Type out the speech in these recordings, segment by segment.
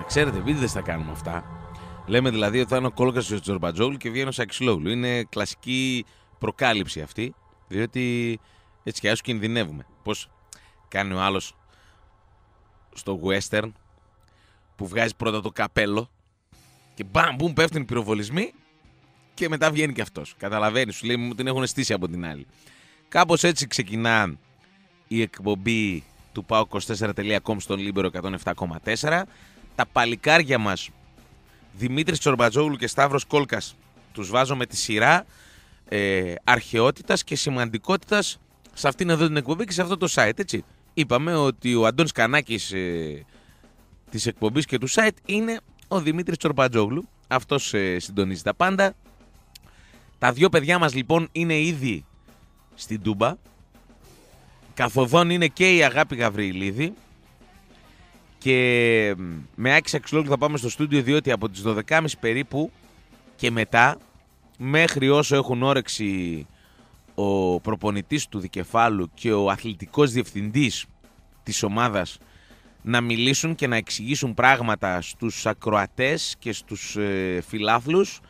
Να ξέρετε, βίντεο δεν θα κάνουμε αυτά. Λέμε δηλαδή ότι θα είναι ο κόλκας του Τζορμπατζόγλου και βγαίνει ο Σαξιλόγλου. Είναι κλασική προκάλυψη αυτή, διότι έτσι κι αλλιώς κινδυνεύουμε. Πώς κάνει ο άλλος στο western που βγάζει πρώτα το καπέλο και μπαμ, μπούμ, πέφτουν οι πυροβολισμοί και μετά βγαίνει και αυτός. Καταλαβαίνεις, σου λέει μου την έχουν στήσει από την άλλη. Κάπως έτσι ξεκινά η εκπομπή του paok24.com στον Λίμπερο 107,4. Τα παλικάρια μας Δημήτρης Τσορμπατζόγλου και Σταύρος Κόλκας τους βάζω με τη σειρά ε, αρχαιότητας και σημαντικότητας σε αυτήν εδώ την εκπομπή και σε αυτό το site, έτσι. Είπαμε ότι ο Αντώνης Κανάκης ε, της εκπομπής και του site είναι ο Δημήτρης Τσορμπατζόγλου. Αυτός ε, συντονίζει τα πάντα. Τα δύο παιδιά μας λοιπόν είναι ήδη στην Τούμπα. Καθοδόν είναι και η Αγάπη Γαβριλίδη. Και με άκης αξιολόγου θα πάμε στο στούντιο διότι από τις 12.30 περίπου και μετά μέχρι όσο έχουν όρεξη ο προπονητής του δικεφάλου και ο αθλητικός διευθυντής της ομάδας να μιλήσουν και να εξηγήσουν πράγματα στους ακροατές και στους ε, φιλάθλους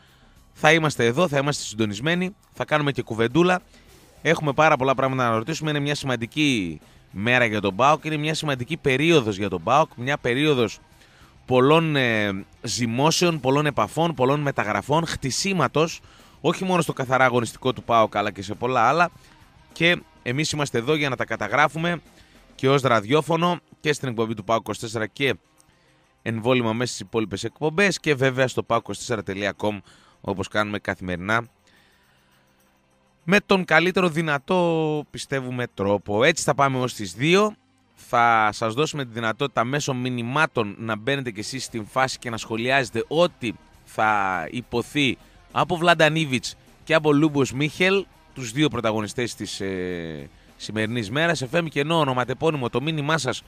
θα είμαστε εδώ, θα είμαστε συντονισμένοι, θα κάνουμε και κουβεντούλα. Έχουμε πάρα πολλά πράγματα να ρωτήσουμε. Είναι μια σημαντική μέρα για τον ΠΑΟΚ. Είναι μια σημαντική περίοδος για τον ΠΑΟΚ. Μια περίοδος πολλών ε, ζυμώσεων, πολλών επαφών, πολλών μεταγραφών, χτισήματος. Όχι μόνο στο καθαρά αγωνιστικό του ΠΑΟΚ αλλά και σε πολλά άλλα. Και εμείς είμαστε εδώ για να τα καταγράφουμε και ως ραδιόφωνο και στην εκπομπή του ΠΑΟΚ 24 και εμβόλυμα μέσα στις υπόλοιπες εκπομπές και βέβαια στο paok24.com όπως κάνουμε καθημερινά με τον καλύτερο δυνατό πιστεύουμε τρόπο. Έτσι θα πάμε ως τις 2. Θα σας δώσουμε τη δυνατότητα μέσω μηνυμάτων να μπαίνετε κι εσείς στην φάση και να σχολιάζετε ό,τι θα υποθεί από Βλαντανίβιτς και από Λούμπος Μίχελ, τους δύο πρωταγωνιστές της ε, σημερινής μέρας. FM και ενώ ονοματεπώνυμο το μήνυμά σας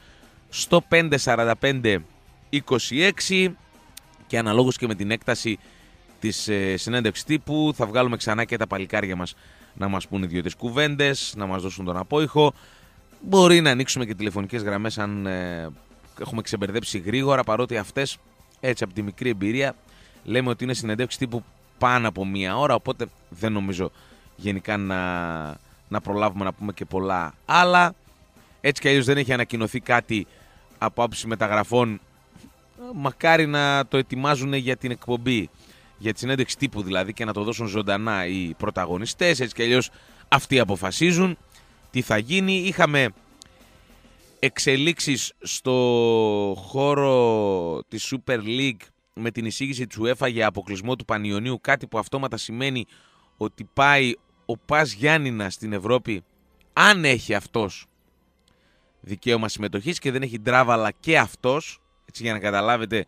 στο 54526 και αναλόγως και με την έκταση της ε, συνέντευξης τύπου θα βγάλουμε ξανά και τα παλικάρια μας να μας πούνε δύο-τρεις κουβέντες, να μας δώσουν τον απόϊχο. Μπορεί να ανοίξουμε και τηλεφωνικές γραμμές αν ε, έχουμε ξεμπερδέψει γρήγορα, παρότι αυτές έτσι από τη μικρή εμπειρία λέμε ότι είναι συνεντεύξεις τύπου πάνω από μία ώρα, οπότε δεν νομίζω γενικά να, να προλάβουμε να πούμε και πολλά άλλα. Έτσι κι αλλιώς δεν έχει ανακοινωθεί κάτι από άψη μεταγραφών. Μακάρι να το ετοιμάζουν για την εκπομπή για τη συνέντευξη τύπου δηλαδή και να το δώσουν ζωντανά οι πρωταγωνιστές, έτσι κι αλλιώς αυτοί αποφασίζουν τι θα γίνει. Είχαμε εξελίξεις στο χώρο της Super League με την εισήγηση του UEFA για αποκλεισμό του Πανιωνίου, κάτι που αυτόματα σημαίνει ότι πάει ο Πας Γιάννηνα στην Ευρώπη αν έχει αυτός δικαίωμα συμμετοχής και δεν έχει ντράβαλα και αυτός, έτσι για να καταλάβετε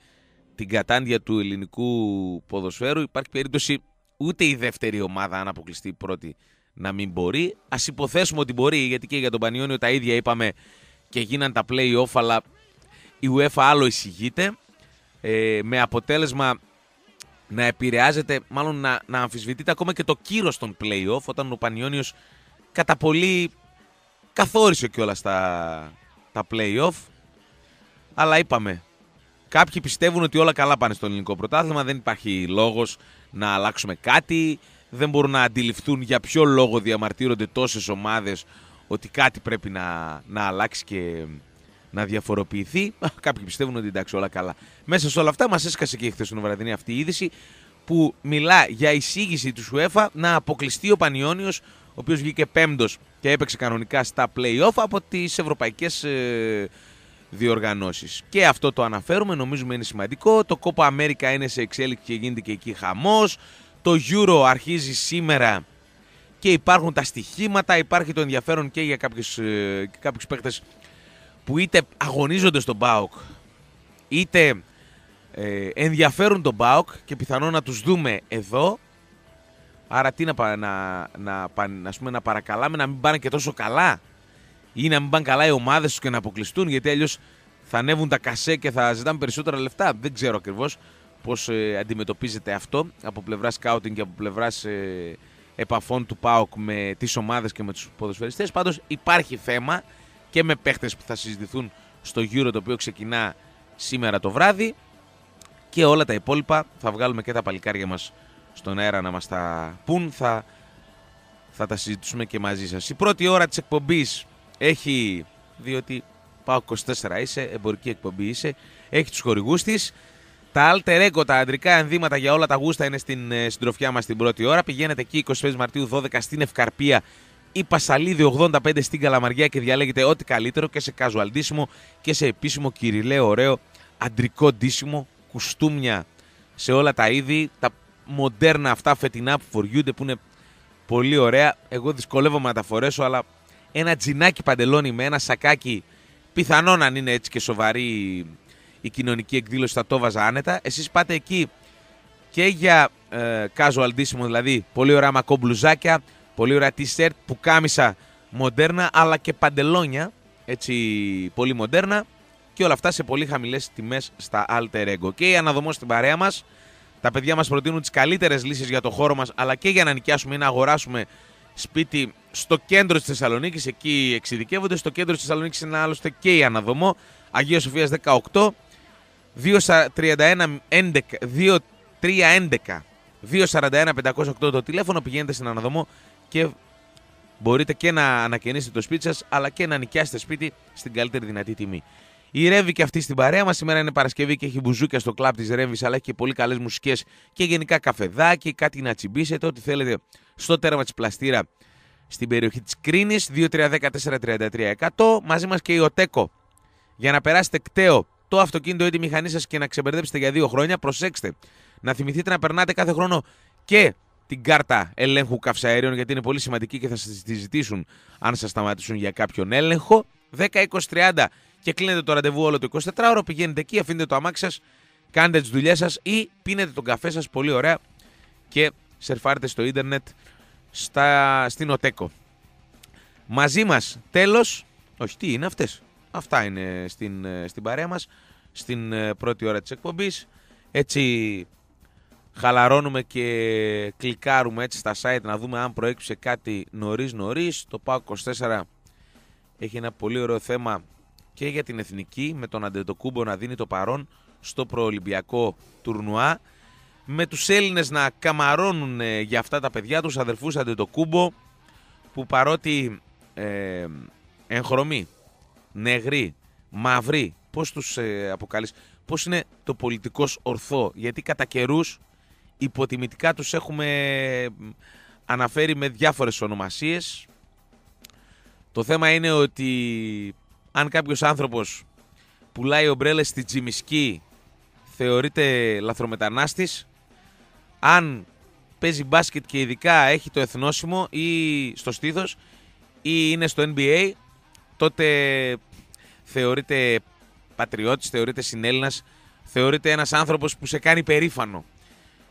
την κατάντια του ελληνικού ποδοσφαίρου υπάρχει περίπτωση ούτε η δεύτερη ομάδα αν αποκλειστεί η πρώτη να μην μπορεί. Α υποθέσουμε ότι μπορεί γιατί και για τον Πανιόνιο τα ίδια είπαμε και γίναν τα play-off αλλά η UEFA άλλο εισηγείται ε, με αποτέλεσμα να επηρεάζεται, μάλλον να, να αμφισβητείται ακόμα και το κύρος των play-off όταν ο Πανιόνιος κατά πολύ καθόρισε κιόλας τα, τα play-off αλλά είπαμε Κάποιοι πιστεύουν ότι όλα καλά πάνε στο ελληνικό πρωτάθλημα, δεν υπάρχει λόγος να αλλάξουμε κάτι, δεν μπορούν να αντιληφθούν για ποιο λόγο διαμαρτύρονται τόσες ομάδες ότι κάτι πρέπει να, να αλλάξει και να διαφοροποιηθεί. Κάποιοι πιστεύουν ότι εντάξει όλα καλά. Μέσα σε όλα αυτά μας έσκασε και η χθεσινοβραδινή αυτή η είδηση που μιλά για εισήγηση του UEFA να αποκλειστεί ο Πανιόνιος ο οποίος βγήκε πέμπτος και έπαιξε κανονικά στα play-off από τις ευρωπαϊκές ε, διοργανώσεις. Και αυτό το αναφέρουμε, νομίζουμε είναι σημαντικό. Το Copa America είναι σε εξέλιξη και γίνεται και εκεί χαμός. Το Euro αρχίζει σήμερα και υπάρχουν τα στοιχήματα, υπάρχει το ενδιαφέρον και για κάποιους, ε, κάποιους παίκτες που είτε αγωνίζονται στον ΠΑΟΚ είτε ε, ενδιαφέρουν τον ΠΑΟΚ και πιθανόν να τους δούμε εδώ. Άρα τι να, να, να, να, να παρακαλάμε να μην πάνε και τόσο καλά ή να μην πάνε καλά οι ομάδες του και να αποκλειστούν, γιατί αλλιώς θα ανέβουν τα κασέ και θα ζητάμε περισσότερα λεφτά. Δεν ξέρω ακριβώς πώς ε, αντιμετωπίζεται αυτό από πλευράς σκάουτινγκ και από πλευράς ε, επαφών του ΠΑΟΚ με τις ομάδες και με τους ποδοσφαιριστές. Πάντως υπάρχει θέμα και με παίχτες που θα συζητηθούν στο γύρο το οποίο ξεκινά σήμερα το βράδυ Και όλα τα υπόλοιπα θα βγάλουμε και τα παλικάρια μας στον αέρα να μας τα πούν. Θα, θα τα συζητήσουμε και μαζί σας. Η πρώτη ώρα της εκπομπής έχει, διότι πάω 24 είσαι, εμπορική εκπομπή είσαι, έχει τους χορηγούς της. Τα alter ego, τα αντρικά ενδύματα για όλα τα γούστα είναι στην ε, συντροφιά μας την πρώτη ώρα. Πηγαίνετε εκεί 24 Μαρτίου 12 στην Ευκαρπία ή Πασαλίδη 85 στην Καλαμαριά και διαλέγετε ό,τι καλύτερο και σε casual ντύσιμο και σε επίσημο κυριλαίο ωραίο αντρικό ντύσιμο, κουστούμια σε όλα τα είδη, τα μοντέρνα αυτά φετινά που φοριούνται που είναι πολύ ωραία. Εγώ δυσκολεύομαι να τα φορέσω, αλλά ένα τζινάκι παντελόνι με ένα σακάκι, πιθανόν αν είναι έτσι και σοβαρή η κοινωνική εκδήλωση, θα το βάζα άνετα. Εσείς πάτε εκεί και για ε, casual ντύσιμο, δηλαδή πολύ ωραία μακομπλουζάκια, πολύ ωραία t-shirt, κάμισα μοντέρνα, αλλά και παντελόνια, έτσι πολύ μοντέρνα και όλα αυτά σε πολύ χαμηλές τιμές στα Alter Ego. Και η αναδομό στην παρέα μας, τα παιδιά μας προτείνουν τις καλύτερες λύσεις για το χώρο μας, αλλά και για να νοικιάσουμε ή να αγοράσουμε σπίτι στο κέντρο της Θεσσαλονίκης, εκεί εξειδικεύονται. Στο κέντρο της Θεσσαλονίκης είναι άλλωστε και η αναδομό, Αγία Σοφίας 18, 231 2311 241-508 το τηλέφωνο, πηγαίνετε στην αναδομό και μπορείτε και να ανακαινήσετε το σπίτι σας αλλά και να νοικιάσετε σπίτι στην καλύτερη δυνατή τιμή. Η Ρεύη και αυτή στην παρέα μας. Σήμερα είναι Παρασκευή και έχει μπουζούκια στο κλαμπ της Ρεύης, αλλά έχει και πολύ καλές μουσικές και γενικά καφεδάκι, κάτι να τσιμπήσετε, ό,τι θέλετε στο τέρμα της πλαστήρα στην περιοχή της Κρίνης. 2-3-10-4-33-100. Μαζί μας και η Οτέκο για να περάσετε κταίο το αυτοκίνητο ή τη μηχανή σας και να ξεμπερδέψετε για δύο χρόνια. Προσέξτε να θυμηθείτε να περνάτε κάθε χρόνο και την κάρτα ελέγχου καυσαέριων γιατί είναι πολύ σημαντική και θα σας τη ζητήσουν αν σας σταματήσουν για κάποιον έλεγχο. 10, 20, 30 και κλείνετε το ραντεβού όλο το 24ωρο. Πηγαίνετε εκεί, αφήνετε το αμάξι σας, κάνετε τις δουλειές σας ή πίνετε τον καφέ σας πολύ ωραία και σερφάρετε στο ίντερνετ στα, στην Οτέκο. Μαζί μας, τέλος. Όχι, τι είναι αυτές; Αυτά είναι στην, στην παρέα μας στην ε, πρώτη ώρα της εκπομπής. Έτσι χαλαρώνουμε και κλικάρουμε έτσι στα site να δούμε αν προέκυψε κάτι νωρίς νωρίς. Το ΠΑΟ 24 έχει ένα πολύ ωραίο θέμα και για την εθνική με τον Αντετοκούμπο να δίνει το παρόν στο προολυμπιακό τουρνουά με τους Έλληνες να καμαρώνουν ε, για αυτά τα παιδιά τους αδερφούς Αντετοκούμπο που παρότι ε, εγχρωμοί, νεγροί, μαυροί, πώς τους ε, αποκαλείς, πώς είναι το πολιτικός ορθό, γιατί κατά καιρούς υποτιμητικά τους έχουμε αναφέρει με διάφορες ονομασίες. Το θέμα είναι ότι αν κάποιος άνθρωπος πουλάει ομπρέλες στη Τζιμισκή θεωρείται λαθρομετανάστης. Αν παίζει μπάσκετ και ειδικά έχει το εθνόσημο ή στο στήθος ή είναι στο NBA τότε θεωρείται πατριώτης, θεωρείται συνέλληνας, θεωρείται ένας άνθρωπος που σε κάνει περήφανο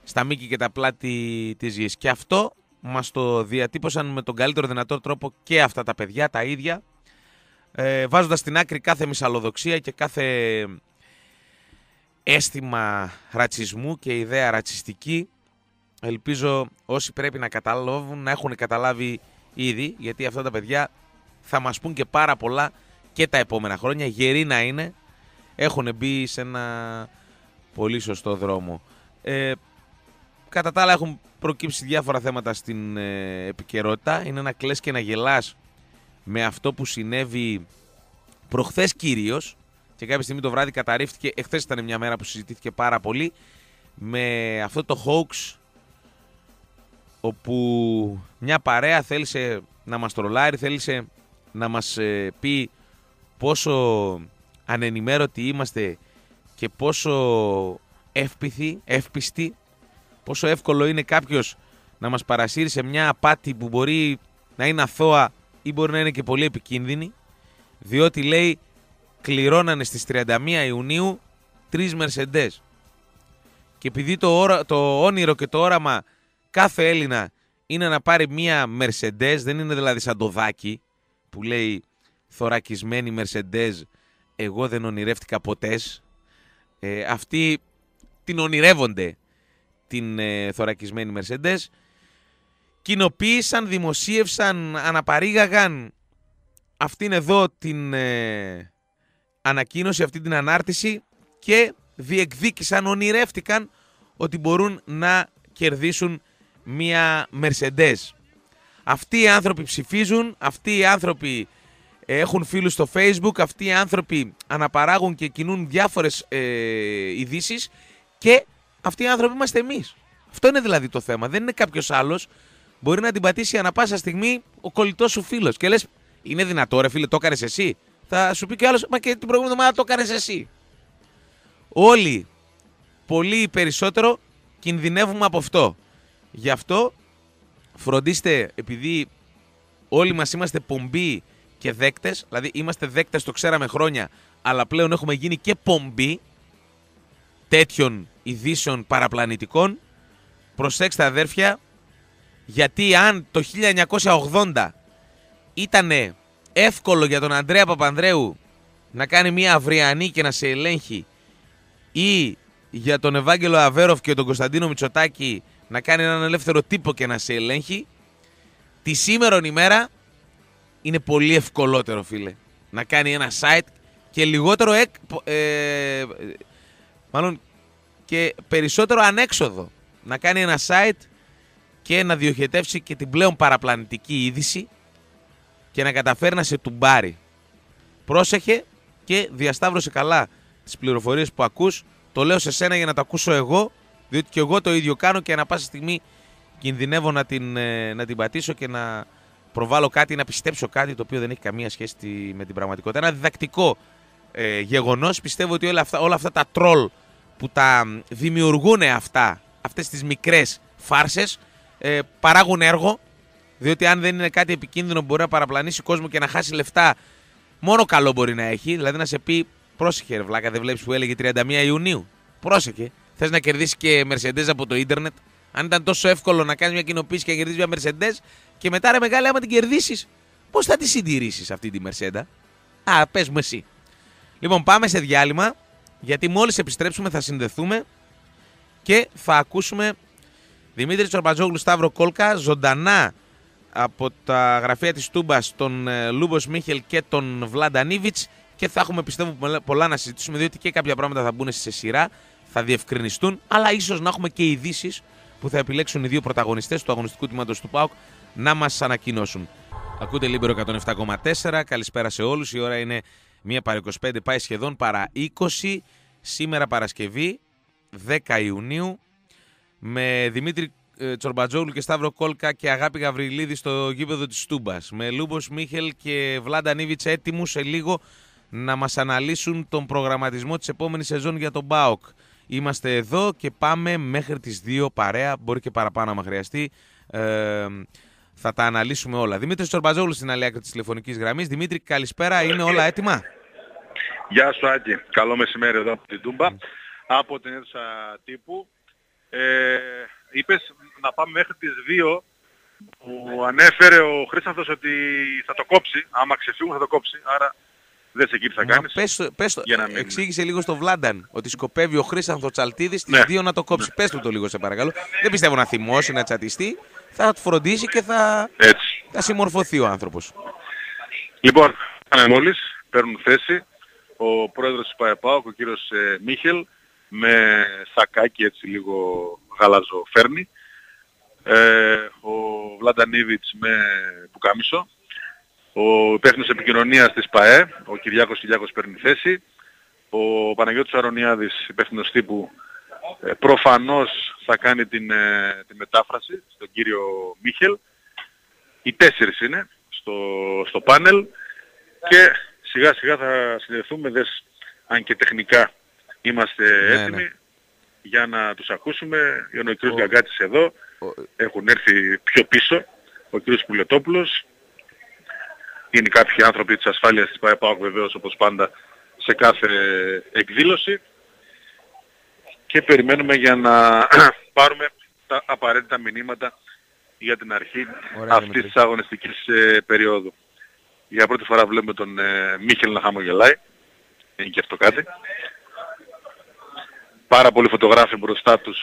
στα μήκη και τα πλάτη της γης. Και αυτό μας το διατύπωσαν με τον καλύτερο δυνατό τρόπο και αυτά τα παιδιά, τα ίδια, ε, βάζοντας στην άκρη κάθε μυσαλλοδοξία και κάθε αίσθημα ρατσισμού και ιδέα ρατσιστική. Ελπίζω όσοι πρέπει να καταλάβουν να έχουν καταλάβει ήδη, γιατί αυτά τα παιδιά θα μας πούν και πάρα πολλά και τα επόμενα χρόνια, γεροί να είναι, έχουν μπει σε ένα πολύ σωστό δρόμο. Ε, κατά τα άλλα έχουν προκύψει διάφορα θέματα στην ε, επικαιρότητα. Είναι να κλαις και να γελάς με αυτό που συνέβη προχθές κυρίως και κάποια στιγμή το βράδυ καταρρίφθηκε, εχθές ήταν μια μέρα που συζητήθηκε πάρα πολύ με αυτό το hoax όπου μια παρέα θέλησε να μας τρολάρει, θέλησε να μας ε, πει πόσο ανενημέρωτοι είμαστε και πόσο εύπηθοι, εύπιστοι, πόσο εύκολο είναι κάποιος να μας παρασύρει σε μια απάτη που μπορεί να είναι αθώα ή μπορεί να είναι και πολύ επικίνδυνη, διότι λέει κληρώνανε στις 31 Ιουνίου τρεις Μερσεντές. Και επειδή το, όρα, το όνειρο και το όραμα κάθε Έλληνα είναι να πάρει μία Mercedes, δεν είναι δηλαδή σαν το δάκι που λέει θωρακισμένη Mercedes, εγώ δεν ονειρεύτηκα ποτές. Ε, αυτοί την ονειρεύονται την ε, θωρακισμένη Mercedes κοινοποίησαν, δημοσίευσαν, αναπαρήγαγαν αυτήν εδώ την ε, ανακοίνωση, αυτή την ανάρτηση και διεκδίκησαν, ονειρεύτηκαν ότι μπορούν να κερδίσουν μία Mercedes. Αυτοί οι άνθρωποι ψηφίζουν, αυτοί οι άνθρωποι έχουν φίλους στο facebook, αυτοί οι άνθρωποι αναπαράγουν και κινούν διάφορες ε, ειδήσεις και αυτοί οι άνθρωποι είμαστε εμείς. Αυτό είναι δηλαδή το θέμα. Δεν είναι κάποιος άλλος. Μπορεί να την πατήσει ανα πάσα στιγμή ο κολλητός σου φίλος. Και λες, είναι δυνατό ρε φίλε, το έκανες εσύ. Θα σου πει και άλλος, μα και την προηγούμενη εβδομάδα το έκανες εσύ. Όλοι, πολύ περισσότερο, κινδυνεύουμε από αυτό. Γι' αυτό φροντίστε, επειδή όλοι μας είμαστε πομποί και δέκτες, δηλαδή είμαστε δέκτες, το ξέραμε χρόνια, αλλά πλέον έχουμε γίνει και πομποί τέτοιων ειδήσεων παραπλανητικών. Προσέξτε αδέρφια, γιατί αν το 1980 ήταν εύκολο για τον Αντρέα Παπανδρέου να κάνει μια αυριανή και να σε ελέγχει ή για τον Ευάγγελο Αβέροφ και τον Κωνσταντίνο Μητσοτάκη να κάνει έναν ελεύθερο τύπο και να σε ελέγχει, τη σήμερα ημέρα είναι πολύ ευκολότερο φίλε να κάνει ένα site και λιγότερο εκ, ε, μάλλον και περισσότερο ανέξοδο να κάνει ένα site και να διοχετεύσει και την πλέον παραπλανητική είδηση και να καταφέρει να σε τουμπάρει. Πρόσεχε και διασταύρωσε καλά τις πληροφορίες που ακούς. Το λέω σε σένα για να το ακούσω εγώ, διότι και εγώ το ίδιο κάνω και ανά πάσα στιγμή κινδυνεύω να την, ε, να την πατήσω και να προβάλλω κάτι, να πιστέψω κάτι το οποίο δεν έχει καμία σχέση με την πραγματικότητα. Ένα διδακτικό ε, γεγονός. Πιστεύω ότι όλα αυτά, όλα αυτά τα τρόλ που τα δημιουργούν αυτά, αυτές τις μικρές φάρσες, ε, παράγουν έργο, διότι αν δεν είναι κάτι επικίνδυνο μπορεί να παραπλανήσει κόσμο και να χάσει λεφτά, μόνο καλό μπορεί να έχει, δηλαδή να σε πει πρόσεχε ρε βλάκα, δεν βλέπεις που έλεγε 31 Ιουνίου, πρόσεχε, θες να κερδίσεις και Mercedes από το ίντερνετ, αν ήταν τόσο εύκολο να κάνεις μια κοινοποίηση και να κερδίσεις μια Mercedes και μετά ρε μεγάλη άμα την κερδίσεις, πώς θα τη συντηρήσεις αυτή τη Mercedes; Α, πες μου εσύ. Λοιπόν, πάμε σε διάλειμμα γιατί μόλις επιστρέψουμε θα συνδεθούμε και θα ακούσουμε Δημήτρη Τσορμπατζόγλου Σταύρο Κόλκα ζωντανά από τα γραφεία της Τούμπας τον ε, Λούμπος Μίχελ και τον Βλάντα Νίβιτς και θα έχουμε πιστεύω πολλά να συζητήσουμε διότι και κάποια πράγματα θα μπουν σε σειρά, θα διευκρινιστούν αλλά ίσως να έχουμε και ειδήσει που θα επιλέξουν οι δύο πρωταγωνιστές του αγωνιστικού τμήματος του ΠΑΟΚ να μας ανακοινώσουν. Ακούτε Λίμπερο 107,4. Καλησπέρα σε όλους. Η ώρα είναι Μία παρά 25 πάει σχεδόν παρά 20. Σήμερα Παρασκευή 10 Ιουνίου με Δημήτρη ε, Τσορμπατζόγλου και Σταύρο Κόλκα και Αγάπη Γαβριλίδη στο γήπεδο της Τούμπας. Με Λούμπος Μίχελ και Βλάνταν Ίβιτς έτοιμους σε λίγο να μας αναλύσουν τον προγραμματισμό της επόμενης σεζόν για τον ΠΑΟΚ. Είμαστε εδώ και πάμε μέχρι τις 2 παρέα, μπορεί και παραπάνω άμα χρειαστεί. Ε, θα τα αναλύσουμε όλα. Δημήτρης Τσορμπαζόγλου στην άλλη άκρη της τηλεφωνικής γραμμής. Δημήτρη, καλησπέρα. Είναι όλα έτοιμα; Γεια σου, Άκη. Καλό μεσημέρι εδώ από την Τούμπα. Από την αίθουσα τύπου. Ε, είπες να πάμε μέχρι τις 2 που ανέφερε ο Χρήσταθος ότι θα το κόψει. Άμα ξεφύγουν θα το κόψει. Άρα δεν σε εκεί τι θα κάνεις. Πες, πες, μην... Εξήγησε λίγο στο Βλάνταν ότι σκοπεύει ο Χρήσταθος Τσαλτίδης στις ναι. 2 να το κόψει. Ναι. Πες του το λίγο σε παρακαλώ. Δεν πιστεύω να θυμώσει, να τσατιστεί θα φροντίσει και θα, Έτσι. θα συμμορφωθεί ο άνθρωπος. Λοιπόν, μόλις παίρνουν θέση ο πρόεδρος του ΠΑΕΠΑΟΚ, ο κύριος ε, Μίχελ, με σακάκι έτσι λίγο γαλάζο φέρνει, ε, ο Βλαντανίβιτς με πουκάμισο, ο υπεύθυνος επικοινωνίας της ΠΑΕ, ο Κυριάκος Κυριάκος παίρνει θέση, ο Παναγιώτης Αρωνιάδης, υπεύθυνος τύπου ε, προφανώς θα κάνει την, ε, τη μετάφραση στον κύριο Μίχελ. Οι τέσσερις είναι στο, στο πάνελ και σιγά σιγά θα συνδεθούμε δες αν και τεχνικά είμαστε ναι, έτοιμοι ναι. για να τους ακούσουμε. Είναι ο κ. Γκαγκάτης εδώ, έχουν έρθει πιο πίσω, ο κ. Πουλετόπουλος. Είναι κάποιοι άνθρωποι της ασφάλειας της ΠΑΕΠΑΟΚ βεβαίως όπως πάντα σε κάθε εκδήλωση και περιμένουμε για να πάρουμε τα απαραίτητα μηνύματα για την αρχή Ωραία, αυτής της αγωνιστικής ε, περίοδου. Για πρώτη φορά βλέπουμε τον ε, Μίχελ να χαμογελάει. Είναι και αυτό κάτι. Πάρα πολλοί φωτογράφοι μπροστά τους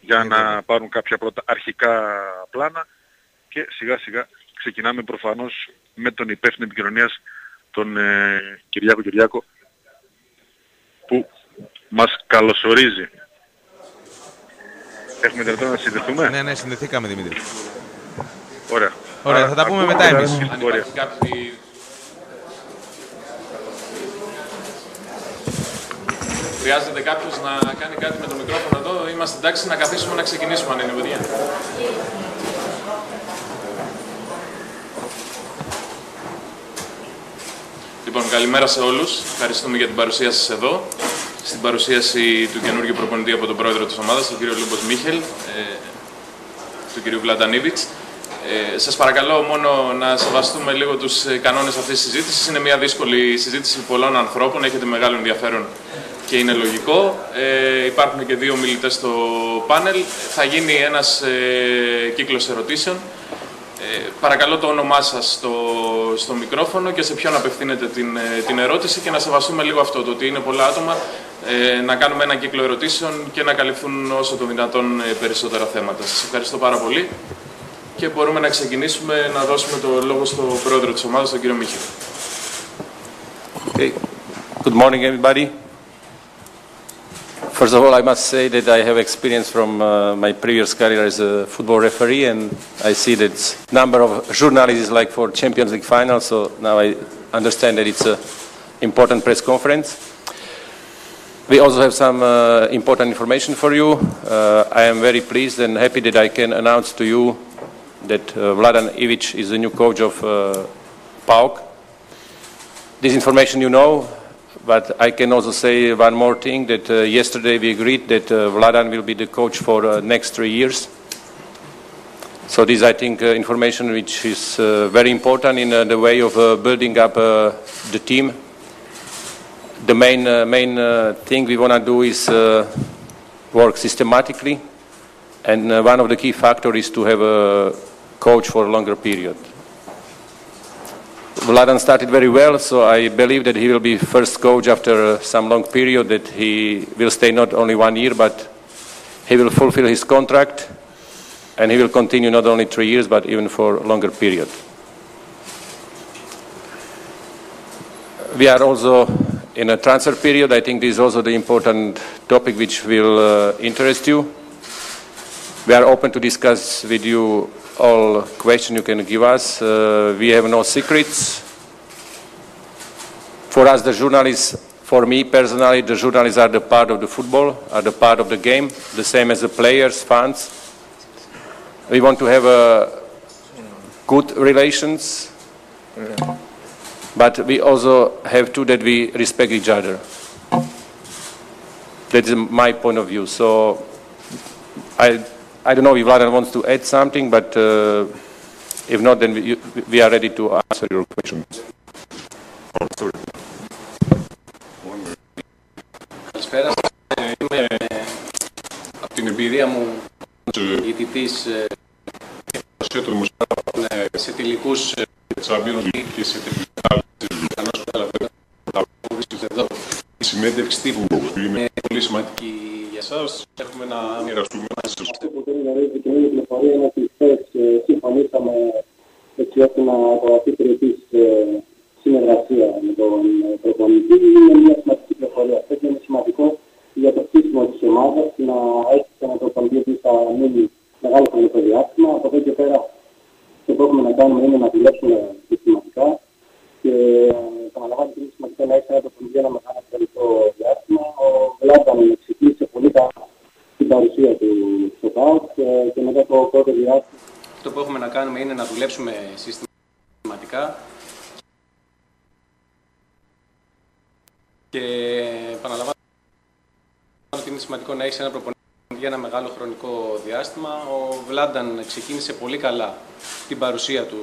για να πάρουν κάποια πρώτα αρχικά πλάνα και σιγά σιγά ξεκινάμε προφανώς με τον υπεύθυνο επικοινωνίας τον ε, Κυριάκο Κυριάκο που μας καλωσορίζει. Έχουμε δυνατόν να συνδεθούμε; Ναι, ναι, συνδεθήκαμε Δημήτρη. Ωραία. Ωραία, θα τα πούμε μετά εμείς. Αν υπάρχει κάποιοι... Χρειάζεται κάποιος να κάνει κάτι με το μικρόφωνο εδώ; Είμαστε εντάξει να καθίσουμε να ξεκινήσουμε αν είναι παιδιά. Λοιπόν, καλημέρα σε όλους. Ευχαριστούμε για την παρουσία σας εδώ. Στην παρουσίαση του καινούργιου προπονητή από τον πρόεδρο της ομάδας, τον κύριο Λούμπος Μίχελ, ε, του κύριου Βλαντανίβιτς. Ε, σας παρακαλώ μόνο να σεβαστούμε λίγο τους ε, κανόνες αυτής της συζήτησης. Είναι μια δύσκολη συζήτηση πολλών ανθρώπων, έχετε μεγάλο ενδιαφέρον και είναι λογικό. Ε, υπάρχουν και δύο μιλητές στο πάνελ. Θα γίνει ένας ε, κύκλος ερωτήσεων. Ε, παρακαλώ το όνομά σας στο, στο μικρόφωνο και σε ποιον απευθύνετε την, ε, την ερώτηση και να σεβαστούμε λίγο αυτό, το ότι είναι πολλά άτομα, ε, να κάνουμε ένα κύκλο ερωτήσεων και να καλυφθούν όσο το δυνατόν ε, περισσότερα θέματα. Σας ευχαριστώ πάρα πολύ και μπορούμε να ξεκινήσουμε να δώσουμε το λόγο στον πρόεδρο της ομάδας, τον κύριο Μίχη. Okay. Good morning, everybody. First of all, I must say that I have experience from uh, my previous career as a football referee, and I see that number of journalists is like for Champions League final. So now I understand that it's an important press conference. We also have some uh, important information for you. Uh, I am very pleased and happy that I can announce to you that uh, Vladan Ivic is the new coach of uh, PAOK. This information you know, but I can also say one more thing, that uh, yesterday we agreed that uh, Vladan will be the coach for uh, next three years. So this, I think, uh, information which is uh, very important in uh, the way of building up the team. The main, main thing we want to do is work systematically, and one of the key factors is to have a coach for a longer period. Vladan started very well, so I believe that he will be first coach after some long period, that he will stay not only one year, but he will fulfill his contract, and he will continue not only three years, but even for a longer period. We are also in a transfer period. I think this is also the important topic which will uh, interest you. We are open to discuss with you all questions you can give us. Uh, we have no secrets. For us, the journalists, for me personally, the journalists are the part of the football, are the part of the game, the same as the players, fans. We want to have uh, good relations, but we also have to that we respect each other. That is my point of view. So I, I don't know if Vladan wants to add something, but uh, if not, then we, we are ready to answer your questions. Oh, sorry. Καλησπέρα σας. Ε, Είμαι ε, από την εμπειρία μου ηγητητής ε, ε, σε τελικούς ε, Champions League και σε τελικά κανώς καταλαβαίνω που βρίσκεται εδώ. Η συνέντευξη τύπου είναι πολύ σημαντική για σας. Έχουμε να μοιραστούμε μαζί σας. Αυτό που δεν γνωρίζει και η πληροφορία είναι ότι χθες ε, συμφωνήσαμε έτσι ώστε να απογραφεί τριετής ε, συνεργασία με τον ε, προπονητή. Είναι μια σημαντική πληροφορία. Αυτό και είναι σημαντικό για το χτίσιμο της ομάδας να έχει ένα προπονητή που θα μείνει μεγάλο χρονικό διάστημα. Από εδώ και πέρα αυτό που έχουμε να κάνουμε είναι να δουλέψουμε συστηματικά και επαναλαμβάνω ότι είναι σημαντικό να έχει ένα προπονητή ένα μεγάλο χρονικό διάστημα. Ο Βλάταν ξεκίνησε πολύ καλά την παρουσία του στο ΠΑΟΚ και, και μετά το πρώτο διάστημα Αυτό που έχουμε να κάνουμε είναι να δουλέψουμε συστηματικά και επαναλαμβάνω ότι είναι σημαντικό να έχεις ένα προπονητή για ένα μεγάλο χρονικό διάστημα. Ο Βλάνταν ξεκίνησε πολύ καλά την παρουσία του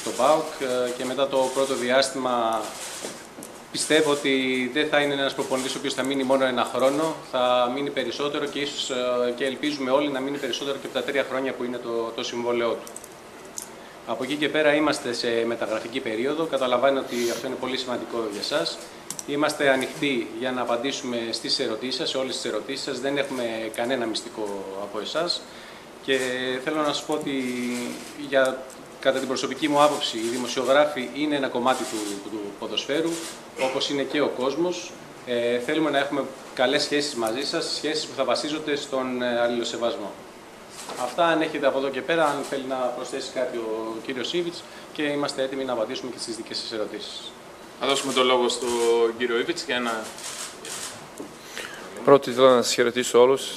στο ΠΑΟΚ ε, και μετά το πρώτο διάστημα πιστεύω ότι δεν θα είναι ένας προπονητής ο οποίος θα μείνει μόνο ένα χρόνο, θα μείνει περισσότερο και ίσως ε, και ελπίζουμε όλοι να μείνει περισσότερο και από τα τρία χρόνια που είναι το, το συμβόλαιό του. Από εκεί και πέρα είμαστε σε μεταγραφική περίοδο. Καταλαβαίνω ότι αυτό είναι πολύ σημαντικό για εσάς. Είμαστε ανοιχτοί για να απαντήσουμε στις ερωτήσεις σας, σε όλες τις ερωτήσεις σας. Δεν έχουμε κανένα μυστικό από εσάς. Και θέλω να σας πω ότι για, κατά την προσωπική μου άποψη οι δημοσιογράφοι είναι ένα κομμάτι του, του ποδοσφαίρου, όπως είναι και ο κόσμος. Ε, θέλουμε να έχουμε καλές σχέσεις μαζί σας, σχέσεις που θα βασίζονται στον ε, αλληλοσεβασμό. Αυτά αν έχετε από εδώ και πέρα, αν θέλει να προσθέσει κάτι ο κύριος Σίβιτς και είμαστε έτοιμοι να απαντήσουμε και στις δικές σας ερωτήσεις. Θα δώσουμε το λόγο στον κύριο Ήβιτς για ένα... Πρώτη ήθελα να σας χαιρετήσω όλους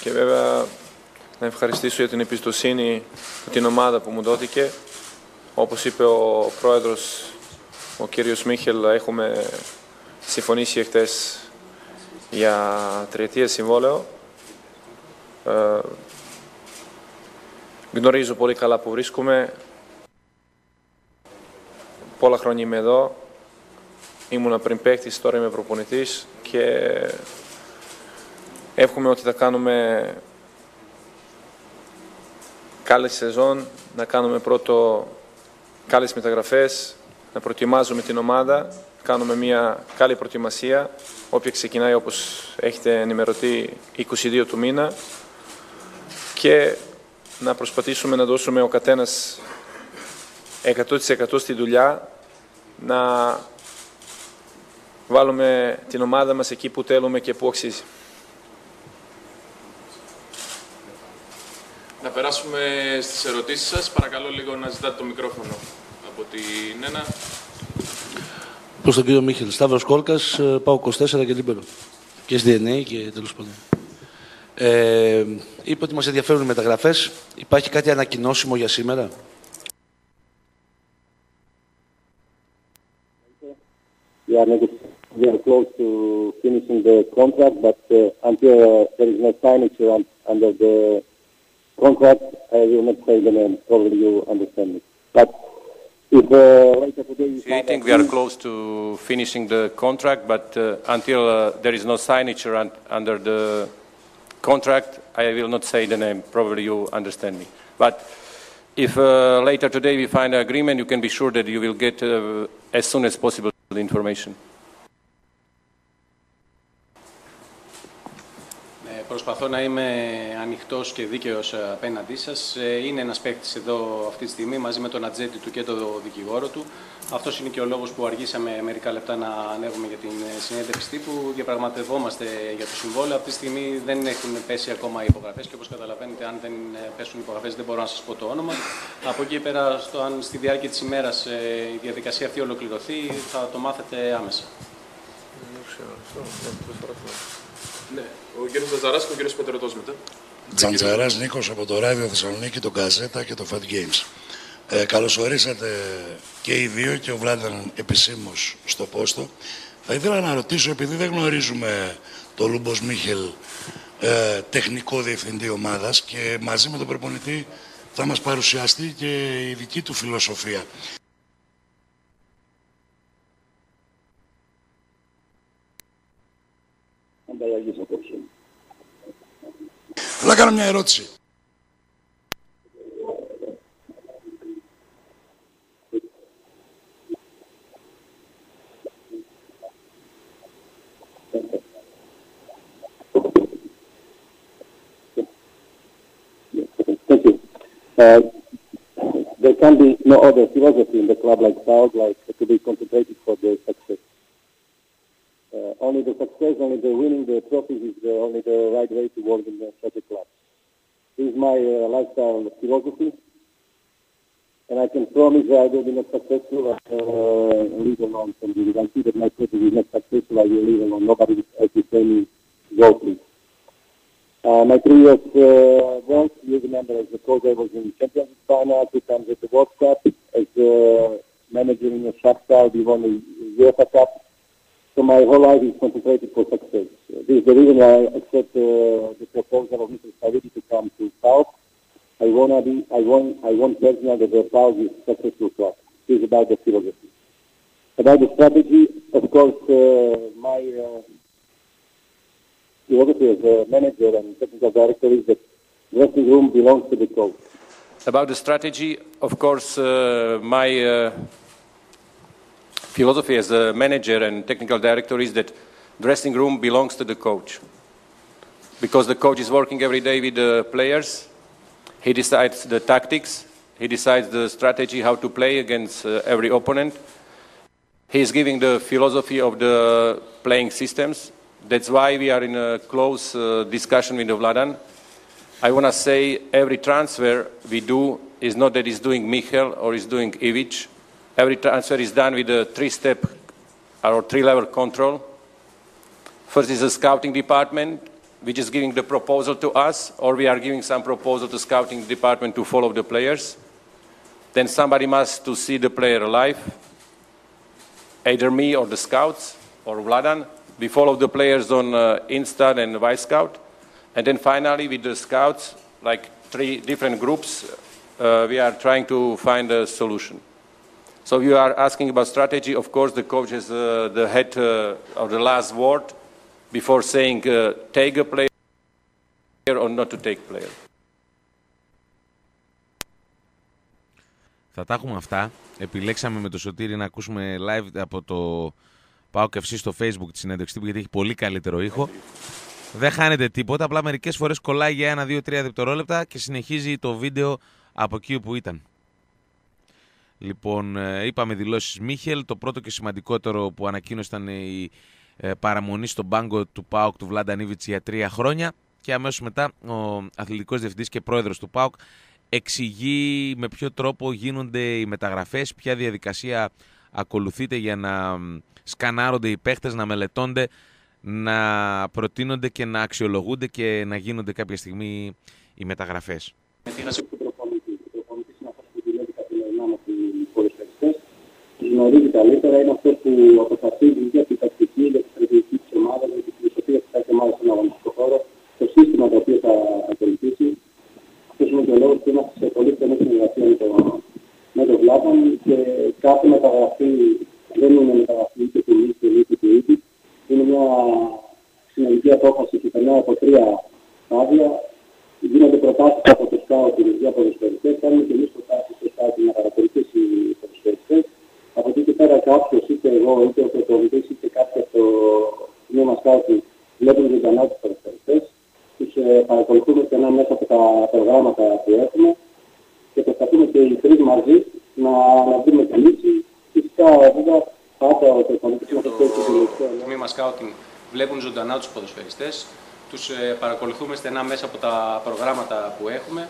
και βέβαια να ευχαριστήσω για την εμπιστοσύνη την ομάδα που μου δόθηκε. Όπως είπε ο πρόεδρος, ο κύριος Μίχελ, έχουμε συμφωνήσει εχθές για τριετία συμβόλαιο. Ε, γνωρίζω πολύ καλά που βρίσκομαι. Πολλά χρόνια είμαι εδώ. Ήμουνα πριν παίκτης, τώρα είμαι προπονητής και εύχομαι ότι θα κάνουμε καλή σεζόν, να κάνουμε πρώτο καλές μεταγραφές, να προετοιμάζουμε την ομάδα, κάνουμε μια καλή προετοιμασία, όποια ξεκινάει όπως έχετε ενημερωθεί 22 του μήνα και να προσπαθήσουμε να δώσουμε ο κατένας 100% στη δουλειά, να βάλουμε την ομάδα μας εκεί που θέλουμε και που αξίζει. Περάσουμε στις ερωτήσεις σας. Παρακαλώ λίγο να ζητάτε το μικρόφωνο από την ένα. Προς τον κύριο Μίχελ. Σταύρος Κόλκας, ε, PAOK24 και Λίμπερο. Και SDNA και τέλος πάντων. Ε, είπε ότι μας ενδιαφέρουν οι μεταγραφές. Υπάρχει κάτι ανακοινώσιμο για σήμερα; We are, we are close to finishing the contract, but uh, until uh, there is no signature un under the contract, I will not say the name. Probably you understand me. But if uh, later today So you think we are close to finishing the contract, but uh, until uh, there is no signature un under the contract, I will not say the name. Probably you understand me. But if uh, later today we find an agreement, you can be sure that you will get uh, as soon as possible the information. Προσπαθώ να είμαι ανοιχτός και δίκαιος ε, απέναντί σας. Ε, Είναι ένας παίκτης εδώ αυτή τη στιγμή μαζί με τον ατζέντη του και τον δικηγόρο του. Αυτός είναι και ο λόγος που αργήσαμε μερικά λεπτά να ανέβουμε για την ε, συνέντευξη τύπου. Διαπραγματευόμαστε για το συμβόλαιο. Αυτή τη στιγμή δεν έχουν πέσει ακόμα οι υπογραφές και όπως καταλαβαίνετε αν δεν ε, πέσουν οι υπογραφές δεν μπορώ να σας πω το όνομα. Από εκεί πέρα, στο, αν στη διάρκεια της ημέρας ε, η διαδικασία αυτή ολοκληρωθεί, θα το μάθετε άμεσα. Ναι, ο κύριος Ζαζαράς και ο κύριος Πετρωτός μετά. Τζαντζαράς Νίκος από το Ράδιο Θεσσαλονίκη, τον Καζέτα και το Fat Games. Ε, καλωσορίσατε και οι δύο και ο Βλάνταν επισήμως στο πόστο. Θα ήθελα να ρωτήσω, επειδή δεν γνωρίζουμε το Λούμπος Μίχελ ε, τεχνικό διευθυντή ομάδας και μαζί με τον προπονητή θα μας παρουσιαστεί και η δική του φιλοσοφία. Θέλω να κάνω μια ερώτηση. Thank you. Uh, there can be no other philosophy in the club like ours, like to be concentrated for the success. Uh, only the success, only the winning the trophies is the, only the right way to work in the, such a club. This is my uh, lifestyle philosophy, and I can promise that I will be not successful and uh, leave alone from the If I see that my project is not successful, I will leave alone. Nobody else will tell me, go please. Uh, my previous uh, work, you remember as a coach, I was in Champions final, two times at the World Cup, as a manager in the Shakhtar, we won the UEFA Cup. So my whole life is concentrated for success. This is the reason why I accept uh, the proposal of Mr. Savidi to come to South. I wanna be, I want, I want personally that the South is successful club. This is about the philosophy. About the strategy, of course, uh, my philosophy as a manager and technical director is that the dressing room belongs to the coach. About the strategy, of course, uh, my uh, philosophy as a manager and technical director is that dressing room belongs to the coach. Because the coach is working every day with the players, he decides the tactics, he decides the strategy, how to play against uh, every opponent. He is giving the philosophy of the playing systems. That's why we are in a close uh, discussion with Vladan. I want to say every transfer we do is not that he's doing Michel or he's doing Ivic. Every transfer is done with a three-step or three-level control. First is the scouting department, which is giving the proposal to us, or we are giving some proposal to scouting department to follow the players. Then somebody must to see the player live, either me or the scouts or Vladan. We follow the players on uh, Insta and Vice Scout. And then finally, with the scouts, like three different groups, uh, we are trying to find a solution. So you are asking about strategy. Of course, the coach is uh, the head uh, of the last word before saying uh, take a player or not to take player. Θα τα έχουμε αυτά. Επιλέξαμε με το Σωτήρι να ακούσουμε live από το Πάω και στο facebook τη συνέντευξη γιατί έχει πολύ καλύτερο ήχο. Δεν χάνετε τίποτα, απλά μερικές φορές κολλάει για ένα, δύο, τρία δευτερόλεπτα και συνεχίζει το βίντεο από εκεί που ήταν. Λοιπόν, ε, είπαμε δηλώσεις Μίχελ. Το πρώτο και σημαντικότερο που ανακοίνωσε ήταν η ε, παραμονή στον πάγκο του ΠΑΟΚ του Βλάντα για τρία χρόνια. Και αμέσως μετά ο αθλητικός διευθυντής και πρόεδρος του ΠΑΟΚ εξηγεί με ποιο τρόπο γίνονται οι μεταγραφές, ποια διαδικασία ακολουθείται για να σκανάρονται οι παίχτες, να μελετώνται, να προτείνονται και να αξιολογούνται και να γίνονται κάποια στιγμή οι μεταγραφές. Γνωρίζει καλύτερα, είναι αυτός που αποφασίζει για την τακτική, για τη στρατηγική της ομάδας, για τη φιλοσοφία τη κάθε ομάδα στον αγωνιστικό χώρο, το σύστημα το οποίο θα ακολουθήσει. Αυτός είναι και ο λόγος που είμαστε σε πολύ στενή συνεργασία με τον με το Βλάπαν και κάθε μεταγραφή δεν είναι μεταγραφή είτε του Μίτσελ είτε του Ήπη. Είναι μια συνολική απόφαση που περνάει από τρία στάδια. Γίνονται προτάσεις από το ΣΚΑΟ για ποδοσφαιριστέ. Κάνουμε και εμείς προτάσεις στο ΣΚΑΟ να παρακολουθήσει οι ποδοσφαιριστές. Από εκεί και πέρα κάποιο, είτε εγώ, είτε ο προπονητή, είτε κάποιο από το τμήμα ΣΚΑΟ βλέπουν ζωντανά τους ποδοσφαιριστέ. Του ε, παρακολουθούμε στενά μέσα από τα προγράμματα που έχουμε και προσπαθούμε και οι τρεις μαζί να, να βρούμε τη λύση. Φυσικά, βέβαια, πάντα ο προπονητή μας Το τμήμα σκάουτινγκ βλέπουν ζωντανά τους ποδοσφαιριστές. Τους ε, παρακολουθούμε στενά μέσα από τα προγράμματα που έχουμε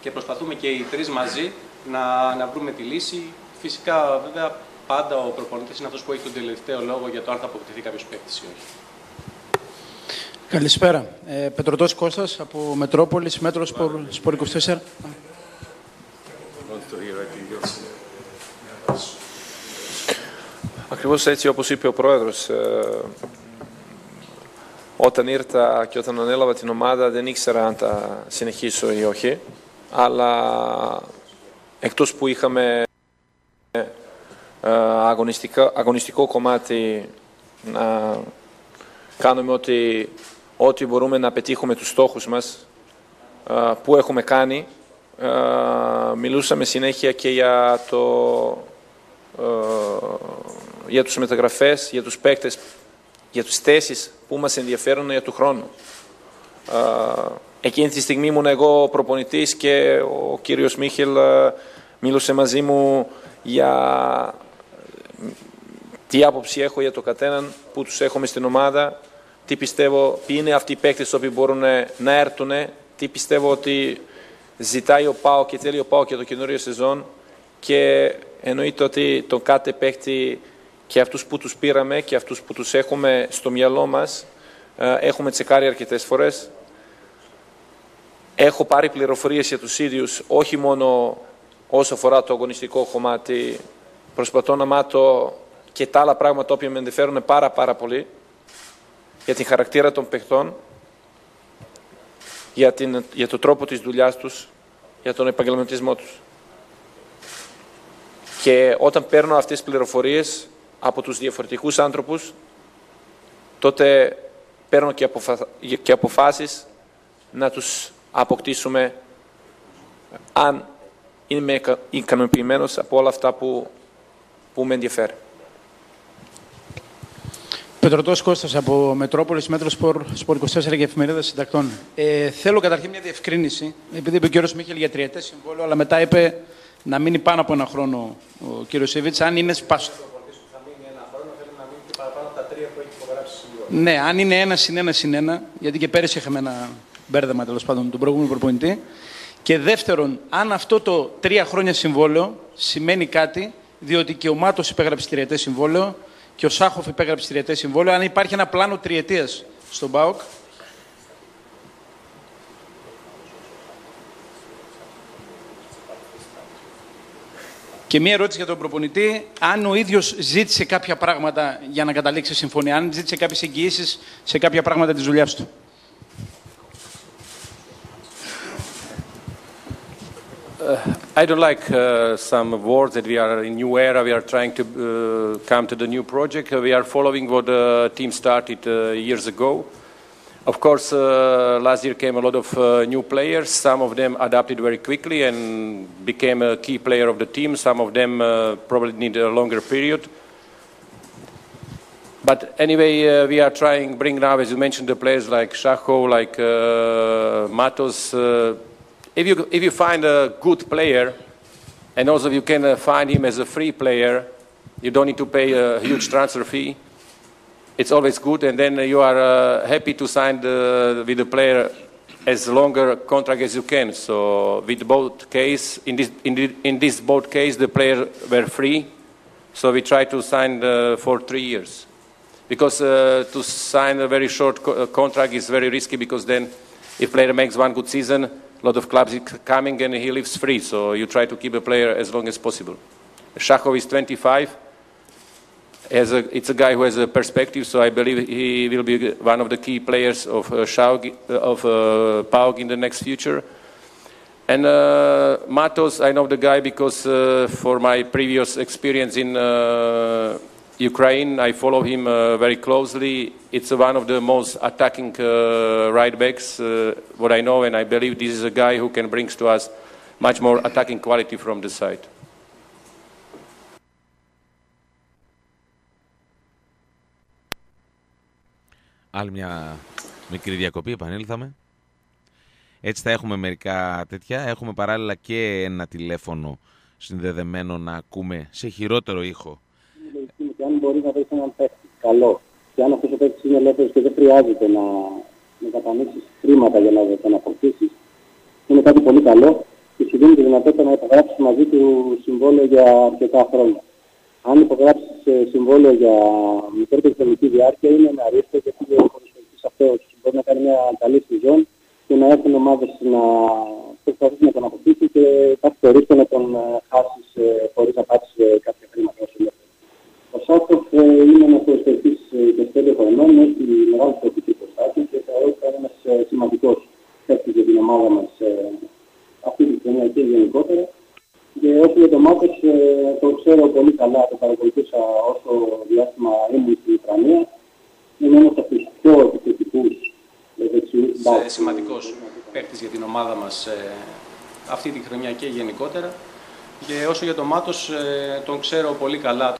και προσπαθούμε και οι τρεις μαζί να, να βρούμε τη λύση. Φυσικά, βέβαια, πάντα ο προπονητής είναι αυτός που έχει τον τελευταίο λόγο για το αν θα αποκτηθεί κάποιος παίκτης ή όχι. Καλησπέρα. Ε, Πετροτός Κώστας από Μετρόπολης, Μέτρος Σπορ 24. Ακριβώς έτσι όπως είπε ο Πρόεδρος, ε, όταν ήρθα και όταν ανέλαβα την ομάδα δεν ήξερα αν θα συνεχίσω ή όχι, αλλά εκτός που είχαμε ε, αγωνιστικό, αγωνιστικό κομμάτι να κάνουμε ό,τι, ό,τι μπορούμε να πετύχουμε τους στόχους μας ε, που έχουμε κάνει μιλούσαμε συνέχεια και για, το, για τους μεταγραφές, για τους παίκτες, για τις θέσεις που μας ενδιαφέρουν για του χρόνου. Εκείνη τη στιγμή ήμουν εγώ προπονητής και ο κύριος Μίχελ μίλησε μαζί μου για τι άποψη έχω για το κατέναν που τους έχουμε στην ομάδα, τι πιστεύω, ποιοι είναι αυτοί οι παίκτες που μπορούν να έρθουν, τι πιστεύω ότι ζητάει ο ΠΑΟ και θέλει ο ΠΑΟ και το καινούριο σεζόν και εννοείται ότι το κάθε παίχτη και αυτούς που τους πήραμε και αυτούς που τους έχουμε στο μυαλό μας ε, έχουμε τσεκάρει αρκετές φορές. Έχω πάρει πληροφορίες για τους ίδιους, όχι μόνο όσο αφορά το αγωνιστικό κομμάτι, προσπαθώ να μάθω και τα άλλα πράγματα που με ενδιαφέρουν πάρα πάρα πολύ για την χαρακτήρα των παιχτών, για, την, για το τρόπο της δουλειάς τους, για τον επαγγελματισμό τους. Και όταν παίρνω αυτές τις πληροφορίες από τους διαφορετικούς άνθρωπους, τότε παίρνω και, αποφα... και αποφάσεις να τους αποκτήσουμε αν είμαι ικανοποιημένος από όλα αυτά που, που με ενδιαφέρει. Πετροτός Κώστας από Μετρόπολης, Μέτρος Σπορ, Σπορ 24 και Εφημερίδα Συντακτών. Ε, θέλω καταρχήν μια διευκρίνηση, επειδή είπε ο κύριος Μίχελ για τριετές συμβόλαιο, αλλά μετά είπε να μείνει πάνω από ένα χρόνο ο κύριος Σεβίτς, αν είναι σπαστό. Ναι, αν είναι ένα συν ένα συν ένα, γιατί και πέρυσι είχαμε ένα μπέρδεμα τέλος πάντων τον προηγούμενο προπονητή. Και δεύτερον, αν αυτό το τρία χρόνια συμβόλαιο σημαίνει κάτι, διότι και ο Μάτος υπέγραψε τριετές συμβόλαιο και ο Σάχοφ υπέγραψε τριετές συμβόλαιο, αν υπάρχει ένα πλάνο τριετίας στον ΠΑΟΚ, Και μία ερώτηση για τον προπονητή. Αν ο ίδιος ζήτησε κάποια πράγματα για να καταλήξει συμφωνία, αν ζήτησε κάποιες εγγυήσεις σε κάποια πράγματα της δουλειάς του. Uh, I don't like uh, some words that we are in new era. We are trying to uh, come to the new project. we are following what the team started uh, years ago. Of course, uh, last year came a lot of uh, new players. Some of them adapted very quickly and became a key player of the team. Some of them uh, probably need a longer period. But anyway, uh, we are trying bring now, as you mentioned, the players like Shaho, like uh, Matos. Uh, if you if you find a good player, and also you can find him as a free player, you don't need to pay a huge transfer fee it's always good, and then you are uh, happy to sign the, with the player as longer contract as you can. So with both case, in this, in, the, in this both case, the player were free. So we try to sign uh, for three years. Because uh, to sign a very short co- uh, contract is very risky because then if player makes one good season, a lot of clubs coming and he leaves free. So you try to keep a player as long as possible. Shachov is 25 as a, it's a guy who has a perspective, so I believe he will be one of the key players of uh, Schaug, uh, of uh, in the next future. And uh, Matos, I know the guy because uh, for my previous experience in uh, Ukraine, I follow him uh, very closely. It's one of the most attacking right backs, what I know, and I believe this is a guy who can bring to us much more attacking quality from the side. Άλλη μια μικρή διακοπή, επανήλθαμε. Έτσι θα έχουμε μερικά τέτοια. Έχουμε παράλληλα και ένα τηλέφωνο συνδεδεμένο να ακούμε σε χειρότερο ήχο. Και αν μπορεί να βρει έναν παίκτη καλό. Και αν αυτός ο παίκτης είναι ελεύθερος και δεν χρειάζεται να, να κατανοήσει χρήματα για να τον αποκτήσεις, είναι κάτι πολύ καλό και σου δίνει τη δυνατότητα να υπογράψεις μαζί του συμβόλαιο για αρκετά χρόνια. Αν υπογράψεις συμβόλαιο για μικρότερη χρονική διάρκεια, είναι ένα ρίσκο γιατί ο ποδοσφαιριστή αυτό. Μπορεί να κάνει μια καλή σεζόν και να έρθουν ομάδες να προσπαθήσουν να τον αποκτήσει και υπάρχει το ρίσκο να τον ε, χάσεις ε, χωρίς να πάρεις ε, κάποια χρήματα ω Ο Σάκοφ είναι ένας ποδοσφαιριστή 25 χρονών, έχει μεγάλη πολιτική προστάτη και θεωρώ ότι είναι ένας σημαντικός παίκτης για την ομάδα μας αυτή τη χρονιά και γενικότερα. Και όσο για το Μάκος, ε, το ξέρω πολύ καλά, το παρακολουθούσα όσο διάστημα ήμουν στην Ουκρανία. Είναι ένας από τους πιο επιθετικούς δεξιούς. Σημαντικός παίκτης για την ομάδα μας ε, αυτή τη χρονιά και γενικότερα. Και όσο για το Μάτος, ε, τον ξέρω πολύ καλά.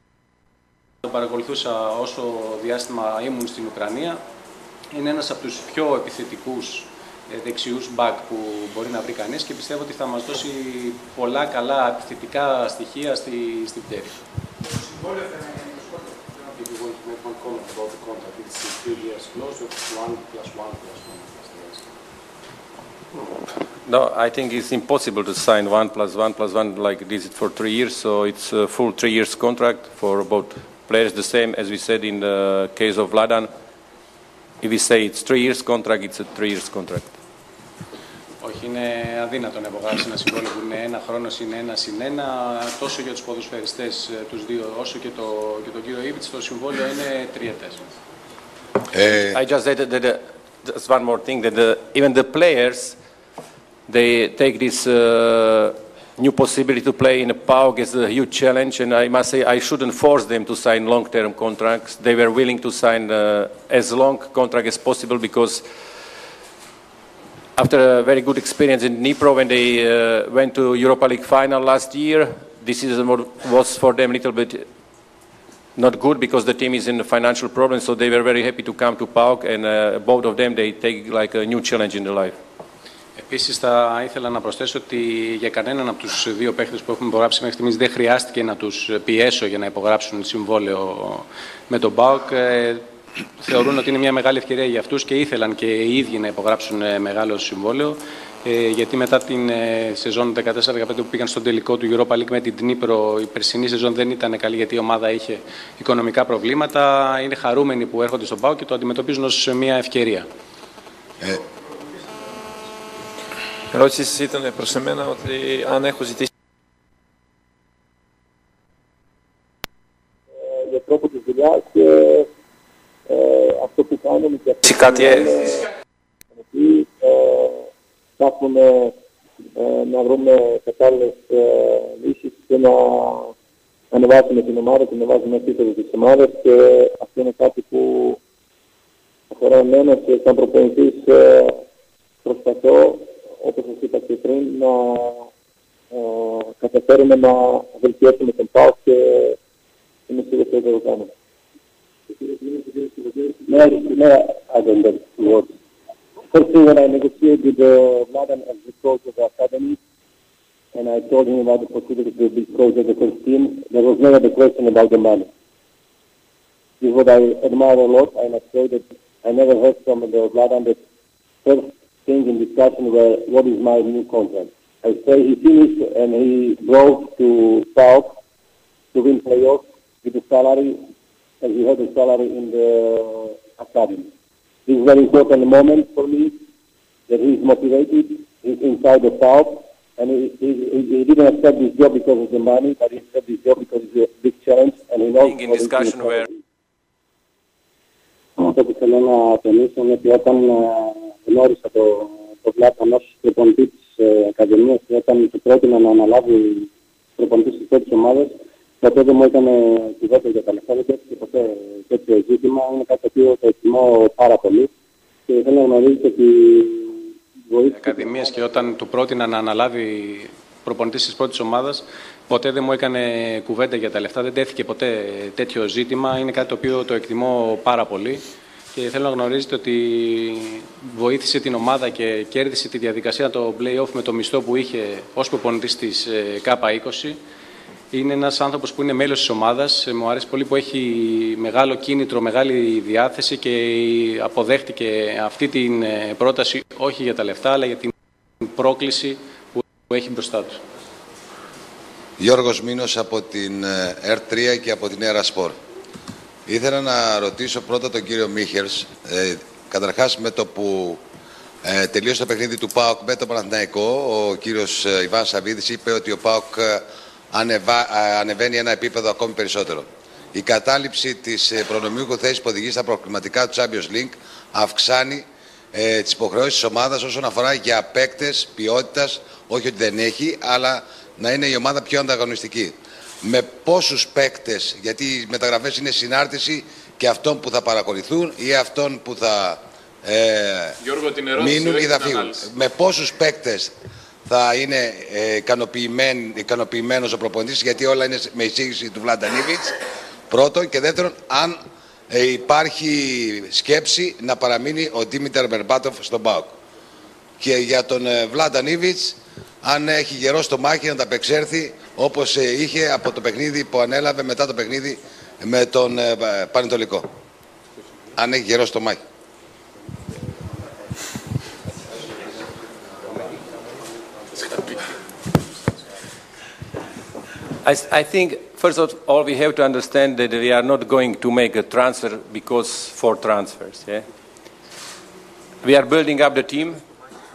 Τον παρακολουθούσα όσο διάστημα ήμουν στην Ουκρανία. Είναι ένας από τους πιο επιθετικούς ε, δεξιούς μπακ που μπορεί να βρει κανείς και πιστεύω ότι θα μας δώσει πολλά καλά επιθετικά στοιχεία στη, στην πτέρη. No, I think it's impossible to sign one plus one plus one like this for three years. So it's a full three years contract for both players. The same as we said in the case of Vladan. If we say it's three years contract, it's a three years contract. Όχι, είναι αδύνατο να υπογράψει ένα συμβόλαιο που είναι ένα χρόνο συν ένα συν ένα, τόσο για του ποδοσφαιριστέ ε, του δύο, όσο και, το, και τον κύριο Ήπιτ. Το συμβόλαιο είναι τριετέ. Ε... I just said that uh, just one more thing that the, even the players they take this uh, new possibility to play in a PAOK is a huge challenge, and I must say I shouldn't force them to sign long-term contracts. They were willing to sign uh, as long contract as possible because after a very good experience in Dnipro when they uh, went to Europa League final last year, this season was for them a little bit not good because the team is in financial problems, so they were very happy to come to PAOK, and uh, both of them they take like a new challenge in their life. Επίσης θα ήθελα να προσθέσω ότι για κανέναν από τους δύο παίχτες που έχουμε υπογράψει μέχρι στιγμής δεν χρειάστηκε να τους πιέσω για να υπογράψουν συμβόλαιο με τον ΠΑΟΚ. θεωρούν ότι είναι μια μεγάλη ευκαιρία για αυτούς και ήθελαν και οι ίδιοι να υπογράψουν ε, μεγάλο συμβόλαιο. Ε, γιατί μετά την ε, σεζόν 14-15 που πήγαν στον τελικό του Europa League με την Τνίπρο, η περσινή σεζόν δεν ήταν καλή γιατί η ομάδα είχε οικονομικά προβλήματα. Είναι χαρούμενοι που έρχονται στον ΠΑΟ και το αντιμετωπίζουν ως μια ευκαιρία. Ε. Ερώτηση ήταν προς εμένα ότι αν έχω ζητήσει για τρόπο της δουλειάς και ε, αυτό που κάνουμε και κάτι ε, ψάχνουμε ε, να βρούμε κατάλληλες ε, λύσεις και να ανεβάσουμε την ομάδα και να βάζουμε επίπεδο της ομάδας και αυτό είναι κάτι που αφορά εμένα και σαν προπονητής ε, προσπαθώ, όπως σας είπα και πριν, να ε, καταφέρουμε να βελτιώσουμε τον ΠΑΟ και είμαι σίγουρος ότι θα το κάνουμε. Ναι, ναι, Άγγελ, Firstly, when I negotiated with uh, Mladen as the coach of the academy, and I told him about the possibility to be coach of the first team, there was never the question about the money. This is what I admire a lot, and I say that I never heard from the Mladen the first thing in discussion were, what is my new contract? I say he finished and he drove to South to win playoffs with the salary, as he had the salary in the academy. This is a very important moment for me that he's motivated, he's inside the top, and he, he, he didn't accept this job because of the money, but he accepted this job because it's a big challenge and he knows in discussion where Αυτό που θέλω να τονίσω είναι ότι όταν γνώρισα το, το Πλάταν ως προπονητή της ε, Ακαδημίας και όταν του πρότεινα να αναλάβει προπονητής της πρώτης ομάδας, ποτέ δεν μου έκανε κουβέντα για τα λεφτά, δεν και ποτέ τέτοιο ζήτημα. Είναι κάτι το οποίο το εκτιμώ πάρα πολύ και θέλω να γνωρίζετε ότι βοήθησε... Ακαδημίες και όταν του πρότεινα να αναλάβει προπονητή τη πρώτη ομάδα, ποτέ δεν μου έκανε κουβέντα για τα λεφτά, δεν τέθηκε ποτέ τέτοιο ζήτημα. Είναι κάτι το οποίο το εκτιμώ πάρα πολύ και θέλω να γνωρίζετε ότι βοήθησε την ομάδα και κέρδισε τη διαδικασία το play-off με το μισθό που είχε ως προπονητής της ΚΑΠΑ 20 είναι ένας άνθρωπος που είναι μέλος της ομάδας. Μου αρέσει πολύ που έχει μεγάλο κίνητρο, μεγάλη διάθεση και αποδέχτηκε αυτή την ε, πρόταση όχι για τα λεφτά, αλλά για την πρόκληση που έχει μπροστά του. Γιώργος Μίνος από την R3 ε, και από την Air Sport. Ήθελα να ρωτήσω πρώτα τον κύριο Μίχερς, ε, καταρχάς με το που ε, τελείωσε το παιχνίδι του ΠΑΟΚ με το Παναθηναϊκό, ο κύριος ε, Ιβάν Σαββίδης είπε ότι ο ΠΑΟΚ ανεβα... ανεβαίνει ένα επίπεδο ακόμη περισσότερο. Η κατάληψη της ε, προνομιούχου θέσης που οδηγεί στα προκληματικά του Champions League αυξάνει ε, τις υποχρεώσεις της ομάδας όσον αφορά για παίκτες ποιότητας, όχι ότι δεν έχει, αλλά να είναι η ομάδα πιο ανταγωνιστική. Με πόσους παίκτες, γιατί οι μεταγραφές είναι συνάρτηση και αυτών που θα παρακολουθούν ή αυτών που θα ε, Γιώργο, την μείνουν ή θα φύγουν. Με πόσους παίκτες θα είναι ε, ικανοποιημένος ο προπονητής γιατί όλα είναι με εισήγηση του Βλαντανίβιτς πρώτον. Και δεύτερον αν ε, υπάρχει σκέψη να παραμείνει ο Δήμητερ Μερμπάτοφ στον ΠΑΟΚ. Και για τον ε, Βλαντανίβιτς αν έχει γερό στο μάχη να τα απεξέρθει όπως ε, είχε από το παιχνίδι που ανέλαβε μετά το παιχνίδι με τον ε, Πανετολικό αν έχει γερό στο μάχη I, I, think, first of all, we have to understand that we are not going to make a transfer because for transfers. Yeah? We are building up the team,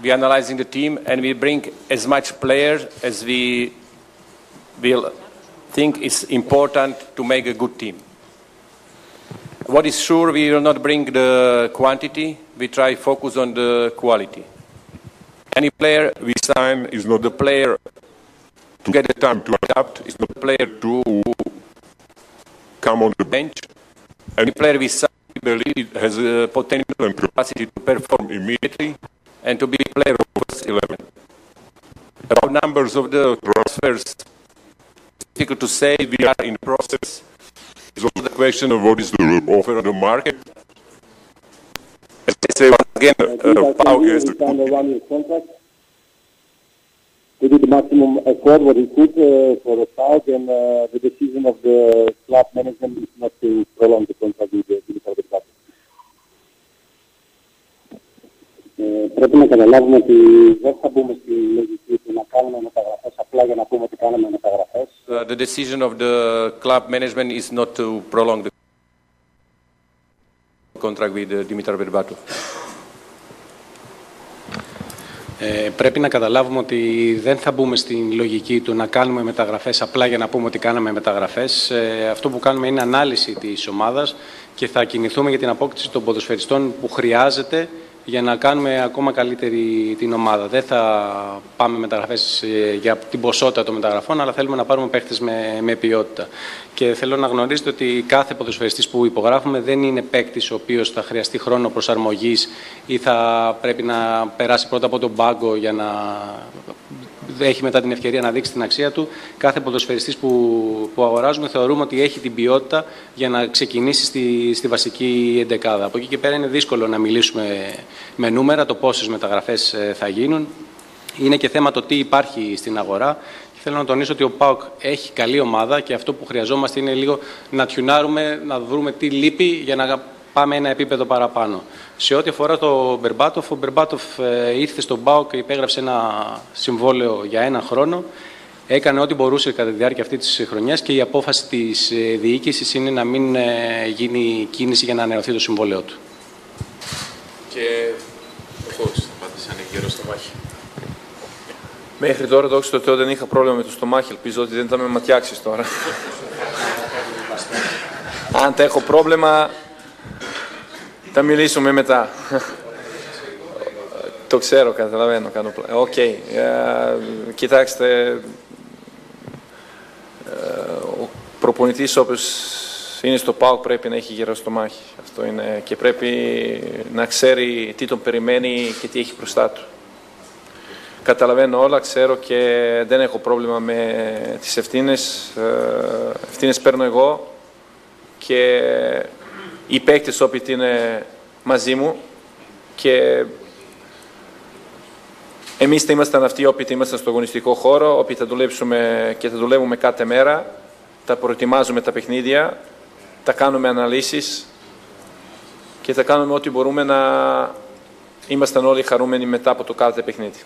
we are analyzing the team, and we bring as much players as we will think is important to make a good team. What is sure, we will not bring the quantity, we try focus on the quality. Any player we sign is not the player to get the time to adapt. It's not a player to come on the bench. Any player we believe has a potential and capacity to perform immediately and to be a player of first 11. About numbers of the transfers, it's difficult to say. We are in process. It's also the question of what is the offer on the market. As I say once again, uh, Pau is the he did the maximum effort what he could uh, for the side, and uh, the decision of the club management is not to prolong the contract with the, with Ε, πρέπει να καταλάβουμε ότι δεν θα μπούμε στη λογική του να κάνουμε μεταγραφές απλά για να πούμε ότι κάναμε μεταγραφές. Uh, the decision of the club management is not to prolong the contract with uh, Dimitar Berbatov. Ε, πρέπει να καταλάβουμε ότι δεν θα μπούμε στην λογική του να κάνουμε μεταγραφές απλά για να πούμε ότι κάναμε μεταγραφές. Ε, αυτό που κάνουμε είναι ανάλυση της ομάδας και θα κινηθούμε για την απόκτηση των ποδοσφαιριστών που χρειάζεται για να κάνουμε ακόμα καλύτερη την ομάδα. Δεν θα πάμε μεταγραφές ε, για την ποσότητα των μεταγραφών, αλλά θέλουμε να πάρουμε παίχτες με, με ποιότητα. Και θέλω να γνωρίζετε ότι κάθε ποδοσφαιριστής που υπογράφουμε δεν είναι παίκτης ο οποίος θα χρειαστεί χρόνο προσαρμογής ή θα πρέπει να περάσει πρώτα από τον πάγκο για να έχει μετά την ευκαιρία να δείξει την αξία του. Κάθε ποδοσφαιριστής που, που αγοράζουμε θεωρούμε ότι έχει την ποιότητα για να ξεκινήσει στη, στη βασική εντεκάδα. Από εκεί και πέρα είναι δύσκολο να μιλήσουμε με νούμερα το πόσες μεταγραφές ε, θα γίνουν. Είναι και θέμα το τι υπάρχει στην αγορά. Και θέλω να τονίσω ότι ο ΠΑΟΚ έχει καλή ομάδα και αυτό που χρειαζόμαστε είναι λίγο να τιουνάρουμε, να βρούμε τι λείπει για να πάμε ένα επίπεδο παραπάνω. Σε ό,τι αφορά το Μπερμπάτοφ, ο Μπερμπάτοφ ε, ήρθε στον ΠΑΟΚ και υπέγραψε ένα συμβόλαιο για ένα χρόνο. Έκανε ό,τι μπορούσε κατά τη διάρκεια αυτή της χρονιάς και η απόφαση της ε, διοίκησης είναι να μην ε, γίνει κίνηση για να ανανεωθεί το συμβόλαιό του. Και ο Χόξ θα πατήσει αν έχει γερός στο μάχη. Μέχρι τώρα, δόξα τω Θεώ, δεν είχα πρόβλημα με το στομάχι. Ελπίζω ότι δεν θα με ματιάξεις τώρα. Αν τα έχω πρόβλημα, θα μιλήσουμε μετά. το ξέρω, καταλαβαίνω. Κάνω... Οκ. Ε, κοιτάξτε, ε, ο προπονητής όπως είναι στο ΠΑΟΚ πρέπει να έχει γερό στομάχι. Αυτό είναι και πρέπει να ξέρει τι τον περιμένει και τι έχει μπροστά του. Καταλαβαίνω όλα, ξέρω και δεν έχω πρόβλημα με τις ευθύνες. Ε, ευθύνες παίρνω εγώ και οι παίκτες όποιοι είναι μαζί μου και εμείς θα ήμασταν αυτοί όποιοι είμαστε στο αγωνιστικό χώρο, όποιοι θα δουλέψουμε και θα δουλεύουμε κάθε μέρα, θα προετοιμάζουμε τα παιχνίδια, θα κάνουμε αναλύσεις και θα κάνουμε ό,τι μπορούμε να ήμασταν όλοι χαρούμενοι μετά από το κάθε παιχνίδι.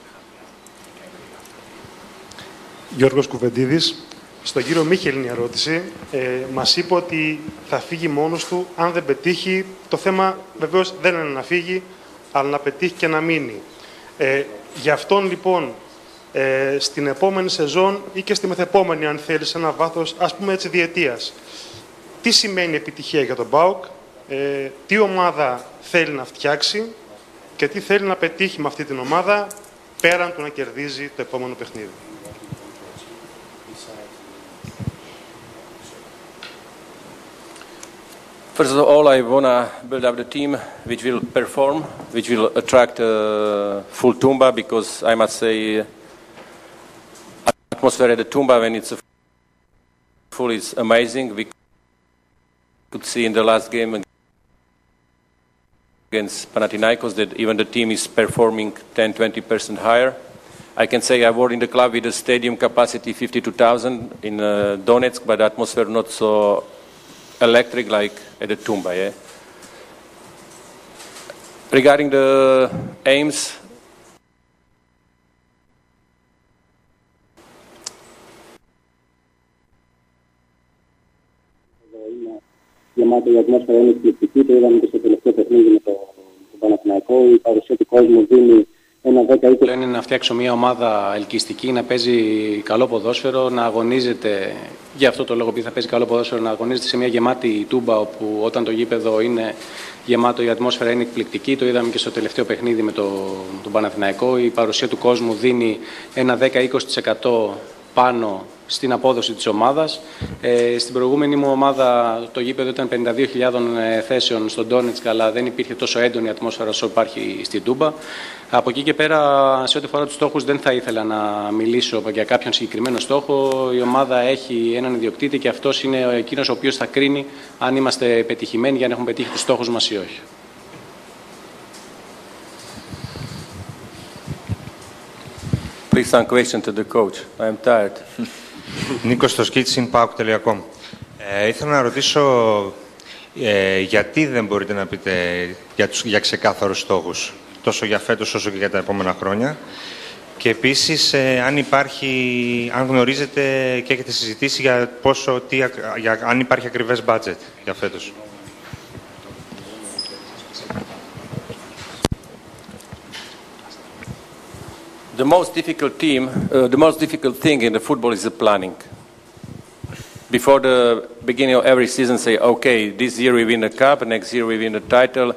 Γιώργος Κουβεντίδης, στον κύριο Μίχελ είναι η ερώτηση. Ε, μας είπε ότι θα φύγει μόνος του αν δεν πετύχει. Το θέμα βεβαίως δεν είναι να φύγει, αλλά να πετύχει και να μείνει. Ε, γι' αυτόν λοιπόν ε, στην επόμενη σεζόν ή και στη μεθεπόμενη αν θέλεις σε ένα βάθος ας πούμε έτσι διετίας. Τι σημαίνει επιτυχία για τον ΠΑΟΚ, ε, τι ομάδα θέλει να φτιάξει και τι θέλει να πετύχει με αυτή την ομάδα πέραν του να κερδίζει το επόμενο παιχνίδι. First of all, I want to build up the team which will perform, which will attract uh, full Tumba, because I must say, atmosphere at the Tumba when it's full is amazing. We could see in the last game against Panathinaikos that even the team is performing 10-20% higher. I can say I worked in the club with a stadium capacity 52,000 in uh, Donetsk, but the atmosphere not so electric like at the Tumba. Yeah? Regarding the aims, γεμάτο η ατμόσφαιρα είναι εκπληκτική. Το είδαμε και στο τελευταίο παιχνίδι με το, το Παναθηναϊκό. Η παρουσία του κόσμου δίνει ένα 10-20. είναι να φτιάξω μια ομάδα ελκυστική, να παίζει καλό ποδόσφαιρο, να αγωνίζεται, για αυτό το λόγο που θα παίζει καλό ποδόσφαιρο, να αγωνίζεται σε μια γεμάτη τούμπα, όπου όταν το γήπεδο είναι γεμάτο, η ατμόσφαιρα είναι εκπληκτική. Το είδαμε και στο τελευταίο παιχνίδι με το, τον Παναθηναϊκό. Η παρουσία του κόσμου δίνει ένα 10-20% πάνω στην απόδοση της ομάδας. Ε, στην προηγούμενη μου ομάδα το γήπεδο ήταν 52.000 ε, θέσεων στον Τόνιτς, αλλά δεν υπήρχε τόσο έντονη ατμόσφαιρα όσο υπάρχει στην Τούμπα. Από εκεί και πέρα, σε ό,τι αφορά τους στόχους, δεν θα ήθελα να μιλήσω για κάποιον συγκεκριμένο στόχο. Η ομάδα έχει έναν ιδιοκτήτη και αυτός είναι εκείνος ο οποίος θα κρίνει αν είμαστε πετυχημένοι για αν έχουμε πετύχει τους στόχους μας ή όχι. Please some question to the coach. I am tired. Νίκος στο skitsin.com ε, Ήθελα να ρωτήσω ε, γιατί δεν μπορείτε να πείτε για, τους, για ξεκάθαρους στόχους; Τόσο για φέτος όσο και για τα επόμενα χρόνια. Και επίσης, ε, αν, υπάρχει, αν γνωρίζετε και έχετε συζητήσει για, πόσο, τι, για, αν υπάρχει ακριβές budget για φέτος. The most difficult team, uh, the most difficult thing in the football is the planning. Before the beginning of every season, say, okay, this year we win the cup, next year we win the title.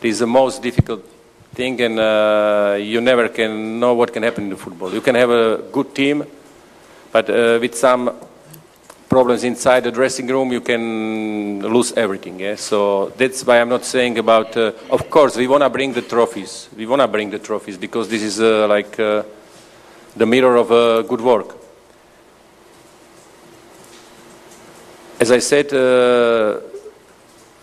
This is the most difficult thing, and uh, you never can know what can happen in the football. You can have a good team, but uh, with some problems inside the dressing room, you can lose everything. Yeah? So that's why I'm not saying about. Uh, of course, we want to bring the trophies. We want to bring the trophies because this is uh, like uh, the mirror of uh, good work. As I said,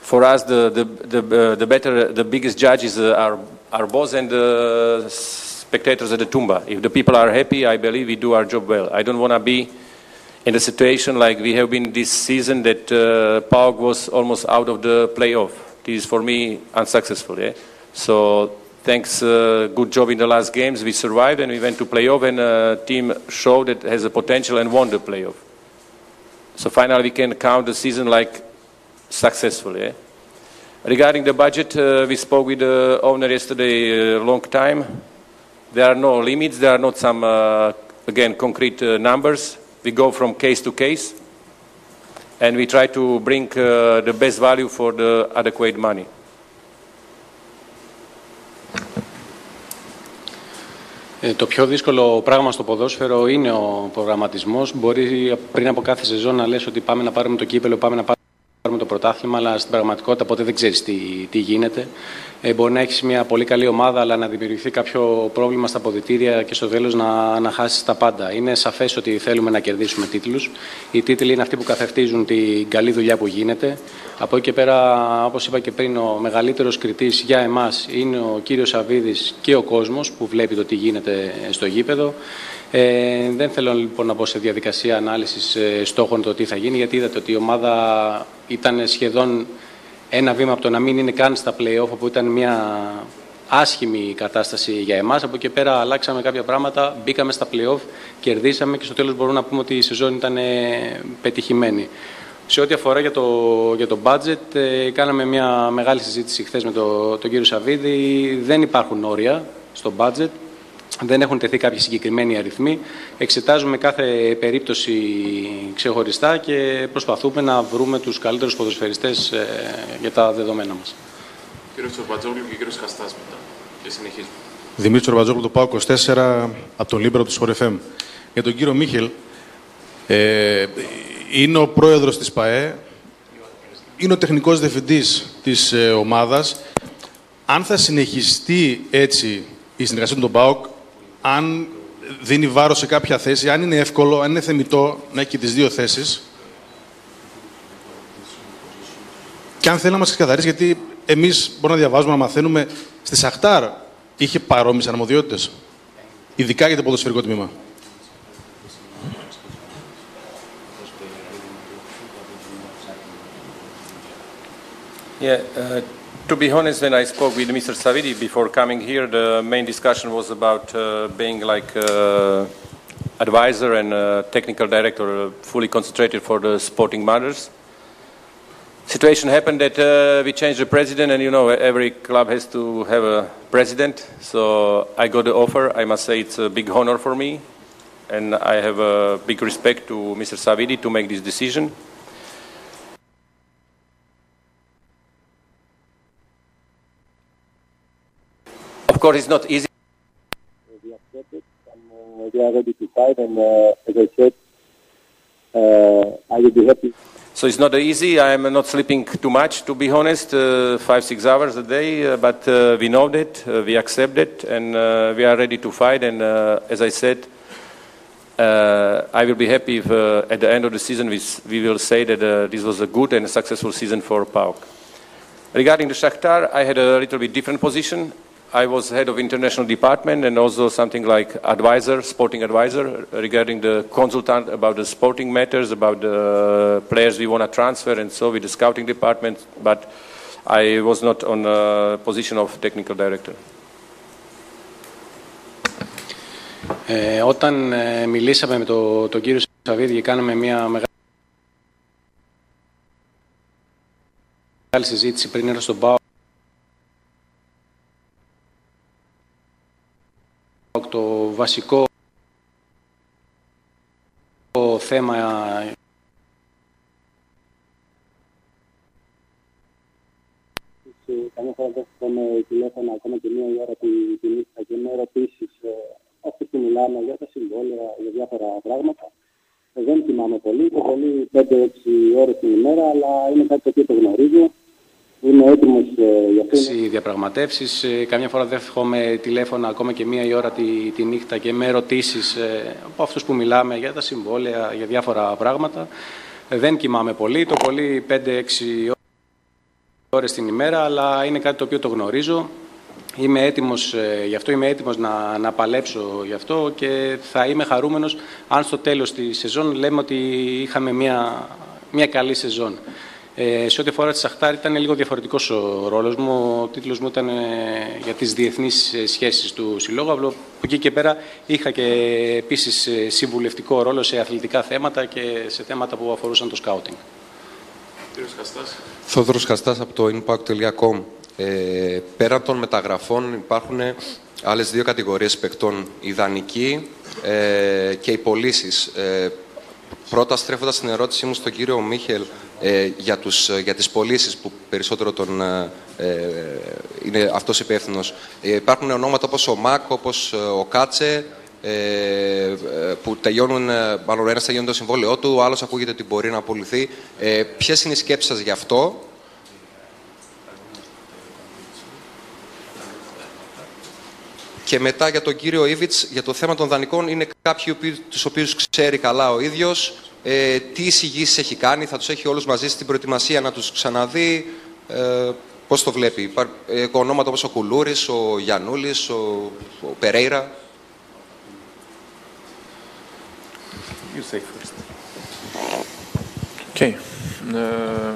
for us, the the the, uh, the better, the biggest judges uh, our our boss and the spectators at the Tumba. If the people are happy, I believe we do our job well. I don't want to be in a situation like we have been this season that uh, was almost out of the playoff. This is for me unsuccessful. Yeah? So thanks, uh, good job in the last games. We survived and we went to playoff and a team showed that has a potential and won the playoff. So finally we can count the season like successful. Yeah? Regarding the budget, uh, we spoke with the owner yesterday a long time. There are no limits. There are not some, uh, again, concrete uh, numbers we go from case to case and we try to bring uh, the best value for the adequate money. Ε, το πιο δύσκολο πράγμα στο ποδόσφαιρο είναι ο προγραμματισμός. Μπορεί πριν από κάθε σεζόν να λες ότι πάμε να πάρουμε το κύπελο, πάμε να πάρουμε το πρωτάθλημα, αλλά στην πραγματικότητα ποτέ δεν ξέρεις τι, τι γίνεται. Ε, μπορεί να έχεις μια πολύ καλή ομάδα, αλλά να δημιουργηθεί κάποιο πρόβλημα στα ποδητήρια και στο τέλος να, να χάσεις τα πάντα. Είναι σαφές ότι θέλουμε να κερδίσουμε τίτλους. Οι τίτλοι είναι αυτοί που καθευτίζουν την καλή δουλειά που γίνεται. Από εκεί και πέρα, όπως είπα και πριν, ο μεγαλύτερος κριτής για εμάς είναι ο κύριος Σαββίδης και ο κόσμος που βλέπει το τι γίνεται στο γήπεδο. Ε, δεν θέλω λοιπόν να μπω σε διαδικασία ανάλυσης ε, στόχων το τι θα γίνει, γιατί είδατε ότι η ομάδα ήταν σχεδόν ένα βήμα από το να μην είναι καν στα play-off, που ήταν μια άσχημη κατάσταση για εμάς. Από εκεί πέρα αλλάξαμε κάποια πράγματα, μπήκαμε στα play-off, κερδίσαμε και στο τέλος μπορούμε να πούμε ότι η σεζόν ήταν ε, πετυχημένη. Σε ό,τι αφορά για το, για το budget, ε, κάναμε μια μεγάλη συζήτηση χθες με το, τον κύριο Σαββίδη. Δεν υπάρχουν όρια στο budget δεν έχουν τεθεί κάποιοι συγκεκριμένοι αριθμοί. Εξετάζουμε κάθε περίπτωση ξεχωριστά και προσπαθούμε να βρούμε τους καλύτερους ποδοσφαιριστές ε, για τα δεδομένα μας. Κύριος Τσορμπατζόγλου και κύριος Χαστάς μετά. Και συνεχίζουμε. Δημήτρη Τσορμπατζόγλου, το PAOK24 από τον Λίμπερο του Σπορ FM. Για τον κύριο Μίχελ, ε, είναι ο πρόεδρος της ΠΑΕ, είναι ο τεχνικός διευθυντής της ε, ομάδας. Αν θα συνεχιστεί έτσι η συνεργασία με τον ΠΑΟΚ, αν δίνει βάρος σε κάποια θέση, αν είναι εύκολο, αν είναι θεμητό να έχει και τις δύο θέσεις. Και αν θέλει να μας ξεκαθαρίσει, γιατί εμείς μπορούμε να διαβάζουμε, να μαθαίνουμε, στη Σαχτάρ είχε παρόμοιες αρμοδιότητες. Ειδικά για το ποδοσφαιρικό τμήμα. Yeah, uh, To be honest, when I spoke with Mr. Savidi before coming here, the main discussion was about uh, being like uh, advisor and uh, technical director, uh, fully concentrated for the sporting matters. Situation happened that uh, we changed the president, and you know every club has to have a president. So I got the offer. I must say it's a big honor for me, and I have a big respect to Mr. Savidi to make this decision. Of course, it's not easy. We accept it and we are ready to fight. And as I said, I will be happy. So it's not easy. I'm not sleeping too much, to be honest, uh, five, six hours a day. Uh, but uh, we know that, uh, we accept it, and uh, we are ready to fight. And uh, as I said, I will be happy if at the end of the season we, we will say that this was a good and a successful season for PAOK. Regarding the Shakhtar, I had a little bit different position. I was head of international department and also something like advisor, sporting advisor, regarding the consultant about the sporting matters, about the players we want to transfer, and so with the scouting department. But I was not on a position of technical director. Ε, όταν ε, μιλήσαμε με τον το κύριο Σαββίδη και κάναμε μια μεγάλη συζήτηση πριν έρθω στον ΠΑΟ βασικό θέμα καμιά φορά δέχομαι τηλέφωνα ακόμα και μία ώρα τη, τη νύχτα και με ερωτήσεις ε, αυτοί που μιλάμε για τα συμβόλαια, για διάφορα πράγματα. Ε, δεν θυμάμαι πολύ, το πολύ 5-6 ώρες την ημέρα, αλλά είναι κάτι το οποίο το γνωρίζω. Είμαι έτοιμος ε, για αυτό. Οι διαπραγματεύσεις, ε, καμιά φορά δέχομαι τηλέφωνα ακόμα και μία ώρα τη, τη νύχτα και με ερωτήσεις ε, από αυτούς που μιλάμε για τα συμβόλαια, για διάφορα πράγματα. Ε, δεν κοιμάμαι πολύ, το πολύ 5-6 ώρες την ημέρα, αλλά είναι κάτι το οποίο το γνωρίζω. Είμαι έτοιμος ε, γι' αυτό, είμαι έτοιμος να, να παλέψω γι' αυτό και θα είμαι χαρούμενος αν στο τέλος της σεζόν λέμε ότι είχαμε μια, μια καλή σεζόν. Ε, σε ό,τι αφορά τη Σαχτάρ ήταν λίγο διαφορετικός ο ρόλος μου. Ο τίτλος μου ήταν ε, για τις διεθνείς ε, σχέσεις του συλλόγου. Από εκεί και πέρα είχα και επίσης συμβουλευτικό ρόλο σε αθλητικά θέματα και σε θέματα που αφορούσαν το σκάουτινγκ. Θόδωρος Χαστάς από το impact.com. Ε, πέραν των μεταγραφών υπάρχουν άλλες δύο κατηγορίες παικτών, οι δανεικοί ε, και οι πωλήσεις. Ε, πρώτα στρέφοντας την ερώτησή μου στον κύριο Μίχελ ε, για, τους, για τις πωλήσεις που περισσότερο τον, ε, είναι αυτός υπεύθυνος. υπάρχουν ονόματα όπως ο Μάκ, όπως ο Κάτσε, ε, που τελειώνουν, ε, μάλλον ένας τελειώνει το συμβόλαιό του, ο άλλος ακούγεται ότι μπορεί να απολυθεί. Ε, Ποιες είναι οι σκέψεις σας γι' αυτό, Και μετά για τον κύριο Ήβιτς, για το θέμα των δανεικών, είναι κάποιοι τους οποίους ξέρει καλά ο ίδιος. Ε, τι εισηγήσεις έχει κάνει, θα τους έχει όλους μαζί στην προετοιμασία να τους ξαναδεί. Ε, πώς το βλέπει. Υπάρχει ε, ονόματα όπως ο Κουλούρης, ο Γιαννούλης, ο, ο Περέιρα. You say first. Okay. Ε,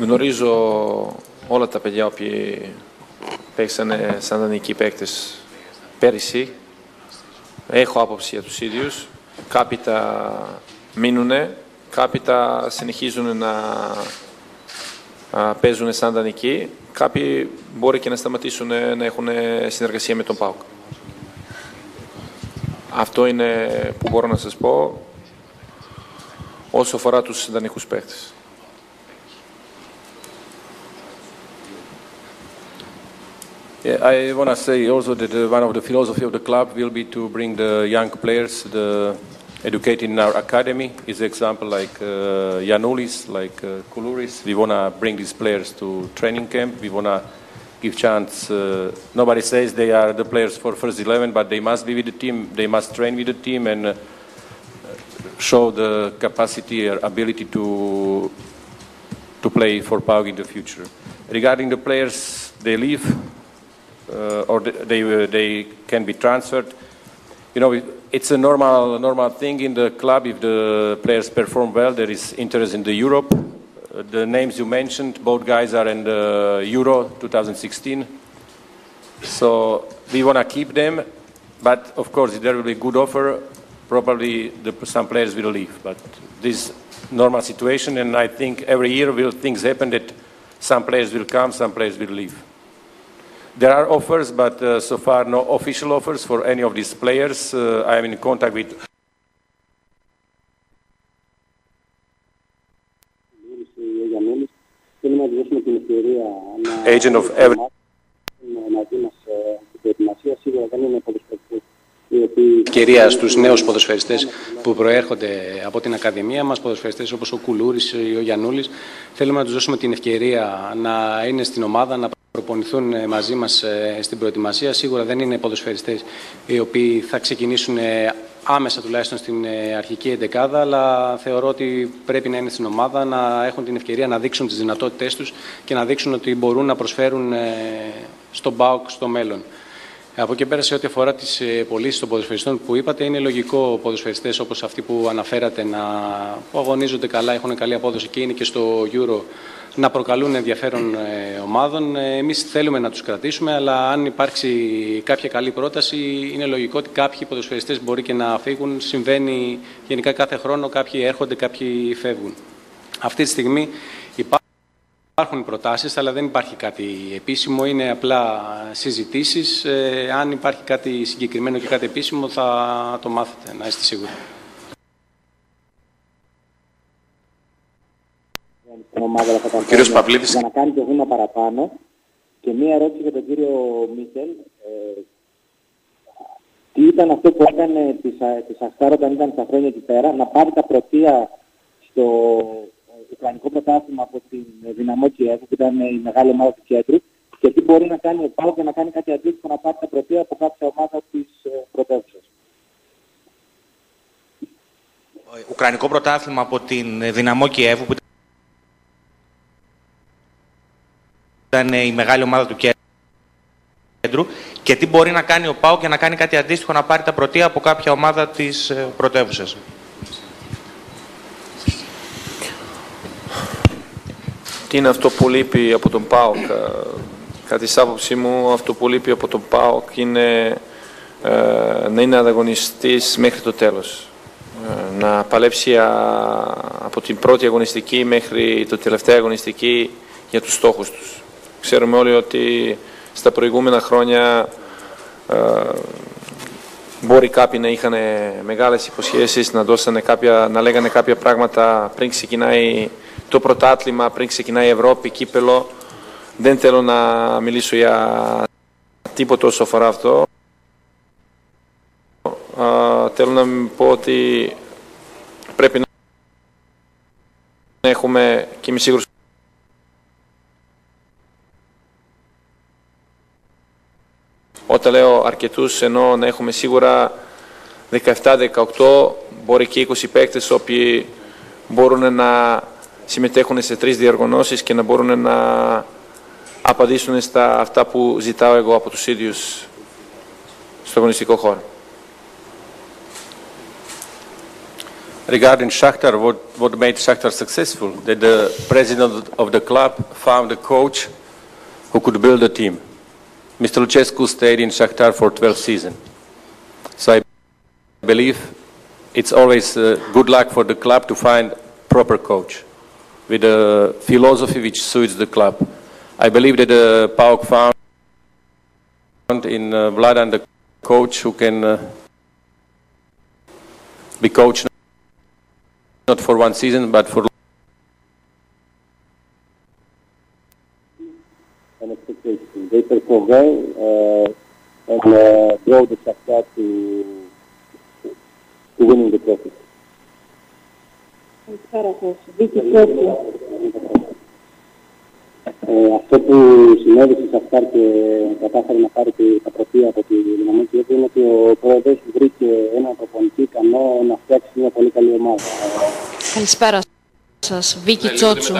γνωρίζω όλα τα παιδιά που παίξανε σαν δανεικοί παίκτες πέρυσι. Έχω άποψη για τους ίδιους. Κάποιοι τα μείνουνε, κάποιοι τα συνεχίζουν να παίζουν σαν δανεικοί. Κάποιοι μπορεί και να σταματήσουν να έχουν συνεργασία με τον ΠΑΟΚ. Αυτό είναι που μπορώ να σας πω όσο αφορά τους δανεικούς παίκτες. Yeah, I want to say also that uh, one of the philosophy of the club will be to bring the young players, the educated in our academy. Is example like uh, Yanulis, like uh, Kuluris. We want to bring these players to training camp. We want to give chance. Uh, nobody says they are the players for first 11, but they must be with the team. They must train with the team and uh, show the capacity or ability to to play for PAUG in the future. Regarding the players, they leave or they they can be transferred. You know, it's a normal normal thing in the club. If the players perform well, there is interest in the Europe. The names you mentioned, both guys are in the Euro 2016. So we want to keep them, but of course, if there will be good offer, probably the, some players will leave. But this normal situation, and I think every year will things happen that some players will come, some players will leave. There are offers, but uh, so far no official offers for any of these players. Uh, I am in contact with agent of every ευκαιρία στους νέους ποδοσφαιριστές που προέρχονται από την Ακαδημία μας, ποδοσφαιριστές όπως ο Κουλούρης ή ο Γιαννούλης. Θέλουμε να τους δώσουμε την ευκαιρία να είναι στην ομάδα, να προπονηθούν μαζί μας ε, στην προετοιμασία. Σίγουρα δεν είναι ποδοσφαιριστές οι οποίοι θα ξεκινήσουν ε, άμεσα τουλάχιστον στην ε, αρχική εντεκάδα, αλλά θεωρώ ότι πρέπει να είναι στην ομάδα, να έχουν την ευκαιρία να δείξουν τις δυνατότητές τους και να δείξουν ότι μπορούν να προσφέρουν στον ΠΑΟΚ στο μέλλον. Από εκεί πέρα, σε ό,τι αφορά τις πωλήσει των ποδοσφαιριστών που είπατε, είναι λογικό ποδοσφαιριστές όπως αυτοί που αναφέρατε να που αγωνίζονται καλά, έχουν καλή απόδοση και είναι και στο Euro να προκαλούν ενδιαφέρον ε, ομάδων. Ε, Εμείς θέλουμε να τους κρατήσουμε, αλλά αν υπάρξει κάποια καλή πρόταση, είναι λογικό ότι κάποιοι ποδοσφαιριστές μπορεί και να φύγουν. Συμβαίνει γενικά κάθε χρόνο, κάποιοι έρχονται, κάποιοι φεύγουν. Αυτή τη στιγμή Υπάρχουν προτάσεις, αλλά δεν υπάρχει κάτι επίσημο, είναι απλά συζητήσεις. Ε, αν υπάρχει κάτι συγκεκριμένο και κάτι επίσημο θα το μάθετε, να είστε σίγουροι. Ο κύριος Παυλίδης. Για να κάνει το βήμα παραπάνω. Και μία ερώτηση για τον κύριο Μίχελ. Ε, τι ήταν αυτό που έκανε της, της Αστάρα όταν ήταν στα χρόνια εκεί πέρα, να πάρει τα πρωτεία στο Ουκρανικό πρωτάθλημα από την Δυναμό Κιέβου, που ήταν η μεγάλη ομάδα του κέντρου, και τι μπορεί να κάνει ο Πάο και να κάνει κάτι αντίστοιχο να πάρει τα πρωτεία από κάποια ομάδα της ε, πρωτεύουσας; Ουκρανικό πρωτάθλημα από την Δυναμό Κιέβου, που ήταν η μεγάλη ομάδα του κέντρου και τι μπορεί να κάνει ο ΠΑΟ και να κάνει κάτι αντίστοιχο να πάρει τα πρωτεία από κάποια ομάδα της ε, πρωτεύουσας. Τι είναι αυτό που λείπει από τον ΠΑΟΚ. Κατά της άποψή μου, αυτό που λείπει από τον ΠΑΟΚ είναι ε, να είναι ανταγωνιστής μέχρι το τέλος. Ε, να παλέψει από την πρώτη αγωνιστική μέχρι το τελευταία αγωνιστική για τους στόχους τους. Ξέρουμε όλοι ότι στα προηγούμενα χρόνια ε, μπορεί κάποιοι να είχαν μεγάλες υποσχέσεις, να, δώσανε κάποια, να λέγανε κάποια πράγματα πριν ξεκινάει το πρωτάθλημα πριν ξεκινάει η Ευρώπη, κύπελο. Δεν θέλω να μιλήσω για τίποτα όσο αφορά αυτό. θέλω να πω ότι πρέπει να έχουμε και είμαι σίγουρος Όταν λέω αρκετούς εννοώ να έχουμε σίγουρα 17-18, μπορεί και 20 παίκτες όποιοι μπορούν να συμμετέχουν σε τρεις διοργανώσεις και να μπορούν να απαντήσουν στα αυτά που ζητάω εγώ από τους ίδιους στο αγωνιστικό χώρο. Regarding Shakhtar, what, what made Shakhtar successful? That the president of the club found a coach who could build a team. Mr. Lucescu stayed in Shakhtar for 12 seasons. So I believe it's always uh, good luck for the club to find proper coach with a philosophy which suits the club. I believe that the PAOK found in uh, Vladan the coach who can uh, be coached not for one season but for expectations. They perform well uh, and uh, grow the Shakhtar to, to winning the trophy. Καλησπέρα σας. Βίκη Τσόκη. Ε, αυτό που συνέβη σε Σαφτάρ και κατάφερε να πάρει τα πρωτεία από τη Δυναμό Κιέβου είναι ότι ο πρόεδρος βρήκε ένα προπονητή ικανό να φτιάξει μια πολύ καλή ομάδα. Καλησπέρα σας. Βίκη Τσότσου.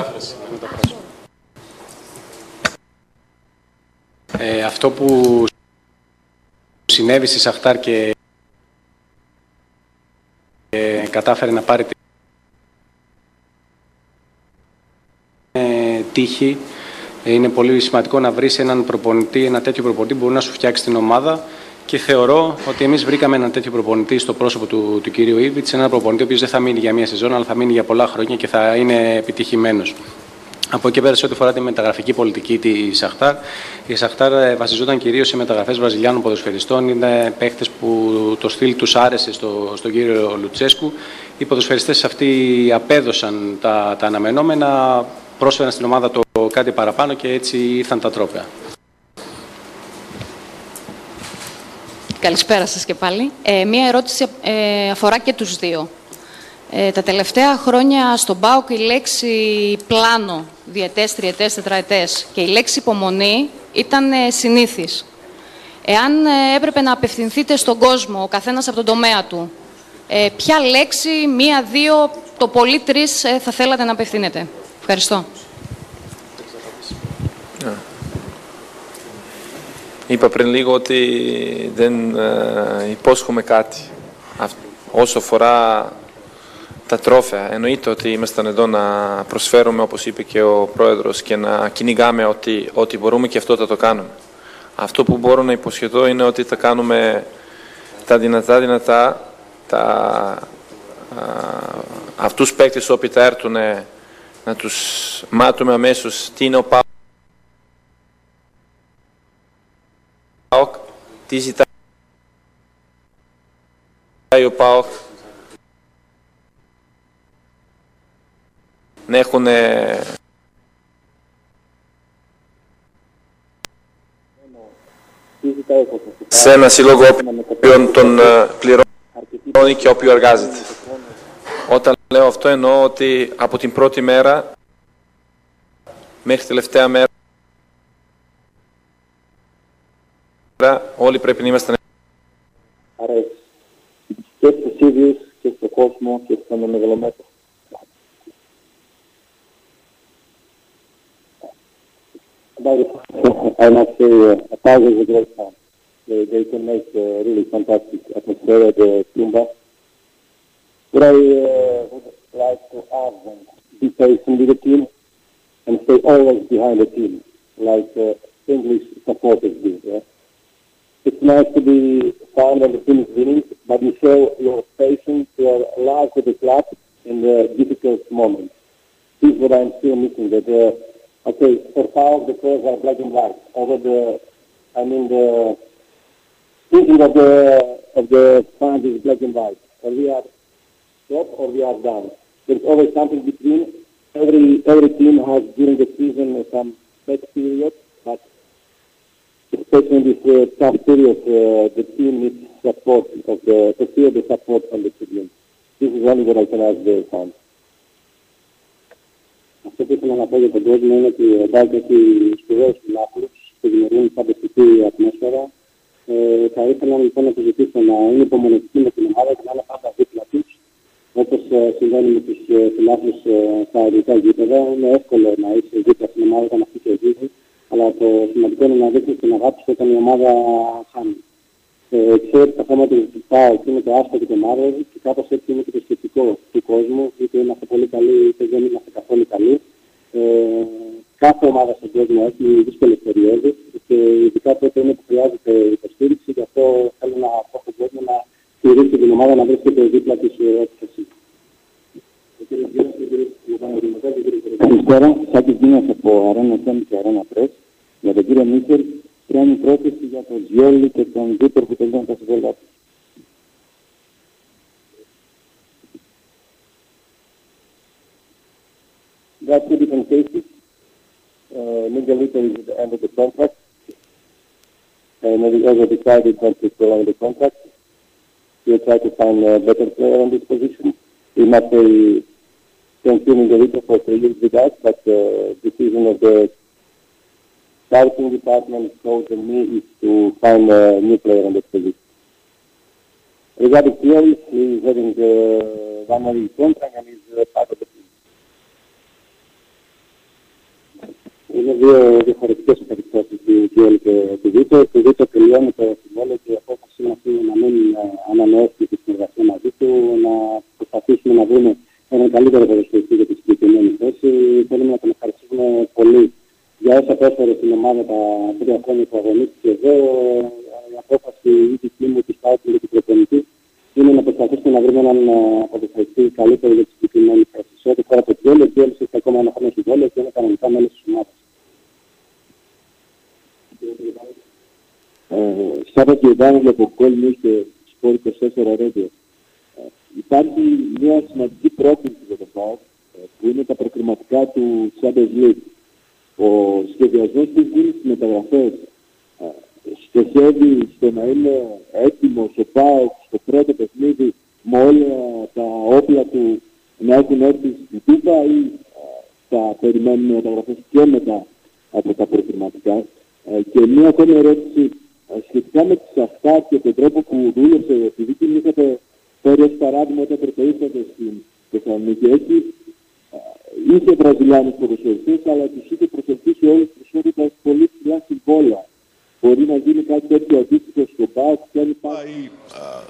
Ε, αυτό που συνέβη στη Σαχτάρ και ε, κατάφερε να πάρει τύχη. Είναι πολύ σημαντικό να βρεις έναν προπονητή, ένα τέτοιο προπονητή που μπορεί να σου φτιάξει την ομάδα. Και θεωρώ ότι εμείς βρήκαμε έναν τέτοιο προπονητή στο πρόσωπο του, του κυρίου Ήβιτ. Ένα προπονητή ο οποίος δεν θα μείνει για μία σεζόν, αλλά θα μείνει για πολλά χρόνια και θα είναι επιτυχημένος. Από εκεί πέρα, σε ό,τι αφορά τη μεταγραφική πολιτική της Σαχτάρ, η Σαχτάρ ε, βασιζόταν κυρίως σε μεταγραφές βραζιλιάνων ποδοσφαιριστών. Είναι παίχτε που το στυλ τους άρεσε στο, στον κύριο Λουτσέσκου. Οι ποδοσφαιριστές αυτοί απέδωσαν τα, τα αναμενόμενα πρόσφεραν στην ομάδα το κάτι παραπάνω και έτσι ήρθαν τα τρόπια. Καλησπέρα σας και πάλι. Ε, μία ερώτηση ε, αφορά και τους δύο. Ε, τα τελευταία χρόνια στον ΠΑΟΚ η λέξη πλάνο, διετές, τριετές, τετραετές και η λέξη υπομονή ήταν ε, συνήθις. Εάν ε, έπρεπε να απευθυνθείτε στον κόσμο, ο καθένας από τον τομέα του, ε, ποια λέξη, μία, δύο, το πολύ τρεις ε, θα θέλατε να απευθύνετε. Ευχαριστώ. Είπα πριν λίγο ότι δεν ε, υπόσχομαι κάτι. Αυ- όσο αφορά τα τρόφαια, εννοείται ότι ήμασταν εδώ να προσφέρουμε, όπως είπε και ο Πρόεδρος, και να κυνηγάμε ό,τι, ό,τι μπορούμε και αυτό θα το κάνουμε. Αυτό που μπορώ να υποσχεθώ είναι ότι θα κάνουμε τα δυνατά δυνατά, τα, α, αυτούς παίκτες οι οποίοι θα έρθουν να τους μάθουμε αμέσως τι είναι ο ΠΑΟΚ, τι ζητάει ο ΠΑΟΚ, να έχουν σε ένα σύλλογο ο οποίον τον ε, πληρώνει και ο οποίο εργάζεται. Όταν λέω αυτό εννοώ ότι από την πρώτη μέρα μέχρι τελευταία μέρα όλοι πρέπει να είμαστε αρέσει και στους ίδιους και στον κόσμο και στον μεγαλομέτρο. I must say, uh, Paz is a great fan. They, they can make a really fantastic atmosphere at the Tumba. What I uh, would like to ask them, be patient with the team and stay always behind the team, like uh, English supporters do. Yeah? It's nice to be found when the team is winning, but you show your patience, your love with the club in the difficult moments. This is what I'm still missing. That uh, okay, for PAOK the players are black and white. Over the, I mean the thinking of the of the fans is black and white. Or we are top or we are down. There's always something between. Every every team has during the season some bad periods, but especially in this uh, tough period, uh, the team needs support of the the support from the tribune. This is only what I can ask the fans. Αυτό που ήθελα να πω για τον κόσμο είναι ότι ο Μπάγκ έχει σπουδαίους φιλάθλους που δημιουργούν φανταστική ατμόσφαιρα. Ε, θα ήθελα λοιπόν να του ζητήσω να είναι υπομονετικοί με την ομάδα και να είναι πάντα δίπλα τους. Όπως ε, συμβαίνει με τους ε, φιλάθλους ε, στα ελληνικά γήπεδα, είναι εύκολο να είσαι δίπλα στην ομάδα όταν αυτή και ζήσει, αλλά το σημαντικό είναι να δείχνεις την αγάπη σου όταν η ομάδα χάνει. Ε, ξέρω ότι τα θέματα του ΠΑΟ και είναι το άσπρο και το μαύρο και κάπως έτσι είναι και το σκεπτικό του κόσμου, είτε είμαστε πολύ καλοί είτε δεν είμαστε καθόλου καλοί. Ε, κάθε ομάδα στον κόσμο έχει δύσκολες περιόδους και ειδικά τότε είναι που χρειάζεται υποστήριξη, γι' αυτό θέλω να πω στον κόσμο να στηρίξει την ομάδα να βρίσκεται δίπλα της έτσι εσύ. Καλησπέρα, Σάκης Δίνας από Αρένα Σέμι και Αρένα Πρέσ. Για τον κύριο Μίτσελ, κάνει πρόταση για τον Ζιόλι και τον Βίτερ που τελειώνουν τα συμβόλαια του. There are two different cases. Uh, Miguel Viter is at the end of the contract, and we also decided not to prolong the contract. We'll try to find a better player on this position. We must say, continue Miguel Viter for three years with us, but the decision of the scouting department, coach and me is to find a new player on that position. Regarding Thierry, he is having uh, one year contract and is uh, part of the team. Είναι δύο διαφορετικές οι περιπτώσεις του Γιώλη και του Βίτο. Του Βίτο τελειώνει πρόσφερε στην ομάδα τα τρία χρόνια που αγωνίστηκε εδώ. Η απόφαση ή τη τίμου της Πάουκ και του προπονητή είναι να προσπαθήσουμε να βρούμε έναν ε, ποδοσφαιριστή καλύτερο για τη συγκεκριμένη θέση. Σε ό,τι φορά το Γιώλη, ο Γιώλη έχει ακόμα ένα χρόνο συμβόλαιο και είναι κανονικά μέλος της ομάδας. Σάββατο και Ιβάνο από Goal News και Sport 24 Radio. Ε, Υπάρχει μια σημαντική πρόκληση για το ΠΑΟΚ που είναι τα προκριματικά του Champions League. Ο σχεδιασμός της δίνει στις μεταγραφές ε, στοχεύει στο να είναι έτοιμος ο ΠΑΟΚ στο πρώτο παιχνίδι με όλα τα όπλα του να έχουν έρθει στην Τούμπα ή ε, θα περιμένουμε μεταγραφές και μετά από τα προκριματικά. Ε, Και μία ακόμη ερώτηση ε, σχετικά με τις αυτά και τον τρόπο που δούλεψε, επειδή την είχατε φέρει ως παράδειγμα όταν πρωτοήρθατε στην Θεσσαλονίκη, έτσι ε, είχε Βραζιλιάνους ποδοσφαιριστές, αλλά τους είχε προσελκύσει όλους τους έδωκας πολύ ψηλά συμβόλαια. Μπορεί να γίνει κάτι τέτοιο αντίστοιχο στον ΠΑΟΚ κλπ.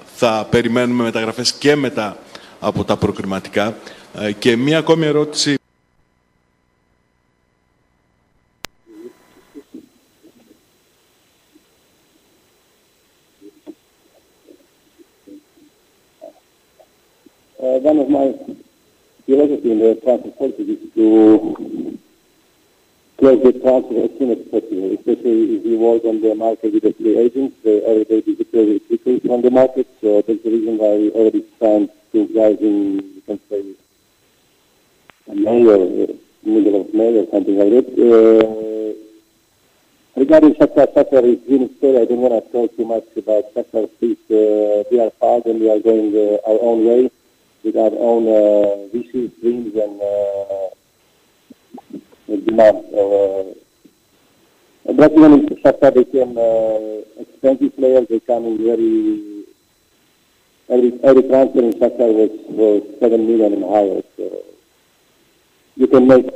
Θα περιμένουμε μεταγραφές και μετά από τα προκριματικά. Ε, Και μία ακόμη ερώτηση. Was was seven million and higher. So you can make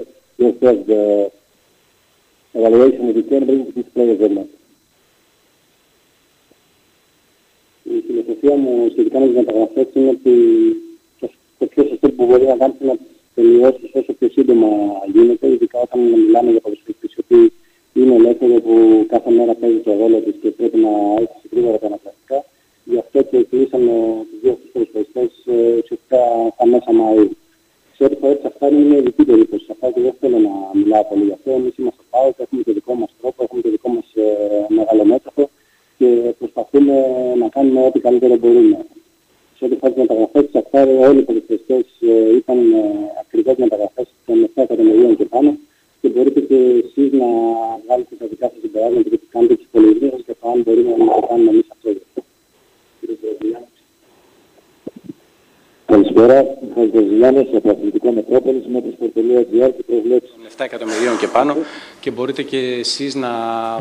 μπορείτε και εσείς να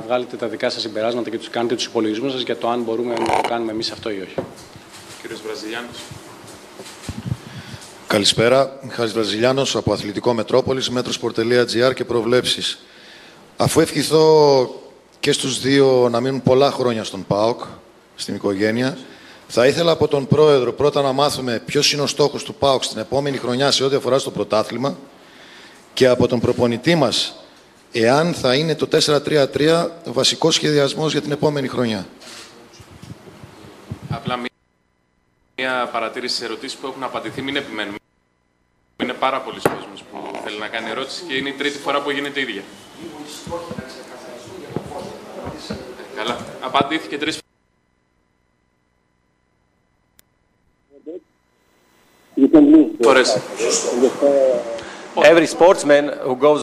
βγάλετε τα δικά σας συμπεράσματα και τους κάνετε τους υπολογισμούς σας για το αν μπορούμε να το κάνουμε εμείς αυτό ή όχι. Κύριος Βραζιλιάνος. Καλησπέρα. Μιχάλης Βραζιλιάνος από Αθλητικό Μετρόπολης, μέτρος.gr και προβλέψεις. Αφού ευχηθώ και στους δύο να μείνουν πολλά χρόνια στον ΠΑΟΚ, στην οικογένεια, θα ήθελα από τον Πρόεδρο πρώτα να μάθουμε ποιος είναι ο στόχος του ΠΑΟΚ στην επόμενη χρονιά σε ό,τι αφορά στο πρωτάθλημα και από τον προπονητή μας εάν θα είναι το 4-3-3 ο βασικός σχεδιασμός για την επόμενη χρονιά. Απλά μία- μία παρατήρηση σε ερωτήσεις που έχουν απαντηθεί, μην επιμένουμε. Είναι πάρα πολλοί κόσμος που θέλει να κάνει ερώτηση και είναι η τρίτη φορά που γίνεται η ίδια. Ε, Καλά. Απαντήθηκε τρεις You can lose the, φορές. the fair, Every sportsman who goes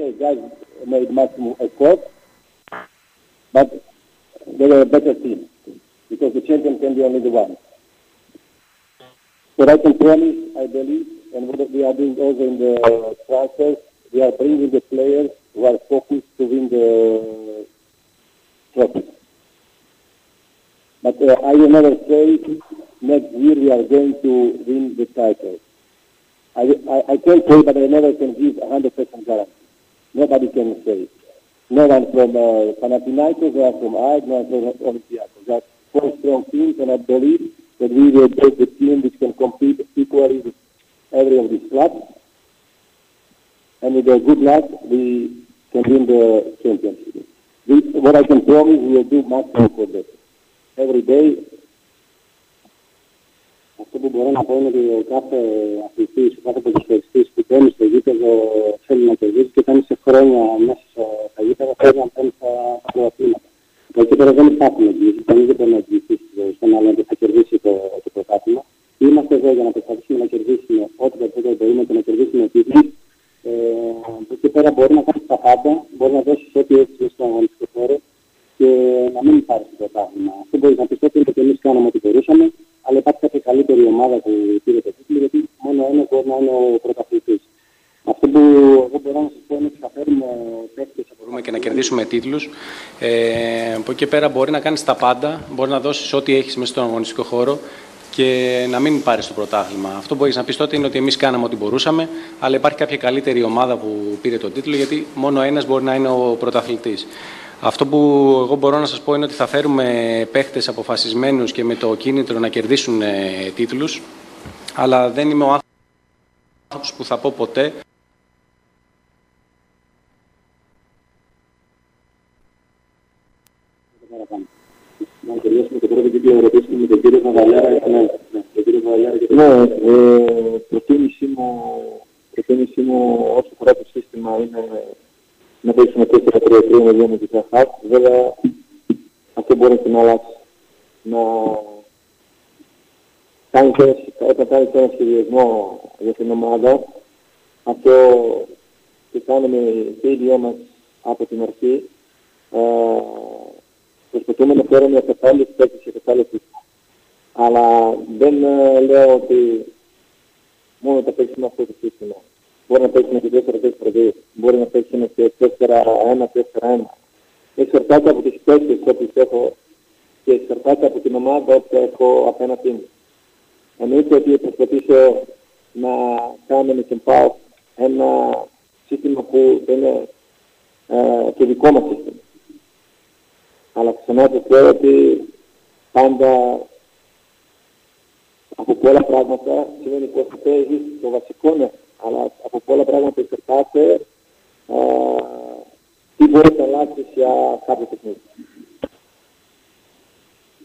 okay, guys made maximum effort, but they were a better team because the champion can be only the one. But I can promise, I believe, and what we are doing also in the transfers, we are bringing the players who are focused to win the trophy. But uh, I will never say next year we are going to win the title. I, I, I can say, but I never can give a 100% guarantee. Nobody can say. No one from uh, Panathinaikos, no one from AEK, no one from Olympiacos. Are four strong teams, and I believe that we will build the team which can compete equally with every of these clubs. And with a good luck, we can win the championship. What I can promise, we will do maximum for that. Every day, Αυτό που μπορώ να πω είναι ότι ο κάθε αθλητής, ο κάθε ποδοσφαιριστής που μπαίνει στο γήπεδο θέλει να κερδίσει και κάνει σε χρόνια μέσα στα γήπεδα θέλει να παίρνει στα στα πρωταθλήματα. Από εκεί πέρα δεν υπάρχουν εγγύησεις, κανείς δεν μπορεί να εγγυηθείς στον άλλον ότι θα κερδίσει το, το πρωτάθλημα. Είμαστε εδώ για να προσπαθήσουμε να κερδίσουμε ό,τι περισσότερο μπορούμε και να κερδίσουμε τίτλους. Ε, από εκεί πέρα μπορεί να κάνεις τα πάντα, μπορεί να δώσεις ό,τι έχεις στον αγωνιστικό χώρο και να μην πάρει το πρωτάθλημα. Αυτό μπορείς να πεις ότι είναι και εμείς κάναμε ό,τι μπορούσαμε, αλλά υπάρχει κάποια καλύτερη ομάδα που πήρε το τίτλο, γιατί μόνο ένα μπορεί να είναι ο πρωταθλητής. Αυτό που εγώ μπορώ να σας πω είναι ότι θα φέρουμε παίκτες από Μπορούμε και να κερδίσουμε τίτλους. Ε, από εκεί και πέρα μπορεί να κάνεις τα πάντα, μπορεί να δώσεις ό,τι έχεις μέσα στον αγωνιστικό χώρο και να μην πάρεις το πρωτάθλημα. Αυτό που έχεις να πεις τότε είναι ότι εμείς κάναμε ό,τι μπορούσαμε, αλλά υπάρχει κάποια καλύτερη ομάδα που πήρε τον τίτλο, γιατί μόνο ένας μπορεί να είναι ο πρωταθλητής. Αυτό που εγώ μπορώ να σας πω είναι ότι θα φέρουμε παίχτες αποφασισμένους και με το κίνητρο να κερδίσουν ε, τίτλους, αλλά δεν είμαι ο άνθρωπος που θα πω ποτέ Να τελειώσουμε το πρώτο κύκλο ερωτήσεων με τον κύριο Βαβαλιάρα. Ναι, τον κύριο Βαβαλιάρα. Ναι, ε, προτίμησή μου, προτίμησή μου όσο αφορά το σύστημα είναι να παίξουμε 4-3-3 με δύο μυθικά χάτ. Βέβαια, αυτό μπορεί να αλλάξει. Να κάνει όταν κάνει ένα σχεδιασμό για την ομάδα, αυτό που κάνουμε και οι δυο μας από την αρχή, ε, προσπαθούμε να φέρουμε μια κατάλληλη παίκτες και κατάλληλη σύστημα. Αλλά δεν ε, λέω ότι μόνο θα παίξουμε αυτό το σύστημα. Μπορεί να παίξουμε και 4-4-2, μπορεί να παίξουμε και 4-1-4-1. Εξαρτάται από τις παίκτες όποιες έχω και εξαρτάται από την ομάδα όποια έχω απέναντί μου. Εννοείται ότι προσπαθήσω να κάνω με την ΠΑΟ ένα σύστημα που είναι ε, το δικό μας σύστημα. Αλλά ξανά το ξέρω ότι πάντα από πολλά πράγματα σημαίνει πως παίζεις το βασικό ναι, αλλά από πολλά πράγματα εξαρτάται ε, τι μπορεί να αλλάξει για κάποιο παιχνίδι.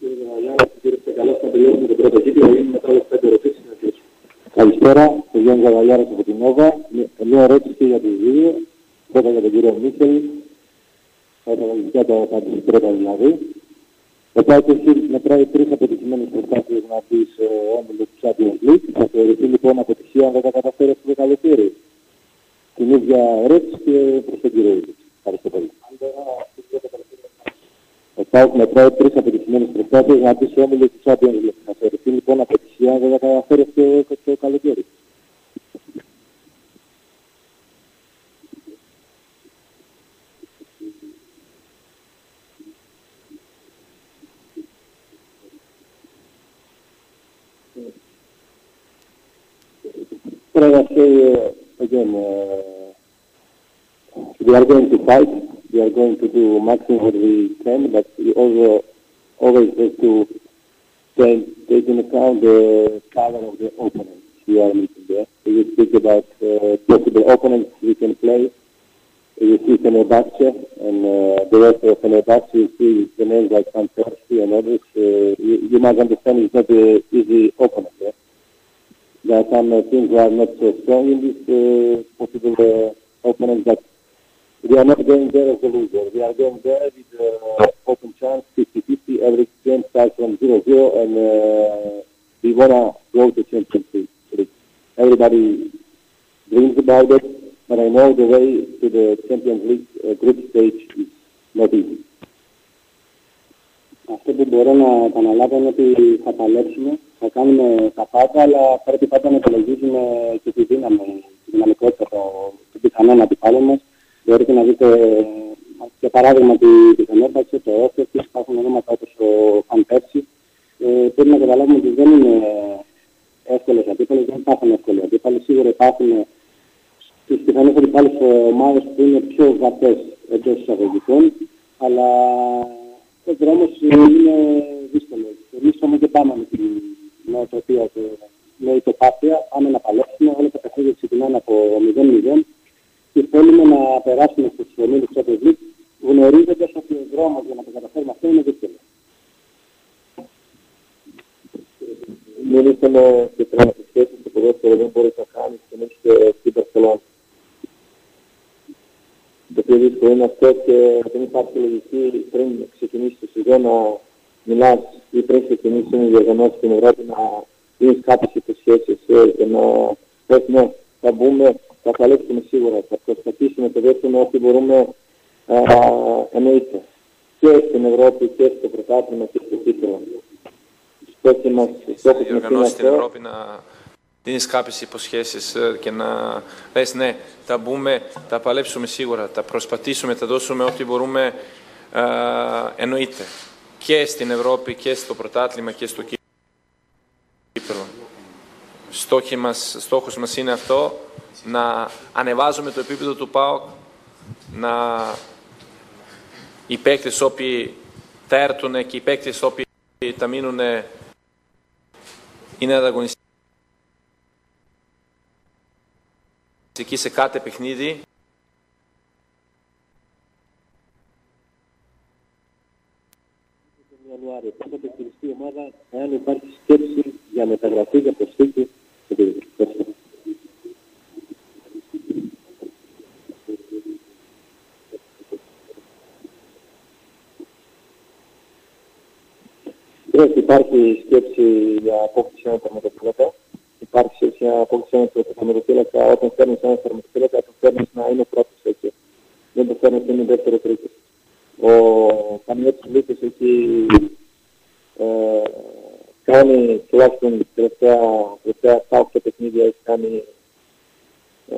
Κύριε Γαβαλιάρα, κύριε Πεκαλάς, να τελειώσουμε τον πρώτο κύκλο, είναι μετά όλες πέντε ερωτήσεις να κλείσουμε. Καλησπέρα, ο Γιάννης Γαβαλιάρας από την Νόβα. Μια ερώτηση για τους δύο. Πρώτα για τον κύριο Μίχελ. Θα ήθελα το απαντήσει πρώτα δηλαδή. Ο Πάικος μετράει τρεις αποτυχημένες προσπάθειες να μπει σε όμιλος του Champions League. Θα θεωρηθεί λοιπόν αποτυχία αν δεν τα καταφέρει αυτό το καλοκαίρι. Την ίδια ερώτηση και προς τον κύριο Ήλιτς. Ευχαριστώ πολύ. Ο Πάικ μετράει τρεις αποτυχημένες προσπάθειες να μπει σε όμιλος του Champions League. Θα θεωρηθεί λοιπόν αποτυχία αν δεν τα καταφέρει αυτό το καλοκαίρι. Uh, again, uh, we are going to fight. We are going to do maximum what we can, but we also always have to take, take into account the color of the opponents we are meeting there. We speak about uh, possible opponents we can play. You see Fenerbahce and uh, the rest of Fenerbahce, you see the names like Persie and others. Uh, you, you must understand it's not an easy opponent. Yeah? Are some uh, teams are not so strong in this uh, possible uh, opponents, but we are not going there as a loser. We are going there with uh, open chance, 50-50. Every game starts from 0-0, and uh, we want to go to Champions League. Everybody dreams about it, but I know the way to the Champions League uh, group stage is not easy. Αυτό που μπορώ να επαναλάβω είναι ότι θα παλέψουμε, θα κάνουμε τα πάντα, αλλά πρέπει πάντα να υπολογίζουμε και τη δύναμη, τη δυναμικότητα των πιθανών αντιπάλων μας. Μπορείτε να δείτε για παράδειγμα τη, τη Φενέρμπαξε, το Όφερ, υπάρχουν ονόματα όπως ο Φαν Πέρση. Ε, πρέπει να καταλάβουμε ότι δεν είναι εύκολες αντίπαλες, δεν υπάρχουν εύκολοι αντίπαλοι. Σίγουρα υπάρχουν στις πιθανές αντιπάλες ομάδες που είναι πιο βατές εντός εισαγωγικών, αλλά ο δρόμος είναι δύσκολος. Εμείς όμως και πάμε με την νοοτροπία και με υποπάθεια, πάμε να παλέψουμε, όλα τα παιχνίδια ξεκινάνε από 0-0 και θέλουμε να περάσουμε στους ομίλους της Champions League γνωρίζοντας ότι ο δρόμος για να το καταφέρουμε αυτό είναι δύσκολο. Μιλήσαμε και πριν από σχέσεις στο ποδόσφαιρο δεν μπορείς να κάνεις και μέσα στην Παρσελόνη. Το πιο δύσκολο είναι αυτό και δεν υπάρχει λογική πριν ξεκινήσει το σεζόν να μιλάς ή πριν ξεκινήσει ένα διοργανώσει στην Ευρώπη να δίνεις κάποιες υποσχέσεις και να πες ναι, θα μπούμε, θα παλέψουμε σίγουρα, θα προσπαθήσουμε, θα δώσουμε ό,τι μπορούμε α, εννοείται και στην Ευρώπη και στο πρωτάθλημα και στο τίτλο. Στόχοι μας, στόχοι μας είναι στην Ευρώπη να δίνεις κάποιες υποσχέσεις και να λες ναι, θα μπούμε, θα παλέψουμε σίγουρα, θα προσπαθήσουμε, θα δώσουμε ό,τι μπορούμε α, εννοείται. Και στην Ευρώπη και στο πρωτάθλημα και στο στόχοι μας, στόχος μας είναι αυτό, να ανεβάζουμε το επίπεδο του ΠΑΟΚ, να οι παίκτες όποιοι θα έρθουν και οι παίκτες όποιοι θα μείνουν είναι ανταγωνιστικοί σε κάθε παιχνίδι. Ιανουάριο. Πότε θα χειριστεί η ομάδα, εάν υπάρχει σκέψη για μεταγραφή, για προσθήκη. Πρέπει υπάρχει σκέψη για απόκτηση ένα τερματοφύλακα. Υπάρχει σκέψη για απόκτηση ένα τερματοφύλακα. Όταν φέρνεις ένα τερματοφύλακα, το φέρνεις να είναι πρώτος έτσι. Δεν το φέρνεις να είναι δεύτερο τρίτος. Ο Πανιώτης Λίκος έχει ε, κάνει τουλάχιστον τελευταία, τελευταία πάω και παιχνίδια, έχει κάνει ε,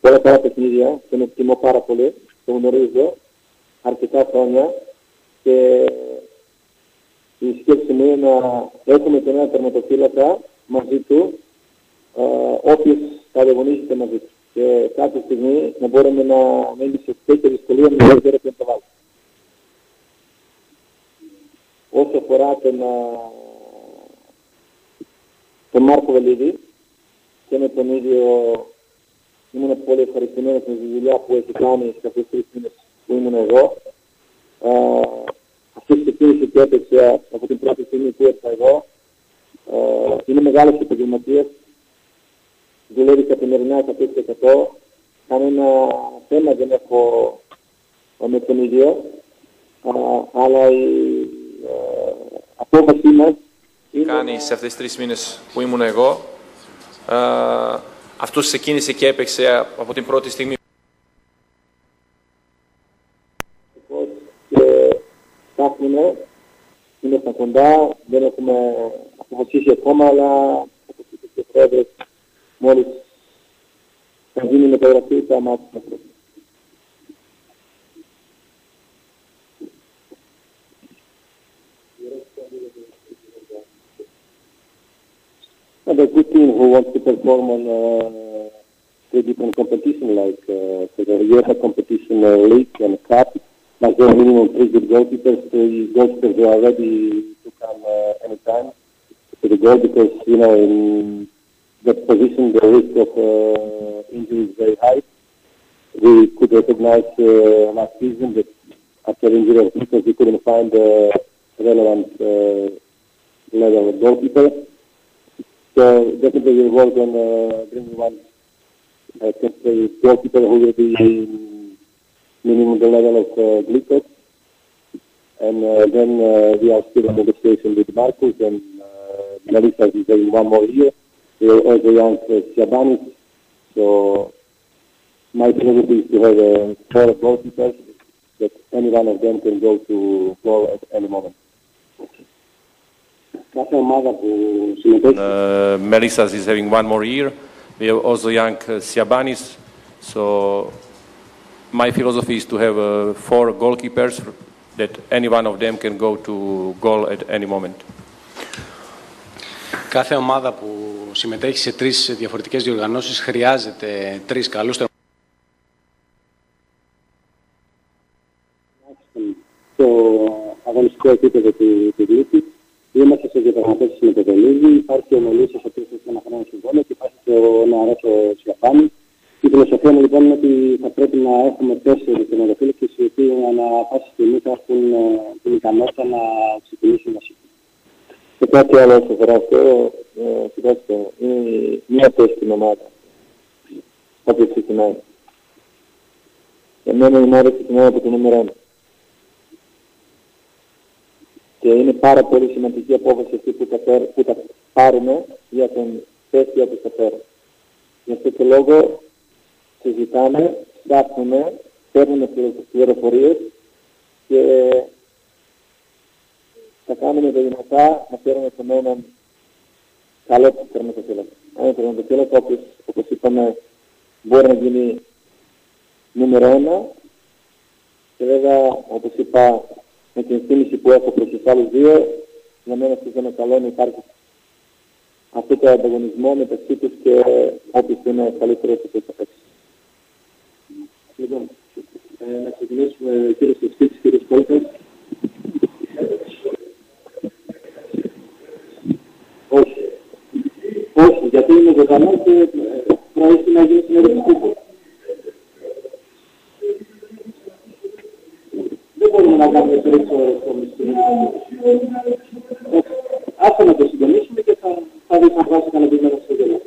πολλά πολλά παιχνίδια και τον εκτιμώ πάρα πολύ, το γνωρίζω αρκετά χρόνια και η σκέψη μου είναι να έχουμε τον ένα τερματοφύλακα μαζί του, ε, όποιος θα αγωνίζεται μαζί του. Και κάποια στιγμή να μπορούμε να μείνει σε τέτοια δυσκολία με δεν ξέρω ποιον θα βάλει. Όσο αφορά τον, τον Μάρκο Βελίδη και με τον ίδιο ήμουν πολύ ευχαριστημένος με τη δουλειά που έχει κάνει σε αυτούς τους τρεις μήνες που ήμουν εγώ. Αυτή ξεκίνησε και έπαιξε από την πρώτη στιγμή που ήρθα εγώ. Είναι μεγάλος επαγγελματίας. Δουλεύει καθημερινά 100%. Κανένα θέμα δεν έχω με τον ίδιο. αλλά η απόφασή μας κάνει σε αυτές τις τρεις μήνες που ήμουν εγώ. Uh, αυτός ξεκίνησε και έπαιξε από την πρώτη στιγμή. Και ψάχνουμε, είμαστε κοντά, δεν έχουμε αποφασίσει ακόμα, αλλά όπως είπε και ο Πρόεδρος, μόλις θα γίνει η μεταγραφή θα μάθουμε. And a good team who wants to perform on uh, three different competition like uh, so the UEFA competition, uh, league and cup. Like there are minimum three good goalkeepers. The goalkeepers who are ready to come uh, anytime to the goal because you know in that position the risk of uh, injury is very high. We could recognize uh, last season that after injury of because we couldn't find a relevant uh, level of goalkeeper. So definitely we'll work on uh, bringing one uh, temporary goalkeeper who will be minimum the level of uh. And uh, then uh, we are still in negotiation with Marcus and uh, Melissa is having one more year. We are also young uh, Siabanis. So my priority is to have uh, four goalkeepers that any one of them can go to goal at any moment. Κάθε ομάδα που συμμετέχει Uh, Melissas is having one more year. We have also young uh, Siabanis. So my philosophy is to have uh, four goalkeepers that any one of them can go to goal at any moment. Κάθε ομάδα που συμμετέχει σε τρεις διαφορετικές διοργανώσεις χρειάζεται τρεις καλούς στο αγωνιστικό επίπεδο του, του Λύκη. Είμαστε σε διαπραγματεύσεις με το Βελίδη. Υπάρχει ο Μελίσσας, ο οποίος έχει ένα χρόνο συμβόλαιο και υπάρχει και ο νεαρός ο Σιαφάνη. Η φιλοσοφία μου λοιπόν είναι ότι θα πρέπει να έχουμε τέσσερις τερματοφύλακες οι οποίοι ανά πάση στιγμή θα έχουν ε, την ικανότητα να ξεκινήσουν να σηκούν. Και κάτι άλλο όσο αφορά αυτό, ε, κοιτάξτε, είναι μία θέση στην ομάδα. Όποιος ξεκινάει. Εμένα η ομάδα ξεκινάει από το νούμερο 1 και είναι πάρα πολύ σημαντική απόφαση αυτή που τα, φέρ, που τα πάρουμε για τον θέση όπως τα φέρω. Γι' αυτό το λόγο συζητάμε, ψάχνουμε, παίρνουμε πληροφορίες και θα κάνουμε το δυνατά να φέρουμε τον έναν καλό τερματοφύλακα. Ένα τερματοφύλακα όπως, όπως είπαμε μπορεί να γίνει νούμερο ένα και βέβαια όπως είπα με την εκτίμηση που έχω προς τους άλλους δύο, για μένα αυτό είναι καλό να υπάρχει αυτό το ανταγωνισμό μεταξύ τους και όποιος είναι καλύτερος σε θα παίξει. Λοιπόν, ε, να ξεκινήσουμε κύριε Σεστής, κύριε Σκόλκας. Όχι. Όχι, γιατί είναι ζωντανό και ε, προέχει να γίνει συνεργαστικό. Δεν μπορούμε να κάνουμε τρεις ώρες το μυστήριο. Άσε να το συντονίσουμε και θα, θα δεις αν βάζει κανένα στο τέλος.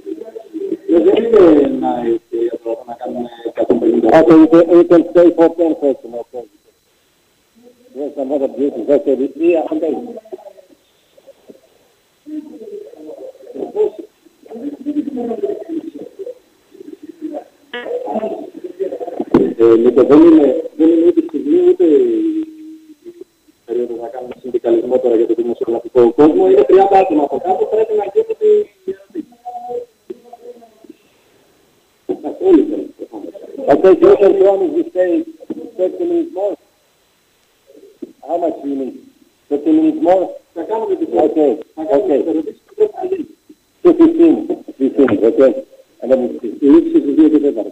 Δεν είναι να, να κάνουμε 150. Okay, you can, you can stay for 10 questions, okay. There's some other duties. Okay, yeah, okay. Ε, λοιπόν, δεν είναι, δεν είναι ούτε στιγμή ούτε η περίοδος να κάνουμε συνδικαλισμό τώρα για το δημοσιογραφικό κόσμο. Είναι 30 άτομα από κάτω, πρέπει να γίνεται τη Όλοι θέλουν. Okay, so as long as we stay 30 minutes more. How much do you need? 30 minutes more? Θα κάνουμε τη Okay, okay. To 15, 15, okay. And then η λήξη του 2 και 4.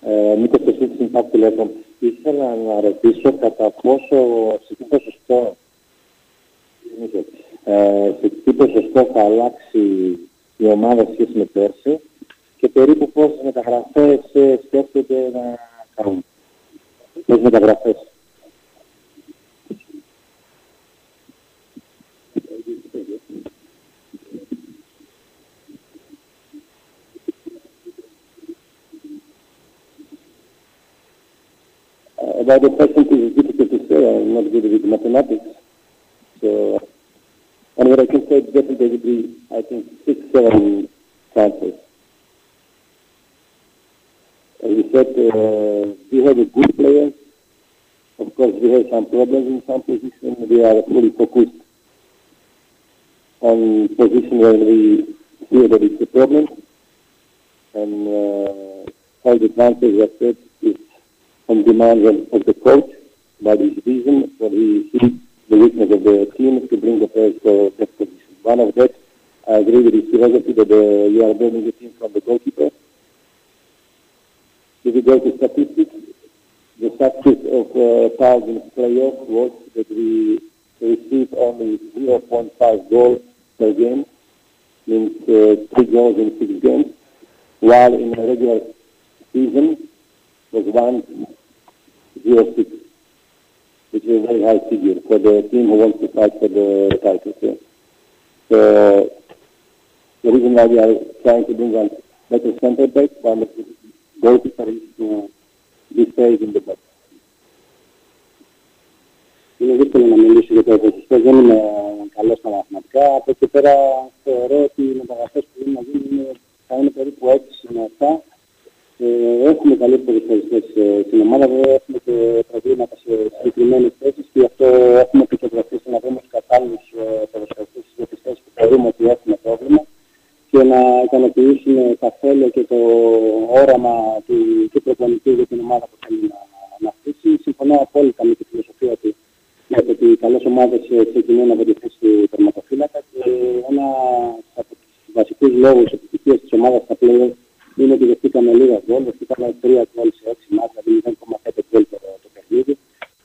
Ε, Νίκος Πεσίτης, Impact Telecom. Ήθελα να ρωτήσω κατά πόσο, σε τι ποσοστό, ε, σε τι ποσοστό θα αλλάξει η ομάδα σχέση με πέρσι και περίπου πόσες μεταγραφές ε, σκέφτεται να κάνουν. Πόσες μεταγραφές. Some problems in some positions. We are fully focused on position where we feel that it's a problem. And uh, all the are said is on demand of, the coach by this reason when he sees the weakness of the team to bring the players to that position. One of that, I agree with his philosophy that uh, you are building the team from the goalkeeper. If you go to statistics, the success of uh, in playoff was that we received only 0.5 goals per game, means uh, three goals in six games, while in a regular season was one zero six, which is a very high figure for the team who wants to fight for the title. So, so the reason why we are trying to bring on better center back, one of the goalkeeper is to be safe in the box. Είναι δύσκολο να μιλήσω για το ποσοστό, δεν είμαι καλός στα μαθηματικά. Από εκεί πέρα θεωρώ ότι οι μεταγραφές που είναι να γίνουν θα είναι περίπου 6 με 7 ε, έχουμε καλούς ποδοσφαιριστές ε, στην ομάδα, βέβαια έχουμε και προβλήματα σε συγκεκριμένες θέσεις και γι' αυτό έχουμε επικεντρωθεί στο να βρούμε τους κατάλληλους ε, ποδοσφαιριστές για τις θέσεις που θεωρούμε ότι έχουμε πρόβλημα και να ικανοποιήσουμε τα θέλια και το όραμα του, του προπονητή για την ομάδα που θέλει να, να χτίσει. Συμφωνώ απόλυτα με τη φιλοσοφία του για το ότι οι καλές ομάδες ε, ξεκινούν από τη θέση του τερματοφύλακα και ένα από τους βασικούς λόγους επιτυχίας της ομάδας στα πλέον είναι ότι δεχτήκαμε λίγα γκολ, δεχτήκαμε τρία γκολ σε έξι μάτια, δηλαδή 0,5 γκολ το, το παιχνίδι.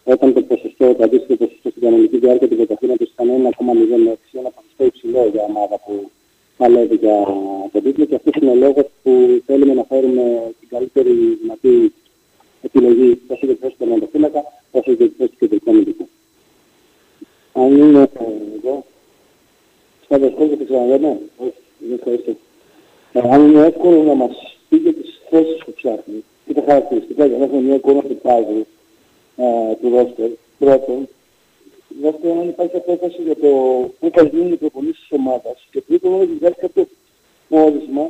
Όταν το ποσοστό, το αντίστοιχο ποσοστό στην κανονική διάρκεια του πρωταθλήματος ήταν 1,06, ένα ποσοστό υψηλό για ομάδα που παλεύει για το τίτλο και αυτός είναι ο λόγος που θέλουμε να φέρουμε την καλύτερη δυνατή επιλογή τόσο για τη θέση του τερματοφύλακα, όσο και τη θέση τους κεντρικούς αμυντικού. Αν είναι εδώ, στα δεσπόζω και ξαναδέμε, όχι, δεν ευχαριστώ. Αν είναι εύκολο να μας πει για τις θέσεις που ψάχνει και τα χαρακτηριστικά για να έχουμε μια εικόνα του πάζου του ρόστερ, πρώτον, δεύτερον αν υπάρχει απόφαση για το πού θα γίνουν οι προπονήσεις της ομάδας και τρίτον αν υπάρχει κάποιο πόρισμα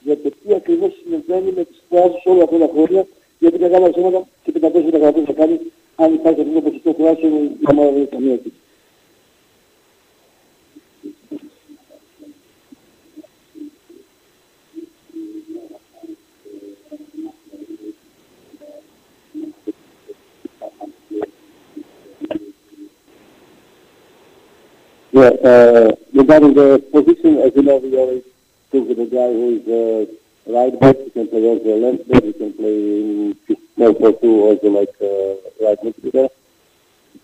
για το τι ακριβώς συμβαίνει με τις φράσεις όλα αυτά τα χρόνια γιατί μεγάλα ψέματα και 500 μεταγραφές θα κάνει αν υπάρχει αυτό το ποσοστό φράσεων η ομάδα δεν έχει καμία τύχη. Yeah, uh, regarding the position, as you know, we always took the guy who is uh, right back, he can play also left back, he can play in 4-4-2 also like uh, right midfielder.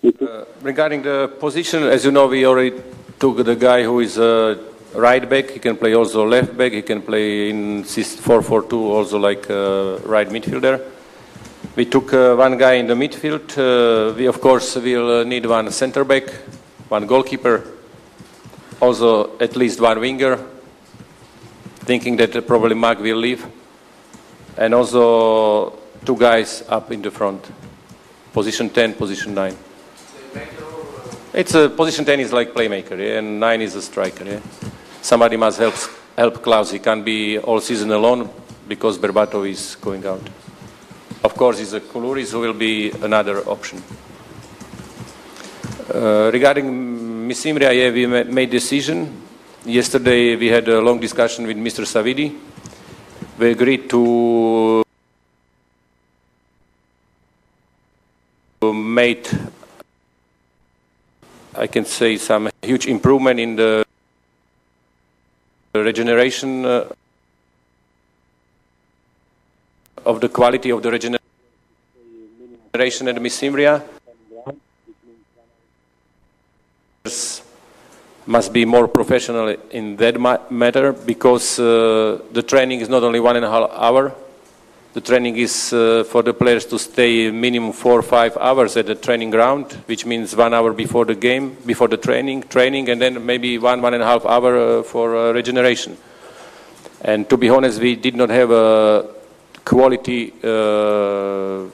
Uh, regarding the position, as you know, we already took the guy who is uh, right back. He can play also left back. He can play in 4-4-2 also like uh, right midfielder. We took uh, one guy in the midfield. We, of course, will need one center back, one goalkeeper, also at least one winger, thinking that uh, probably Mark will leave, and also two guys up in the front, position 10, position 9. It's a position 10 is like playmaker, yeah, and 9 is a striker. Yeah. Somebody must help help Klaus. He can't be all season alone because Berbatov is going out. Of course, is a Koulouris who will be another option. Uh, regarding Miss Imria, we made decision. Yesterday we had a long discussion with Mr. Savidi. We agreed to made, I can say, some huge improvement in the regeneration uh, of the quality of the regeneration at Miss Imria. Must be more professional in that ma- matter because uh, the training is not only one and a half hour. The training is uh, for the players to stay minimum four or five hours at the training ground, which means one hour before the game, before the training, training, and then maybe one one and a half hour uh, for uh, regeneration. And to be honest, we did not have a quality uh,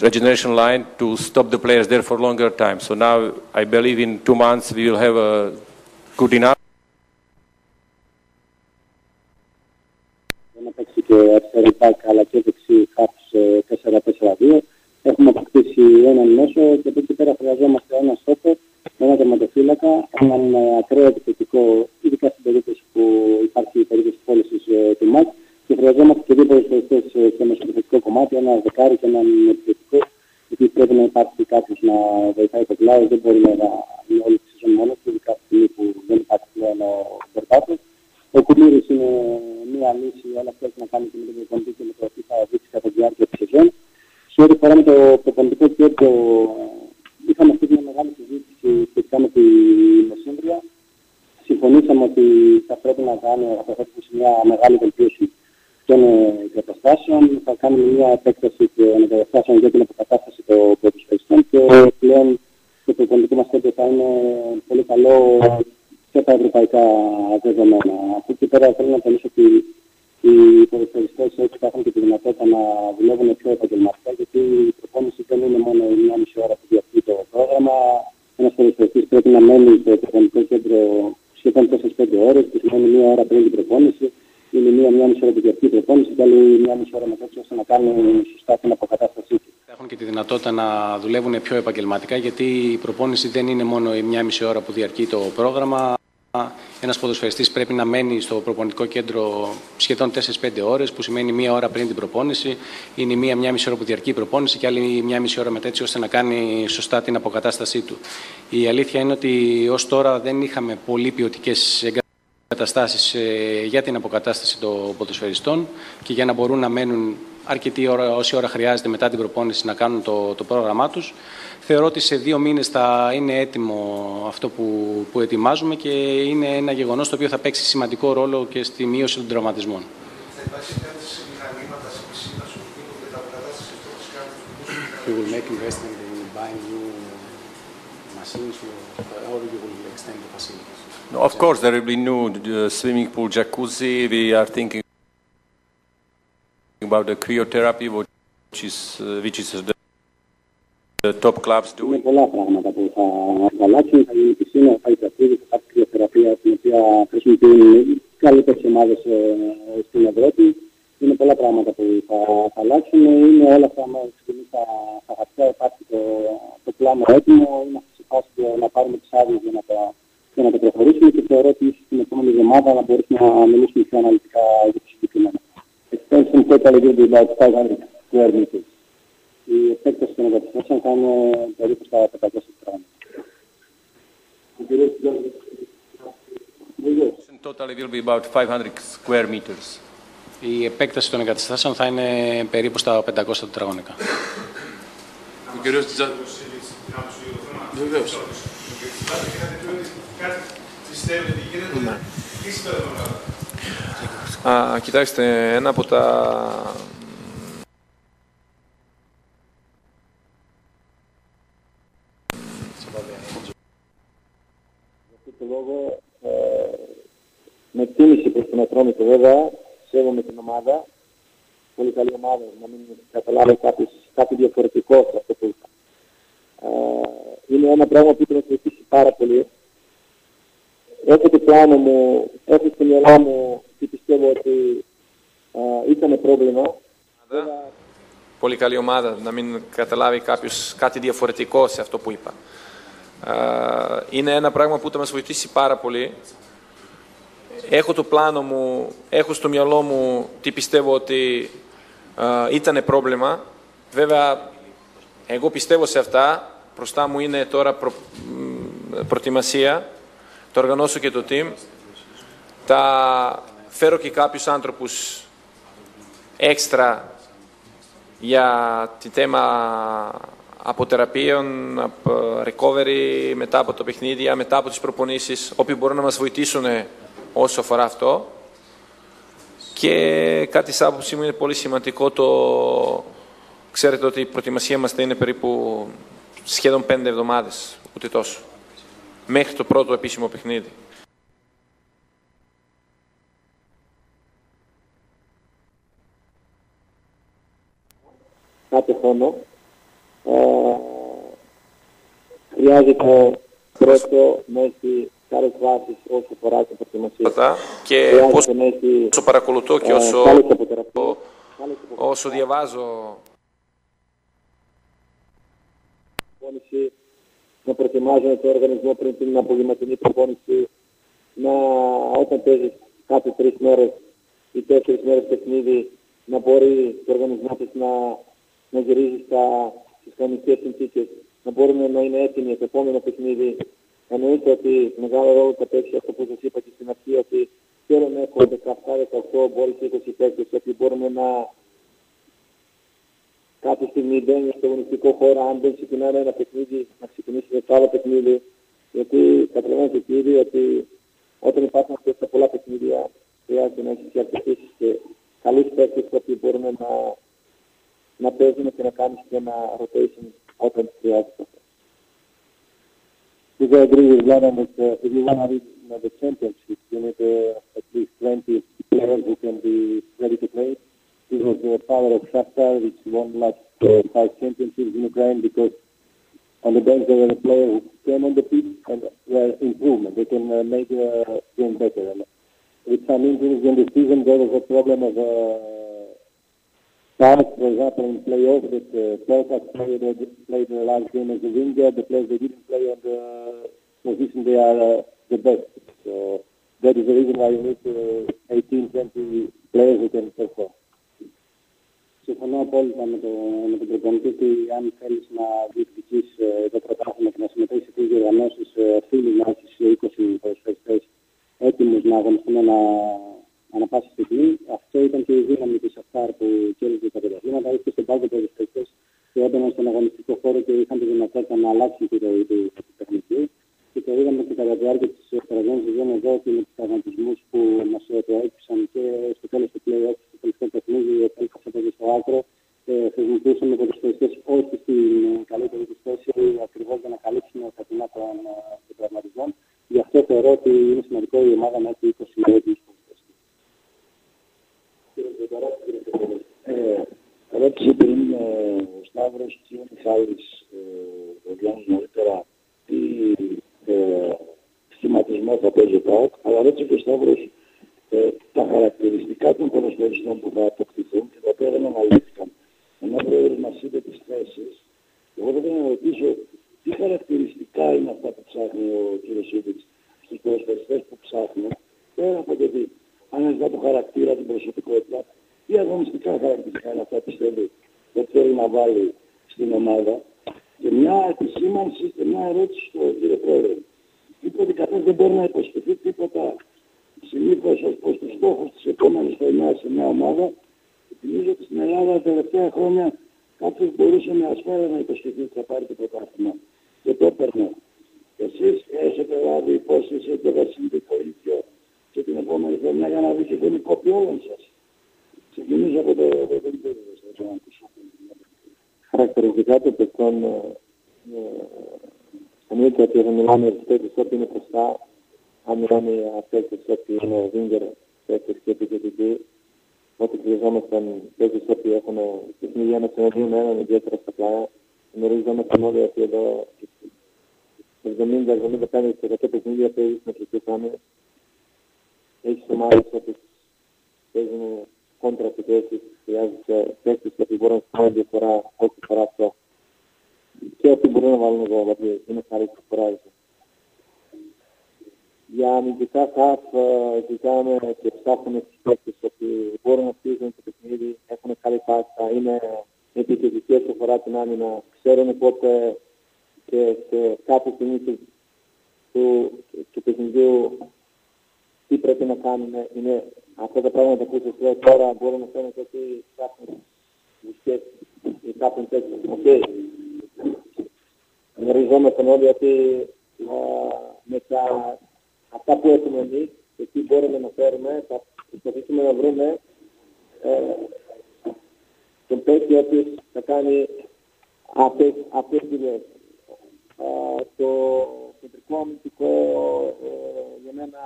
regeneration line to stop the players there for longer time. So now I believe in two months we will have a good enough. να παίξει και αριστερή μπακ αλλά και δεξί χαφς 4-4-2. Έχουμε αποκτήσει έναν μέσο και από εκεί πέρα χρειαζόμαστε ένα στόπερ, ένα τερματοφύλακα, έναν ε, ακραίο επιθετικό, ειδικά στην περίπτωση που υπάρχει η περίπτωση πώλησης ε, του ΜΑΚ και χρειαζόμαστε και δύο ποδοσφαιριστές ε, στο μεσοπιθετικό κομμάτι, ένα δεκάρι και έναν επιθετικό, γιατί πρέπει να υπάρχει κάποιος να βοηθάει το κλάδο, δεν μπορεί να είναι όλη τη σεζόν μόνος του, ειδικά στη στιγμή που δεν υπάρχει πλέον ο Μπερμπάτος. Ο Κουλούρης είναι μία λύση, όλα αυτά έχει να κάνει και με τον προπονητή και με το τι θα δείξει κατά τη διάρκεια της σεζόν. Σε ό,τι αφορά με το προπονητικό κέντρο, είχαμε αυτή μια μεγάλη συζήτηση σχετικά με τη Μεσύμβρια. Συμφωνήσαμε ότι θα πρέπει να κάνει θα πρέπει σε μια μεγάλη βελτίωση των εγκαταστάσεων. Θα κάνουμε μια επέκταση των εγκαταστάσεων για την αποκατάσταση των ποδοσφαιριστών και πλέον το προπονητικό μας κέντρο θα είναι πολύ καλό και τα ευρωπαϊκά δεδομένα. Από εκεί πέρα θέλω να τονίσω ότι οι ποδοσφαιριστές έτσι θα έχουν και τη δυνατότητα να δουλεύουν πιο επαγγελματικά γιατί η προπόνηση δεν είναι μόνο η μία μισή ώρα που διαρκεί το πρόγραμμα. Ένας ποδοσφαιριστής πρέπει να μένει στο προπονητικό κέντρο σχεδόν 4-5 ώρες, που σημαίνει μία ώρα πριν την προπόνηση, είναι μία, μία μισή ώρα που διαρκεί η προπόνηση και άλλη μία μισή ώρα μετά έτσι ώστε να κάνει σωστά την αποκατάστασή τους. Έχουν και τη δυνατότητα να δουλεύουν πιο επαγγελματικά γιατί η προπόνηση δεν είναι μόνο η μία μισή ώρα που διαρκεί το πρόγραμμα. Ένας ποδοσφαιριστής πρέπει να μένει στο προπονητικό κέντρο σχεδόν 4-5 ώρες, που σημαίνει μία ώρα πριν την προπόνηση, είναι μία, μία μισή ώρα που διαρκεί η προπόνηση και άλλη μία μισή ώρα μετά έτσι ώστε να κάνει σωστά την αποκατάστασή του. Η αλήθεια είναι ότι ως τώρα δεν είχαμε πολύ ποιοτικές εγκαταστάσεις ε, για την αποκατάσταση των ποδοσφαιριστών και για να μπορούν να μένουν αρκετή ώρα, όση ώρα χρειάζεται μετά την προπόνηση να κάνουν το, το πρόγραμμά τους. Θεωρώ ότι σε δύο μήνες θα είναι έτοιμο αυτό που, που ετοιμάζουμε και είναι ένα γεγονός το οποίο θα παίξει σημαντικό ρόλο και στη μείωση των τραυματισμών. We will make investment in buying new machines or you will extend the facilities. No, of course, there will be new uh, swimming pool, jacuzzi. We are thinking about the cryotherapy, which is, uh, which is the, the top clubs do. Είναι πολλά πράγματα που θα αλλάξουν. Θα γίνει πισίνα, θα υπάρχει ταξίδι, θα υπάρχει κρυοθεραπεία την οποία χρησιμοποιούν καλύτερες ομάδες ε, στην Ευρώπη. Είναι πολλά πράγματα που θα, θα αλλάξουν. Είναι όλα αυτά με στιγμή στα, στα χαρτιά. Υπάρχει το, το πλάνο έτοιμο. Είμαστε σε φάση να πάρουμε τις άδειες για να τα, για να τα προχωρήσουμε και θεωρώ ότι ίσως την επόμενη εβδομάδα να μπορέσουμε να μιλήσουμε πιο αναλυτικά για το συγκεκριμένο. Extension total will be about 500 square meters. Η επέκταση των εγκαταστάσεων θα είναι περίπου στα 500 τετράγωνα. total it will be about 500 square meters. Η επέκταση των εγκαταστάσεων θα είναι περίπου στα 500 τετραγωνικά. Ο κύριος Τζάτος. Βεβαίως. Α, κοιτάξτε, ένα από τα το λόγο ε, με τίμηση προς τον Ατρόμητο βέβαια, σέβομαι την ομάδα, πολύ καλή ομάδα, να μην καταλάβει κάποιος, κάτι διαφορετικό σε αυτό που είπα. Ε, είναι ένα πράγμα που θα βοηθήσει πάρα πολύ. Έχω το πλάνο μου, έχω στο μυαλό μου και πιστεύω ότι ε, ήταν πρόβλημα. πολύ καλή ομάδα, να μην καταλάβει κάποιος κάτι διαφορετικό σε αυτό που είπα. Ε, είναι ένα πράγμα που θα μας βοηθήσει πάρα πολύ. Έχω το πλάνο μου, έχω στο μυαλό μου τι πιστεύω ότι ήταν πρόβλημα. Βέβαια, εγώ πιστεύω σε αυτά. Μπροστά μου είναι τώρα προ, προετοιμασία. Το οργανώσω και το team. Τα φέρω και κάποιους άνθρωπους έξτρα για τη θέμα αποτεραπείων, από recovery, μετά από το παιχνίδια, μετά από τις προπονήσεις, όποιοι μπορούν να μας βοηθήσουν όσο αφορά αυτό. Και κάτι σαν άποψή μου είναι πολύ σημαντικό το... Ξέρετε ότι η προετοιμασία μας θα είναι περίπου σχεδόν πέντε εβδομάδες, ούτε τόσο. Μέχρι το πρώτο επίσημο παιχνίδι. Κάθε χρόνο. Ε, χρειάζεται πρώτο, μέση, καλές βάσεις όσο αφορά την προετοιμασία. Και όσο, όσο παρακολουθώ και όσο, όσο διαβάζω προπόνηση, να προετοιμάζουν το οργανισμό πριν την απογευματινή προπόνηση, να όταν παίζει κάθε τρεις μέρες ή τέσσερις μέρες παιχνίδι, να μπορεί το οργανισμό της να, να γυρίζει στα στις κανονικές συνθήκες, να μπορούν να είναι έτοιμοι για το επόμενο παιχνίδι. Εννοείται ότι μεγάλο ρόλο θα παίξει αυτό που σας είπα και στην αρχή, ότι θέλω να έχω 17-18, μπορεί και 20 παίκτες, ότι μπορούμε να κάποια στιγμή μπαίνει στο αγωνιστικό χώρο, αν δεν ξεκινάνε ένα παιχνίδι, να ξεκινήσει το άλλο παιχνίδι. Γιατί καταλαβαίνετε κύριε ότι όταν υπάρχουν αυτές τα πολλά παιχνίδια, χρειάζεται να έχει και αρκετές και καλούς παίκτες που μπορούν να να παίζουν και να κάνεις και ένα rotation όταν χρειάζεται. Because I agree with Vladan that uh, if you want to win uh, the championship, you need uh, at least 20 players who can be ready to play. This was the power of Shakhtar, which won last uh, five championships in Ukraine because on the bench there were a player who came on the pitch and were improvement. They can uh, make the uh, game better. And with some injuries in the season, there was a problem of uh, Stars, for example, in playoffs, that uh, Pelkas played, played the last game as a winger. The players they didn't play on the position they are uh, the best. So that is the reason why you need uh, 18, 20 players who can perform. Συμφωνώ απόλυτα με, το, με τον προπονητή ότι αν θέλεις να διεκδικείς ε, το πρωτάθλημα και να συμμετέχεις σε τις διοργανώσεις, ε, οφείλει να έχεις 20 προσφαιριστές έτοιμους να αγωνιστούν ένα ανά πάση στιγμή. Αυτό ήταν και η δύναμη της Αφτάρ που κέρδισε τα πρωταθλήματα. Είχε στον πάγκο ποδοσφαιριστέ που έμπαιναν στον αγωνιστικό χώρο και είχαν τη δυνατότητα να αλλάξουν τη ροή του παιχνιδιού. Και το είδαμε και κατά τη διάρκεια της περασμένη σεζόν εδώ και με τους τραυματισμούς που μας προέκυψαν και στο τέλος του play-off, στο τελευταίο παιχνίδι, ο Πέλκα έπαιζε στο άκρο. Ε, χρησιμοποιούσαμε ποδοσφαιριστές όχι στην καλύτερη τους θέση, ακριβώς για να καλύψουν τα κοινά των τραυματισμών. Γι' αυτό θεωρώ ότι είναι σημαντικό η ομάδα να έχει 20 έτοιου ε, ρώτησε πριν ε, ο Σταύρος και ο Μιχάλης ε, ο Γιάννης νωρίτερα τι ε, σχηματισμός θα παίζει ο ΠΑΟΚ, αλλά ρώτησε και ο Σταύρος ε, τα χαρακτηριστικά των ποδοσφαιριστών που θα αποκτηθούν και τα οποία δεν αναλύθηκαν. Ενώ ο πρόεδρος μας είπε τις θέσεις, εγώ θα ήθελα να ρωτήσω τι χαρακτηριστικά είναι αυτά που ψάχνει ο κ. Σίβιτς στους ποδοσφαιριστές που ψάχνουν, πέρα από το τι αναζητά το χαρακτήρα, την προσωπικότητα, τι αγωνιστικά χαρακτηριστικά είναι αυτά πιστεύει ότι θέλει να βάλει στην ομάδα. Και μια επισήμανση και μια ερώτηση στον κύριο Πρόεδρε. Είπε ότι καθώς δεν μπορεί να υποσχεθεί τίποτα συνήθως ως προς τους στόχους της επόμενης χρονιάς σε μια ομάδα, θυμίζω ότι στην Ελλάδα τα τελευταία χρόνια κάποιος μπορούσε με ασφάλεια να υποσχεθεί ότι θα πάρει το πρωτάθλημα. Και το έπαιρνε. Εσείς έχετε λάβει υπόσχεση ότι θα συμβεί το ίδιο και την επόμενη χρονιά για να δει και τον κόπη όλων σας. Ξεκινήσω από το επίπεδο θα ακούσω. Χαρακτηριστικά των παιχτών εννοείται ότι όταν μιλάμε για παίκτες όποιοι είναι μπροστά, αν μιλάμε για παίκτες όποιοι είναι βίγκερ, παίκτες και επιθετικοί, ότι χρειαζόμασταν παίκτες όποιοι έχουν παιχνίδια ένας εναντίον με έναν ιδιαίτερα στα πλάια. Γνωριζόμασταν όλοι ότι εδώ 70-75% παιχνίδια παίζεις με κλειστές άμυνες. Έχεις ομάδες όπως παίζουν κόντρα επιθέσεις, χρειάζεσαι παίκτες που μπορούν να κάνουν διαφορά όχι φορά αυτό. Και αυτοί μπορούν να βάλουν εδώ, γιατί είναι χαρή που φοράζεται. Για αμυντικά χαφ κοιτάμε και ψάχνουμε τους παίκτες ότι μπορούν να στήσουν το παιχνίδι, έχουν καλή πάσα, είναι επιθετικές που φορά την άμυνα, ξέρουν πότε και σε κάποια στιγμή του, του, του παιχνιδιού τι πρέπει να κάνουμε. Είναι αυτά τα πράγματα που σας λέω τώρα μπορεί να φαίνεται ότι υπάρχουν βουσκές ή κάποιον τέτοιο. Οκ. Γνωριζόμαστε όλοι ότι με τα, αυτά που έχουμε εμείς και τι μπορούμε να φέρουμε θα προσπαθήσουμε να βρούμε ε, τον παίκτη ο οποίος θα κάνει αυτές, αυτές τις δουλειές. το κεντρικό αμυντικό ε, για μένα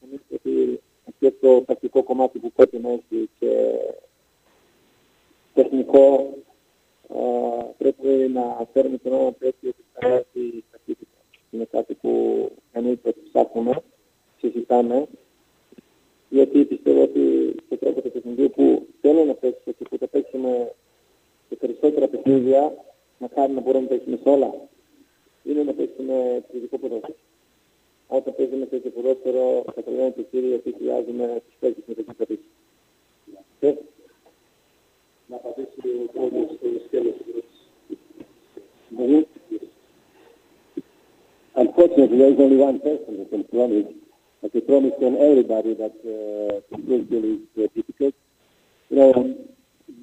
νομίζω ότι και το τακτικό κομμάτι που πρέπει να έχει και τεχνικό πρέπει να φέρουμε τον όνομα παίκτη ότι θα έρθει ταχύτητα. Είναι κάτι που εννοείται ότι ψάχνουμε, συζητάμε, γιατί πιστεύω ότι στο τρόπο του παιχνιδιού που θέλω να παίξω και που θα παίξουμε σε περισσότερα παιχνίδια, μακάρι να μπορούμε να παίξουμε σε όλα, είναι να παίξουμε εξαιρετικό ποδόσφαιρο όταν παίζουμε τέτοιο ποδόσφαιρο, καταλαβαίνετε κύριε ότι χρειάζομαι τους παίκτες με τέτοια πατήση. Και να πατήσει ο κόσμος στο σκέλος του Unfortunately, there is only one person who can promise. I can promise to everybody that uh, football is uh, difficult. You know,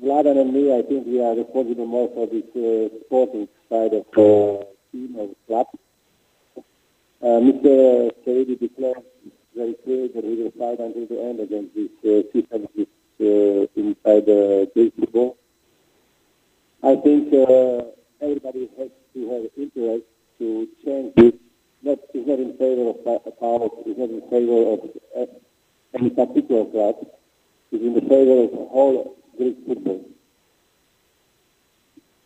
Vladan and me, I think we are responsible more for this uh, sporting side of the team or club. Uh, Mr. Seridi declared very clear that he will fight until the end against this uh, system uh, inside the uh, football. I think uh, everybody has to have interest to change this. Not, is not in favor of power, is not in favor of any particular club. It's in the favor of all Greek football.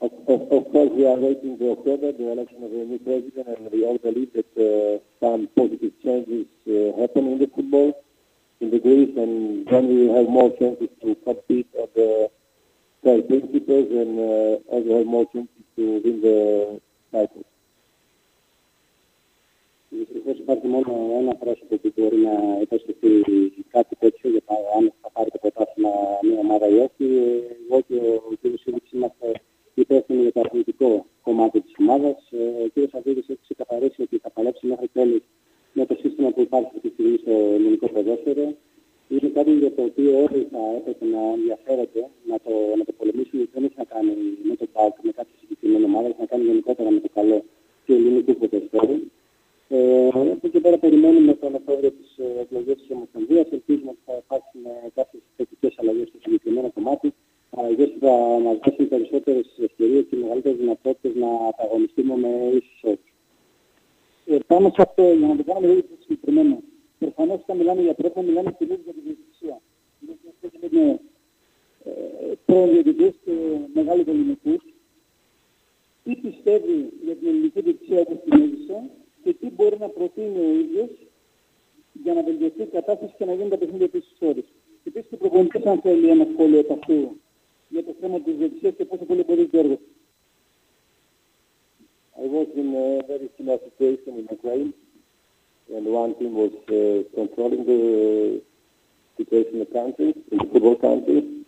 Of, of, of course, we are waiting the October, the election of a new president, and we all believe that uh, some positive changes uh, happen in the football in the Greece, and then we will have more chances to compete on the fair principles and uh, also have more chances to win the title. Δυστυχώς υπάρχει μόνο ένα πρόσωπο που μπορεί να υποσχεθεί κάτι τέτοιο για να, αν θα πάρει το πρωτάθλημα μια ομάδα ή όχι. Εγώ και ο κ. Σίλιξ είμαστε υπεύθυνοι για το αθλητικό κομμάτι της ομάδας. Ε, ο κ. Σαββίδης έχει ξεκαθαρίσει ότι θα παλέψει μέχρι τέλους με το σύστημα που υπάρχει αυτή τη στιγμή στο ελληνικό ποδόσφαιρο. Είναι κάτι για το οποίο όλοι θα έπρεπε να ενδιαφέρονται να το, να το πολεμήσουν. Δεν έχει να κάνει με το ΠΑΟΚ, με κάποια συγκεκριμένη ομάδα, έχει να κάνει γενικότερα με το καλό του ελληνικού ποδοσφαίρου. Ε, από εκεί πέρα περιμένουμε τον Οκτώβριο τις ε, εκλογές της Ομοσπονδίας. Ελπίζουμε ότι θα υπάρξουν κάποιες θετικές αλλαγές στο συγκεκριμένο κομμάτι αλλαγές που θα μας δώσουν περισσότερες ευκαιρίες και μεγαλύτερες δυνατότητες να αγωνιστούμε με ίσους όρους. Ε, πάνω σε αυτό, για να το κάνουμε λίγο πιο συγκεκριμένα, προφανώς όταν μιλάμε για τρόπο, μιλάμε κυρίως για τη διαιτησία. Γιατί είναι ε, πρώην διαιτητές και μεγάλοι ελληνικούς. Τι πιστεύει για την ελληνική διαιτησία όπως την έζησε και τι μπορεί να προτείνει ο ίδιος για να βελτιωθεί η κατάσταση και να γίνει τα παιχνίδια επίσης ώρες. Και επίσης και προπονητές αν θέλει ένα σχόλιο από αυτού yet the same is possibly very George. I was in a very similar situation in Ukraine, and one team was uh, controlling the uh, situation in the country, in the football country.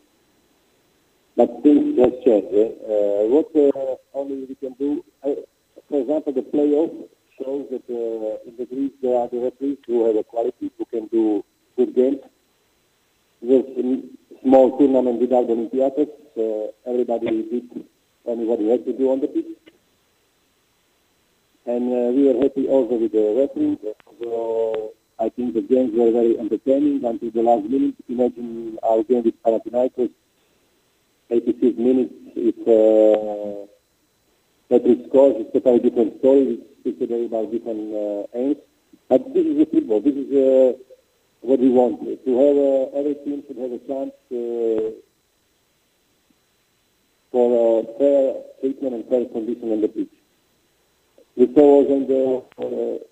But things have changed. Eh? Uh, what uh, only we can do, for example, the playoff shows that uh, in the Greece there are the referees who have a quality, who can do good games. There's small tournament without Olympiacos, uh, everybody did anybody had to do on the pitch. And uh, we were happy also with the referees. So I think the games were very entertaining until the last minute. Imagine our game with Panathinaikos, 86 minutes, if uh, Patrick scores, it's a totally different story. It's a about different uh. But this is the football. This is uh, what we want. To have uh, every team should have a chance uh, for a fair treatment and fair condition on the pitch. We saw also in the uh,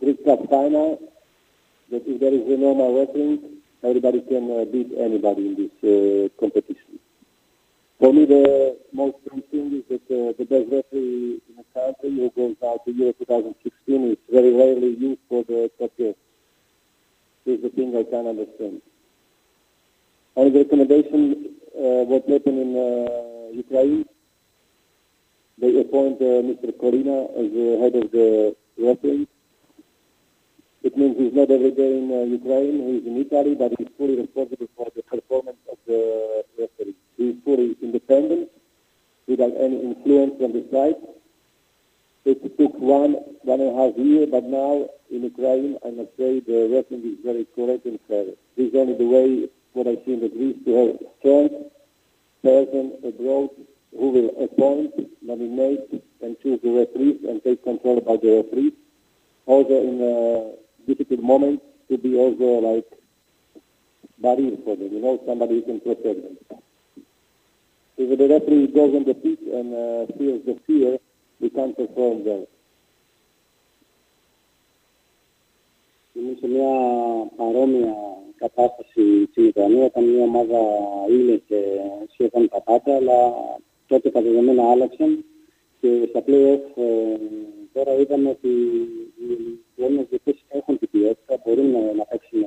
Greek Cup final that if there is a normal wrestling, everybody can uh, beat anybody in this uh, competition. For me, the most important thing is that uh, the best referee in the country who goes out to Euro 2016 is very rarely used for the top games. Is the thing I can't understand. On the recommendation, uh, what happened in uh, Ukraine, they appoint uh, Mr. Korina as the head of the referee. It means he's not every day in uh, Ukraine, he's in Italy, but he's fully responsible for the performance of the referee. He's fully independent, without any influence from the side. It took one, one and a half year, but now in Ukraine, I must say the referee is very correct and fair. This is only the way, what I see in the Greece, to have strong person abroad who will appoint, nominate, and choose the referees and take control about the referees. Also in a difficult moment to be also like barrier for them, you know, somebody who can protect them. If the referee goes on the pitch and uh, feels the fear, we can't perform well. Είμαι σε μια παρόμοια κατάσταση στην Ουκρανία. Ήταν μια ομάδα ήλια και σχεδόν πατάτα, αλλά τότε τα δεδομένα άλλαξαν και στα play-off ε, τώρα είδαμε ότι οι Έλληνες διοικήσεις έχουν την ποιότητα, μπορούν να, να παίξουν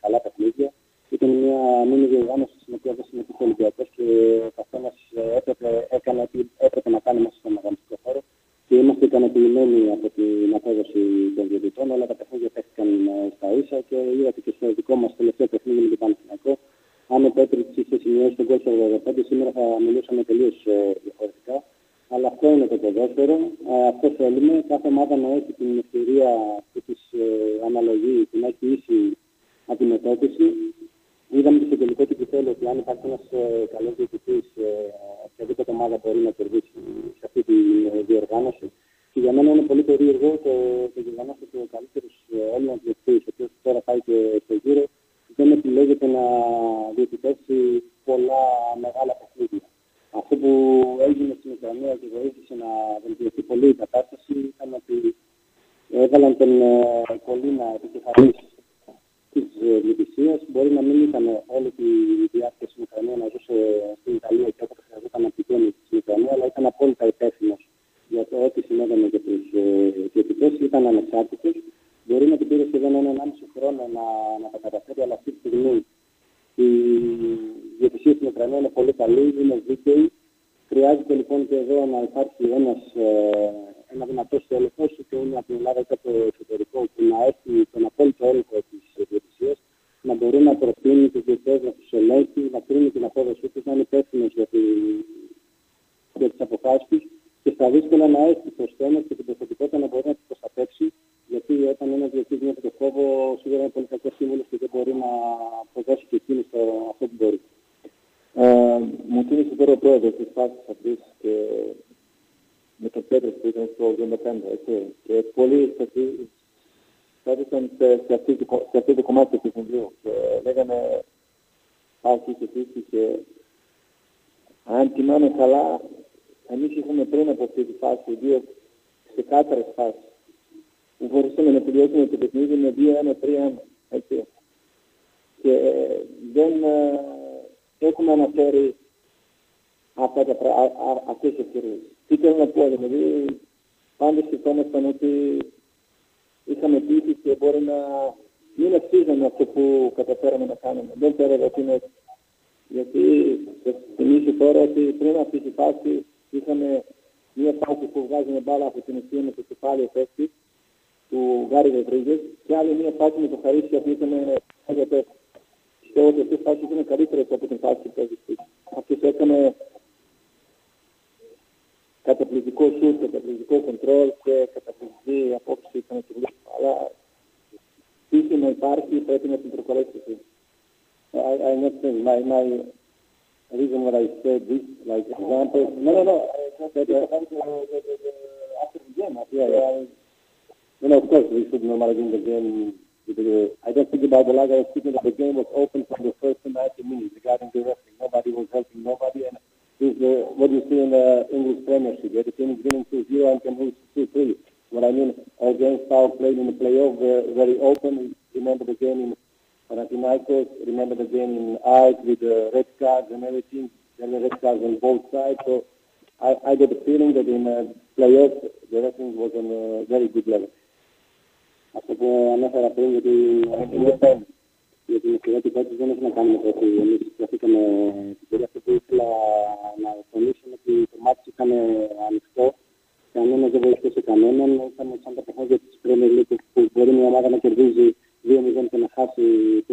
καλά παιχνίδια. Ήταν μια μήνυ διοργάνωση στην οποία δεν συμμετείχε ο Ολυμπιακός και ο καθένας έπρεπε, έκανε ό,τι έπρεπε να κάνει μέσα στον αγωνιστικό χώρο και είμαστε ικανοποιημένοι από την απόδοση των διαιτητών. Όλα τα παιχνίδια παίχτηκαν στα ίσα και είδατε και στο δικό μας τελευταίο παιχνίδι με τον Παναθηναϊκό. Αν ο Πέτριτς είχε σημειώσει τον κόλπο 85, σήμερα θα μιλούσαμε τελείως διαφορετικά. Αλλά αυτό είναι το ποδόσφαιρο. Αυτό θέλουμε. Κάθε ομάδα να έχει την ευκαιρία που que